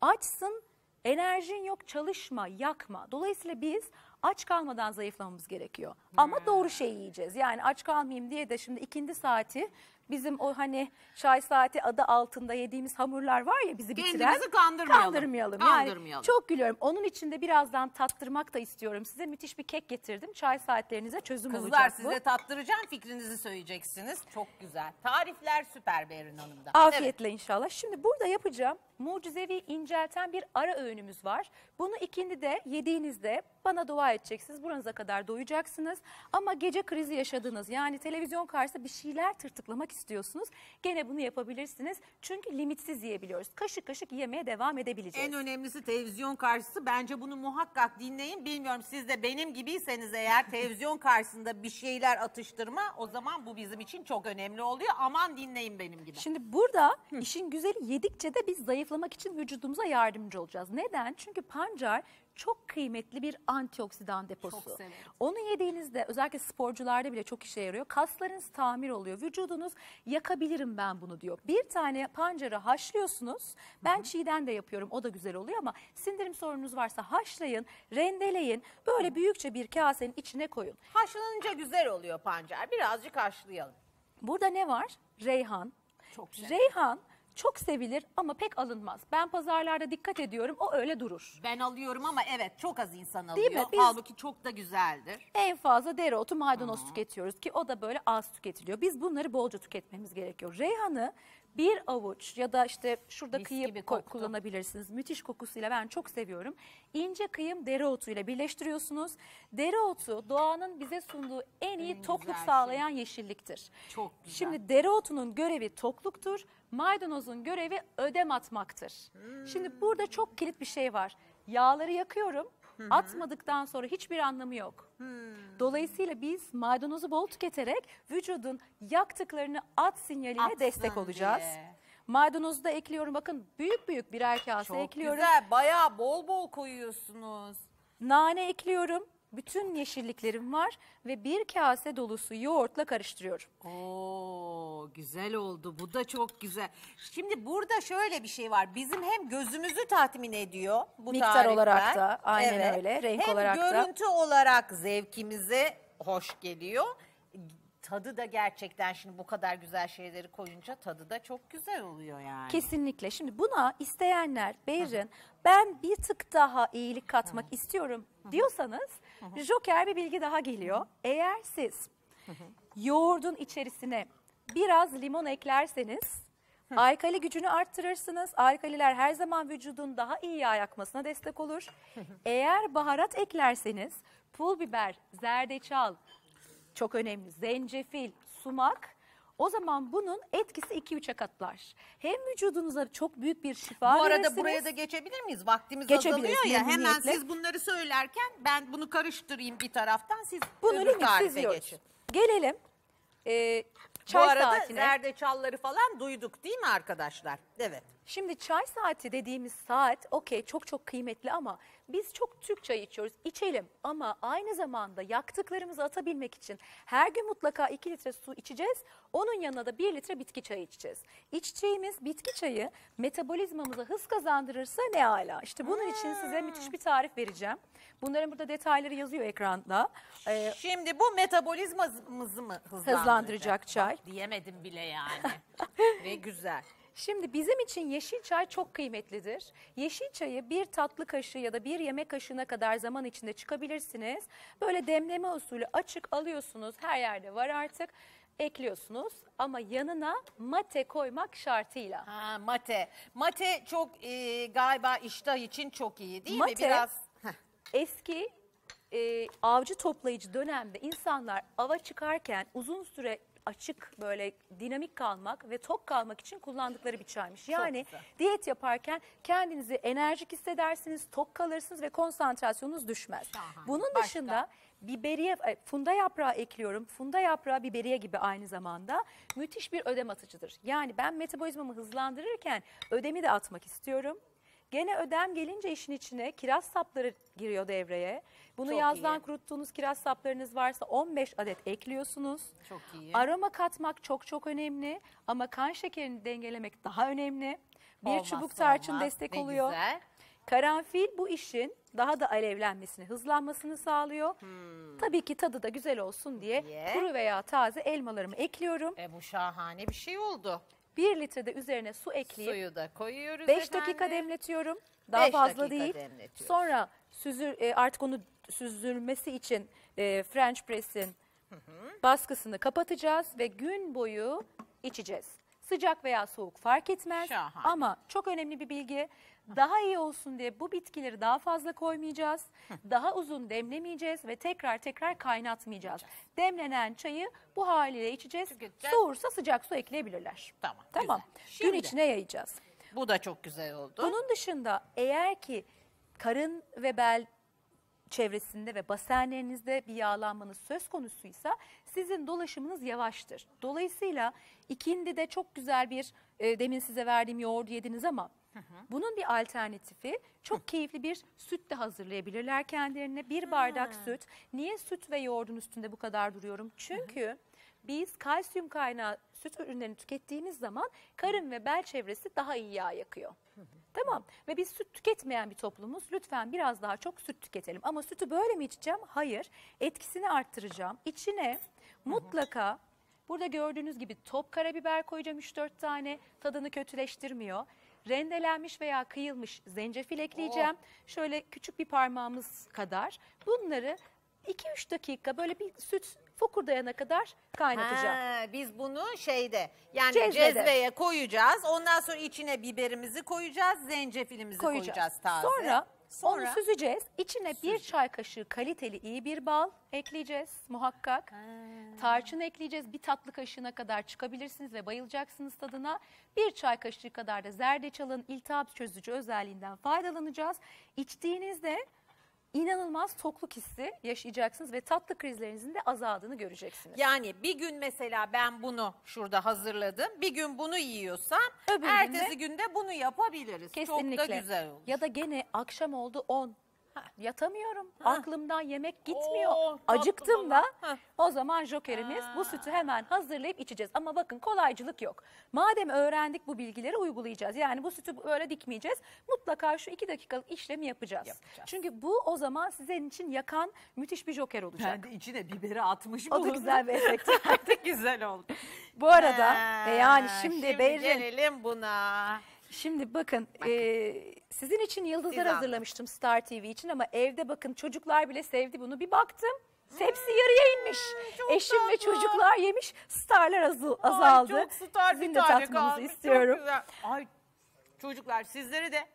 açsın, enerjin yok çalışma, yakma. Dolayısıyla biz aç kalmadan zayıflamamız gerekiyor. Ama doğru şeyi yiyeceğiz. Yani aç kalmayayım diye de şimdi ikindi saati bizim o hani çay saati adı altında yediğimiz hamurlar var ya bizi bitiren. Kendimizi kandırmayalım. Kandırmayalım. Kandırmayalım. Yani çok gülüyorum. Onun için de birazdan tattırmak da istiyorum. Size müthiş bir kek getirdim. Çay saatlerinize çözüm Kızlar olacak bu. size tattıracağım fikrinizi söyleyeceksiniz. Çok güzel. Tarifler süper Berin Hanım'da. Afiyetle inşallah. Şimdi burada yapacağım mucizevi incelten bir ara öğünümüz var. Bunu ikindi de yediğinizde bana dua edeceksiniz. Buranıza kadar doyacaksınız. Ama gece krizi yaşadınız. Yani televizyon karşısında bir şeyler tırtıklamak istiyorsunuz. Gene bunu yapabilirsiniz. Çünkü limitsiz yiyebiliyoruz. Kaşık kaşık yemeye devam edebileceğiz. En önemlisi televizyon karşısı. Bence bunu muhakkak dinleyin. Bilmiyorum siz de benim gibiyseniz eğer televizyon karşısında bir şeyler atıştırma o zaman bu bizim için çok önemli oluyor. Aman dinleyin benim gibi. Şimdi burada işin güzeli yedikçe de biz zayıflamak için vücudumuza yardımcı olacağız. Neden? Çünkü pancar çok kıymetli bir antioksidan deposu. Çok severim. Onu yediğinizde özellikle sporcularda bile çok işe yarıyor. Kaslarınız tamir oluyor. Vücudunuz yakabilirim ben bunu diyor. Bir tane pancarı haşlıyorsunuz. Ben çiğden de yapıyorum. O da güzel oluyor ama sindirim sorununuz varsa haşlayın, rendeleyin. Böyle büyükçe bir kasenin içine koyun. Haşlanınca güzel oluyor pancar. Birazcık haşlayalım. Burada ne var? Reyhan. Çok güzel. Reyhan çok sevilir ama pek alınmaz. Ben pazarlarda dikkat ediyorum o öyle durur. Ben alıyorum ama evet çok az insan alıyor. mi? Biz- Halbuki çok da güzeldir. En fazla dereotu maydanoz tüketiyoruz ki o da böyle az tüketiliyor. Biz bunları bolca tüketmemiz gerekiyor. Reyhanı bir avuç ya da işte şurada Mis koktu. kullanabilirsiniz. Müthiş kokusuyla ben çok seviyorum. İnce kıyım dereotuyla birleştiriyorsunuz. Dereotu doğanın bize sunduğu en iyi En tokluk şey. sağlayan yeşilliktir. Çok güzel. Şimdi dereotunun görevi tokluktur. Maydanozun görevi ödem atmaktır. Hmm. Şimdi burada çok kilit bir şey var. Yağları yakıyorum. Atmadıktan sonra hiçbir anlamı yok. Hmm. Dolayısıyla biz maydanozu bol tüketerek vücudun yaktıklarını at sinyaline Atsın destek olacağız. diye. Maydanozu da ekliyorum. Bakın büyük büyük birer kase Çok ekliyorum. güzel. Bayağı bol bol koyuyorsunuz. Nane ekliyorum. Bütün yeşilliklerim var ve bir kase dolusu yoğurtla karıştırıyorum. Oo güzel oldu. Bu da çok güzel. Şimdi burada şöyle bir şey var. Bizim hem gözümüzü tatmin ediyor bu Miktar tarifler. olarak da, aynen öyle, renk hem olarak da. görüntü olarak zevkimize hoş geliyor. Tadı da gerçekten şimdi bu kadar güzel şeyleri koyunca tadı da çok güzel oluyor yani. Kesinlikle. Şimdi buna isteyenler Beyrin ben bir tık daha iyilik katmak istiyorum diyorsanız Joker bir bilgi daha geliyor. Eğer siz yoğurdun içerisine biraz limon eklerseniz alkali gücünü arttırırsınız. Alkaliler her zaman vücudun daha iyi yağ yakmasına destek olur. Eğer baharat eklerseniz pul biber, zerdeçal, çok önemli. Zencefil, sumak. O zaman bunun etkisi 2-3'e katlar. Hem vücudunuza çok büyük bir şifa Bu arada verirsiniz. buraya da geçebilir miyiz? Vaktimiz azalıyor ya. Hemen memnuniyetle. siz bunları söylerken ben bunu karıştırayım bir taraftan. Siz Bunu öbür limitsiz tarife yiyoruz. geçin. Gelelim e, Bu çay arada saatine. zerdeçalları falan duyduk değil mi arkadaşlar? Evet. Şimdi çay saati dediğimiz saat okey çok çok kıymetli ama biz çok Türk çayı içiyoruz. İçelim ama aynı zamanda yaktıklarımızı atabilmek için her gün mutlaka 2 litre su içeceğiz. Onun yanına da 1 litre bitki çayı içeceğiz. İçeceğimiz bitki çayı metabolizmamıza hız kazandırırsa ne ala. İşte bunun için size müthiş bir tarif vereceğim. Bunların burada detayları yazıyor ekranda. Ee, Şimdi bu metabolizmamızı mı hızlandıracak? Hızlandıracak çay. Bak, diyemedim bile yani. ne güzel. Şimdi bizim için yeşil çay çok kıymetlidir. Yeşil çayı bir tatlı kaşığı ya da bir yemek kaşığına kadar zaman içinde çıkabilirsiniz. Böyle demleme usulü açık alıyorsunuz. Her yerde var artık. Ekliyorsunuz ama yanına mate koymak şartıyla. Ha, mate. Mate çok e, galiba iştah için çok iyi değil mi? Mate Biraz eski e, avcı toplayıcı dönemde insanlar ava çıkarken uzun süre açık böyle dinamik kalmak ve tok kalmak için kullandıkları bir çaymış. Yani diyet yaparken kendinizi enerjik hissedersiniz, tok kalırsınız ve konsantrasyonunuz düşmez. Şahane. Bunun Başka? dışında biberiye, e, funda yaprağı ekliyorum. Funda yaprağı biberiye gibi aynı zamanda müthiş bir ödem atıcıdır. Yani ben metabolizmamı hızlandırırken ödemi de atmak istiyorum. Gene ödem gelince işin içine kiraz sapları giriyor devreye. Bunu Çok yazdan iyi. kuruttuğunuz kiraz saplarınız varsa 15 adet ekliyorsunuz. çok iyi. Aroma katmak çok çok önemli ama kan şekerini dengelemek daha önemli. Bir Olmazsa çubuk tarçın olmaz. destek Ne oluyor. güzel. Karanfil bu işin daha da alevlenmesini, hızlanmasını sağlıyor. Tabii ki tadı da güzel olsun diye Hmm. Diye. kuru veya taze elmalarımı ekliyorum. E bu şahane bir şey oldu. 1 litre de üzerine su ekleyip Suyu da koyuyoruz 5 efendim. dakika demletiyorum. Daha Beş fazla dakika değil. Sonra süzür e, artık onu süzülmesi için e, French press'in baskısını kapatacağız ve gün boyu içeceğiz. Sıcak veya soğuk fark etmez Şahane. ama çok önemli bir bilgi. Daha iyi olsun diye bu bitkileri daha fazla koymayacağız. Daha uzun demlemeyeceğiz ve tekrar tekrar kaynatmayacağız. Demlenen çayı bu haliyle içeceğiz. Tüketeceğiz. Soğursa sıcak su ekleyebilirler. Tamam. Tamam. güzel. Gün Şimdi- içine yayacağız. Bu da çok güzel oldu. Bunun dışında eğer ki karın ve bel çevresinde ve basenlerinizde bir yağlanmanız söz konusuysa sizin dolaşımınız yavaştır. Dolayısıyla ikindi de çok güzel bir e, demin size verdiğim yoğurdu yediniz ama bunun bir alternatifi çok keyifli bir süt de hazırlayabilirler kendilerine. Bir bardak süt. Niye süt ve yoğurdun üstünde bu kadar duruyorum? Çünkü biz kalsiyum kaynağı süt ürünlerini tükettiğimiz zaman karın ve bel çevresi daha iyi yağ yakıyor. Tamam ve biz süt tüketmeyen bir toplumuz. Lütfen biraz daha çok süt tüketelim. Ama sütü böyle mi içeceğim? Hayır. Etkisini arttıracağım. İçine mutlaka Burada gördüğünüz gibi top karabiber koyacağım 3-4 tane. Tadını kötüleştirmiyor. Rendelenmiş veya kıyılmış zencefil ekleyeceğim. Şöyle küçük bir parmağımız kadar. Bunları 2-3 dakika böyle bir süt fokurdayana kadar kaynatacağım. Ha, biz bunu şeyde yani Cezvede. cezveye koyacağız. Ondan sonra içine biberimizi koyacağız, zencefilimizi koyacağız, koyacağız. taze. Sonra, Sonra? onu süzeceğiz. İçine bir çay kaşığı kaliteli iyi bir bal ekleyeceğiz muhakkak. Tarçın ekleyeceğiz. Bir tatlı kaşığına kadar çıkabilirsiniz ve bayılacaksınız tadına. Bir çay kaşığı kadar da zerdeçalın iltihap çözücü özelliğinden faydalanacağız. İçtiğinizde inanılmaz tokluk hissi yaşayacaksınız ve tatlı krizlerinizin de azaldığını göreceksiniz. Yani bir gün mesela ben bunu şurada hazırladım. Bir gün bunu yiyorsam Öbür ertesi günde- günde bunu yapabiliriz. Kesinlikle. Çok da güzel olur. Ya da gene akşam oldu 10. Yatamıyorum. Aklımdan yemek gitmiyor. Oo, Acıktım da. O zaman jokerimiz bu sütü hemen hazırlayıp içeceğiz. Ama bakın kolaycılık yok. Madem öğrendik bu bilgileri uygulayacağız. Yani bu sütü böyle dikmeyeceğiz. Mutlaka şu iki dakikalık işlemi yapacağız. Çünkü bu o zaman sizin için yakan müthiş bir joker olacak. Ben de içine biberi atmış O da güzel bir efekt. güzel oldu. Bu arada e yani şimdi, şimdi Beyrin- gelelim buna. Şimdi bakın e, sizin için yıldızlar Siz hazırlamıştım Star TV için ama evde bakın çocuklar bile sevdi bunu. Bir baktım tepsi yarıya inmiş. Eşim ve çocuklar yemiş starlar azı- azaldı. Ay, çok star Sizin bir de tane tatmanızı kalmış. istiyorum. Çok güzel. Ay çocuklar sizleri de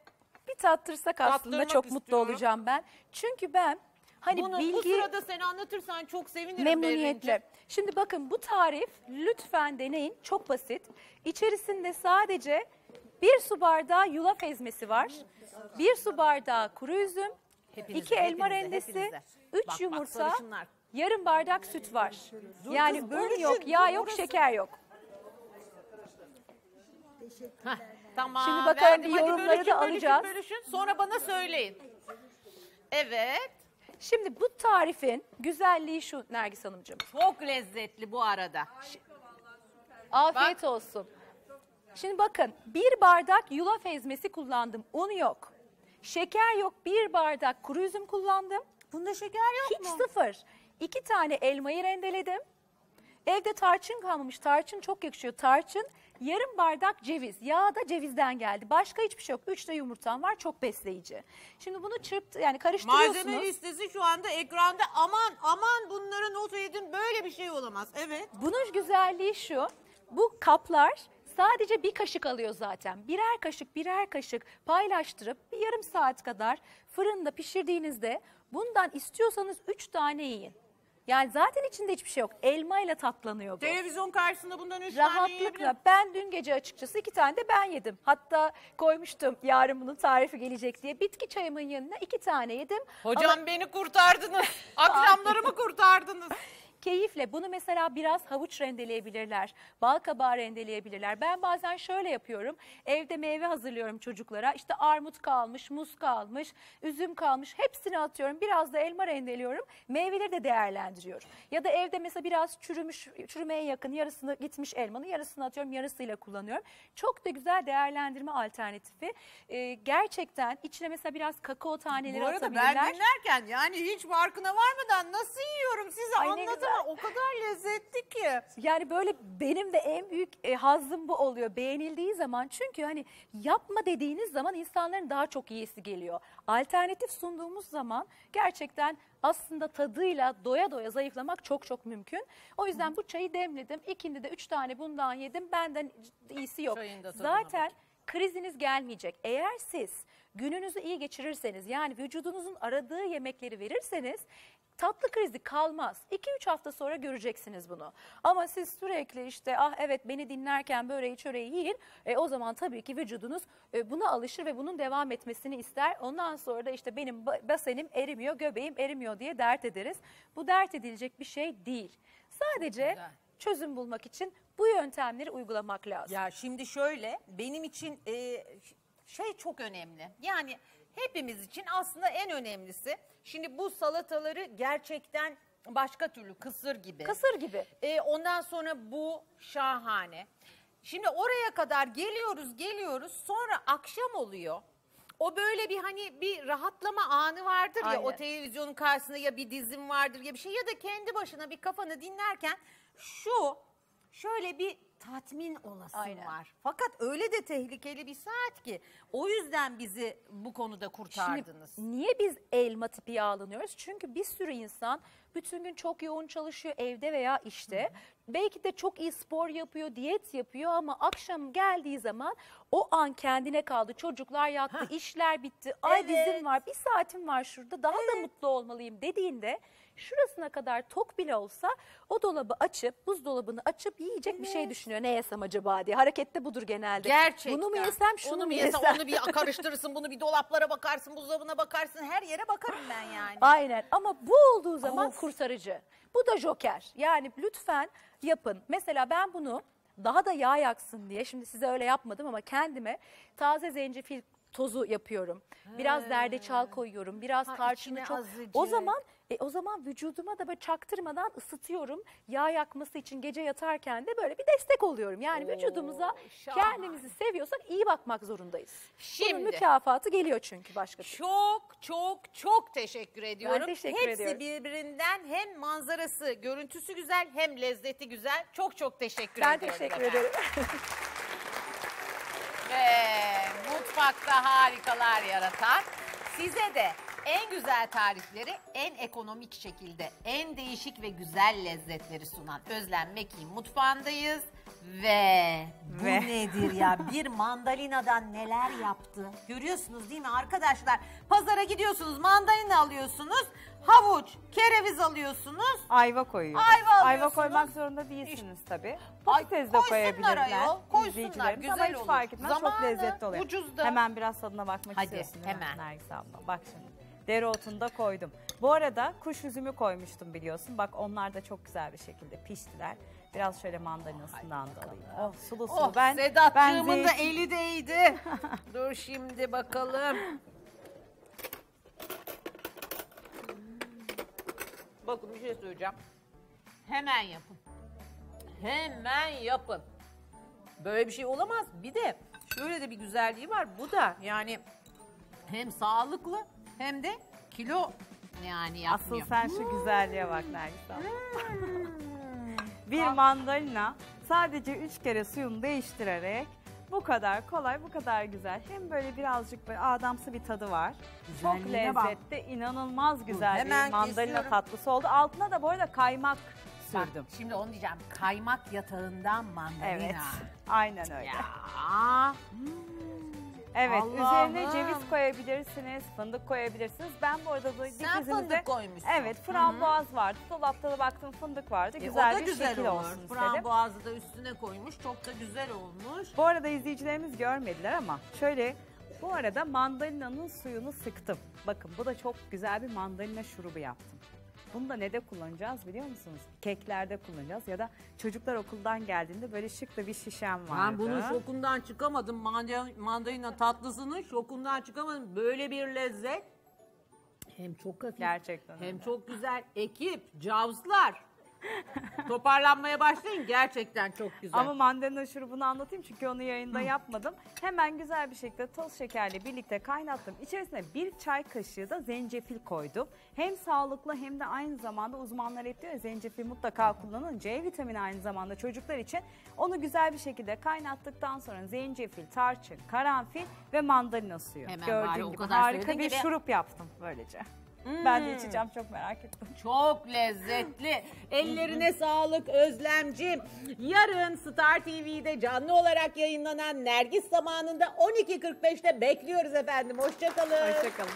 Bir tattırsak aslında Tattırmak çok mutlu istiyorum. olacağım ben. Çünkü ben hani bunu bu bilgi sırada sen anlatırsan çok sevinirim Memnuniyetle. Berrin'ciğim. Şimdi bakın bu tarif lütfen deneyin. Çok basit. İçerisinde sadece bir su bardağı yulaf ezmesi var. Bir su bardağı kuru üzüm, Hepinize, iki elma hepinize, rendesi, hepinize. üç Bak, bak, yumurta, sarışınlar. yarım bardak süt var. Dur yani kız, un bölüşün, yok, yağ yok, burası. şeker yok. Heh, tamam. Şimdi bakalım verdim. yorumları bölüşün, da bölüşün, alacağız. Bölüşün, Sonra bana söyleyin. Evet. Şimdi bu tarifin güzelliği şu Nergis Hanımcığım. Çok lezzetli bu arada. Afiyet olsun. Şimdi bakın bir bardak yulaf ezmesi kullandım. Un yok. Şeker yok. Bir bardak kuru üzüm kullandım. Bunda şeker yok Hiç mu? sıfır. İki tane elmayı rendeledim. Evde tarçın kalmamış. Tarçın çok yakışıyor. Tarçın yarım bardak ceviz. Yağ da cevizden geldi. Başka hiçbir şey yok. Üç de yumurtam var. Çok besleyici. Şimdi bunu çırptı yani karıştırıyorsunuz. Malzeme listesi şu anda ekranda. Aman aman bunları not edin. Böyle bir şey olamaz. Evet. Bunun güzelliği şu. Bu kaplar sadece bir kaşık alıyor zaten. Birer kaşık birer kaşık paylaştırıp bir yarım saat kadar fırında pişirdiğinizde bundan istiyorsanız üç tane yiyin. Yani zaten içinde hiçbir şey yok. Elma ile tatlanıyor bu. Televizyon karşısında bundan üç tane yiyebilirim. Rahatlıkla. Ben dün gece açıkçası iki tane de ben yedim. Hatta koymuştum yarın bunun tarifi gelecek diye. Bitki çayımın yanına iki tane yedim. Hocam beni kurtardınız. Akşamlarımı kurtardınız. Keyifle bunu mesela biraz havuç rendeleyebilirler, bal kabağı rendeleyebilirler. Ben bazen şöyle yapıyorum. Evde meyve hazırlıyorum çocuklara. İşte armut kalmış, muz kalmış, üzüm kalmış. Hepsini atıyorum. Biraz da elma rendeliyorum. Meyveleri de değerlendiriyorum. Ya da evde mesela biraz çürümüş, çürümeye yakın yarısını gitmiş elmanın yarısını atıyorum, yarısıyla kullanıyorum. Çok da güzel değerlendirme alternatifi. Ee, gerçekten içine mesela biraz kakao taneleri Bu arada atabilirler. ben dinlerken yani hiç farkına varmadan nasıl yiyorum size Ay anlatamam. Güzel. O kadar lezzetli ki. Yani böyle benim de en büyük e, hazzım bu oluyor beğenildiği zaman. Çünkü hani yapma dediğiniz zaman insanların daha çok iyisi geliyor. Alternatif sunduğumuz zaman gerçekten aslında tadıyla doya doya zayıflamak çok çok mümkün. O yüzden bu çayı demledim. İkindi de üç tane bundan yedim. Benden iyisi yok. Çayın da tadına Zaten kriziniz gelmeyecek. Eğer siz gününüzü iyi geçirirseniz yani vücudunuzun aradığı yemekleri verirseniz tatlı krizi kalmaz. 2-3 hafta sonra göreceksiniz bunu. Ama siz sürekli işte ah evet beni dinlerken böreği çöreği yiyin. E, o zaman tabii ki vücudunuz e, buna alışır ve bunun devam etmesini ister. Ondan sonra da işte benim ba- basenim erimiyor, göbeğim erimiyor diye dert ederiz. Bu dert edilecek bir şey değil. Sadece çözüm bulmak için bu yöntemleri uygulamak lazım. Ya şimdi şöyle benim için e, şey çok önemli. Yani hepimiz için aslında en önemlisi. Şimdi bu salataları gerçekten başka türlü kısır gibi. Kısır gibi. E, ondan sonra bu şahane. Şimdi oraya kadar geliyoruz geliyoruz sonra akşam oluyor. O böyle bir hani bir rahatlama anı vardır ya o televizyonun karşısında ya bir dizim vardır ya bir şey ya da kendi başına bir kafanı dinlerken şu şöyle bir tatmin olasın Aynen. var. Fakat öyle de tehlikeli bir saat ki o yüzden bizi bu konuda kurtardınız. Şimdi niye biz elma tipi yağlanıyoruz? Çünkü bir sürü insan bütün gün çok yoğun çalışıyor evde veya işte. Belki de çok iyi spor yapıyor, diyet yapıyor ama akşam geldiği zaman o an kendine kaldı. Çocuklar yattı, işler bitti. Ay Evet. dizim var, bir saatim var şurada daha da mutlu olmalıyım dediğinde şurasına kadar tok bile olsa o dolabı açıp buzdolabını açıp yiyecek bir şey düşünüyor. Ne yesem acaba diye. Harekette budur genelde. Gerçekten. Bunu mu yesem şunu Onu mu yesem? Onu bir karıştırırsın, bunu bir dolaplara bakarsın, buzdolabına bakarsın. Her yere bakarım ben yani. Aynen ama bu olduğu zaman kurtarıcı. Bu da joker. Yani lütfen yapın. Mesela ben bunu daha da yağ yaksın diye şimdi size öyle yapmadım ama kendime taze zencefil tozu yapıyorum. Biraz zerdeçal koyuyorum. Biraz Ha, tarçını içine çok. azıcık. O zaman e, o zaman vücuduma da böyle çaktırmadan ısıtıyorum. Yağ yakması için gece yatarken de böyle bir destek oluyorum. Yani vücudumuza şahane. kendimizi seviyorsak iyi bakmak zorundayız. Bunun Şimdi. mükafatı geliyor çünkü başka türlü. Çok çok çok teşekkür ediyorum. teşekkür Hepsi ediyorum. birbirinden hem manzarası, görüntüsü güzel hem lezzeti güzel. Çok çok teşekkür Ben ediyorum. teşekkür efendim. ederim. Ve mutfakta harikalar yaratan size de en güzel tarifleri en ekonomik şekilde en değişik ve güzel lezzetleri sunan Özlem Mekin mutfağındayız. Ve bu Ve- nedir ya bir mandalinadan neler yaptı görüyorsunuz değil mi arkadaşlar pazara gidiyorsunuz mandalina alıyorsunuz havuç kereviz alıyorsunuz Ayva koyuyoruz. Ayva Ayva alıyorsunuz. koymak zorunda değilsiniz tabii. Ay, Patates de koysunlar koyabilirler. ayol, koysunlar, izleyicilerimiz güzel ama hiç olur. fark etmez. çok Zamanı, lezzetli oluyor. ucuz da. Hemen biraz tadına bakmak Hadi, istiyorsun değil mi hemen. Nergis abla? Bak şimdi. Dereotunu da koydum. Bu arada kuş üzümü koymuştum biliyorsun. Bak onlar da çok güzel bir şekilde piştiler. Biraz şöyle mandalinasından da alayım. Oh sulu sulu. Oh ben, Sedatçığımın da zeytin- eli değdi. Dur şimdi bakalım. Bakın bir şey söyleyeceğim. Hemen yapın. Hemen yapın. Böyle bir şey olamaz. Bir de şöyle de bir güzelliği var. Bu da yani hem sağlıklı hem de kilo yani yapmıyor. Asıl sen şu güzelliğe bak Nergis abla. Hmm. bir mandalina sadece üç kere suyunu değiştirerek bu kadar kolay, bu kadar güzel. Hem böyle birazcık böyle adamsı bir tadı var. Çok Güzelliğine bak. lezzetli, inanılmaz güzel hemen bir mandalina kesiyorum. tatlısı oldu. Altına da bu arada kaymak Bak, sürdüm. şimdi onu diyeceğim. Kaymak yatağından mandalina. Evet, aynen öyle. Ya. Evet, Allah'ım. üzerine ceviz koyabilirsiniz, fındık koyabilirsiniz. Ben bu arada da Sen fındık koymuşsun. Evet, frambuaz vardı. Dolapta da baktım fındık vardı. E, güzel o da bir güzel şekil olur. olsun istedim. Frambuazı da üstüne koymuş. Çok da güzel olmuş. Bu arada izleyicilerimiz görmediler ama şöyle bu arada mandalinanın suyunu sıktım. Bakın bu da çok güzel bir mandalina şurubu yaptım. Bunu da ne de kullanacağız biliyor musunuz? Keklerde kullanacağız ya da çocuklar okuldan geldiğinde böyle şık da bir şişem vardı. Ben bunun şokundan çıkamadım. Manda- Mandalina tatlısının şokundan çıkamadım. Böyle bir lezzet. Hem çok hafif. Gerçekten Hem öyle. çok güzel. Ekip, cavslar. Toparlanmaya başlayın. Gerçekten çok güzel. Ama mandalina şurubunu anlatayım çünkü onu yayında yapmadım. Hemen güzel bir şekilde toz şekerle birlikte kaynattım. İçerisine bir çay kaşığı da zencefil koydum. Hem sağlıklı hem de aynı zamanda uzmanlar hep diyor ya zencefil mutlaka kullanın. C vitamini aynı zamanda çocuklar için. Onu güzel bir şekilde kaynattıktan sonra zencefil, tarçın, karanfil ve mandalina suyu. Hemen Gördüğün bari o gibi kadar harika söyledin bir ki- şurup yaptım böylece. Ben de içeceğim çok merak ettim. Çok lezzetli. Ellerine sağlık Özlemcim. Yarın Star TV'de canlı olarak yayınlanan Nergis zamanında 12.45'te bekliyoruz efendim. Hoşçakalın. Hoşçakalın.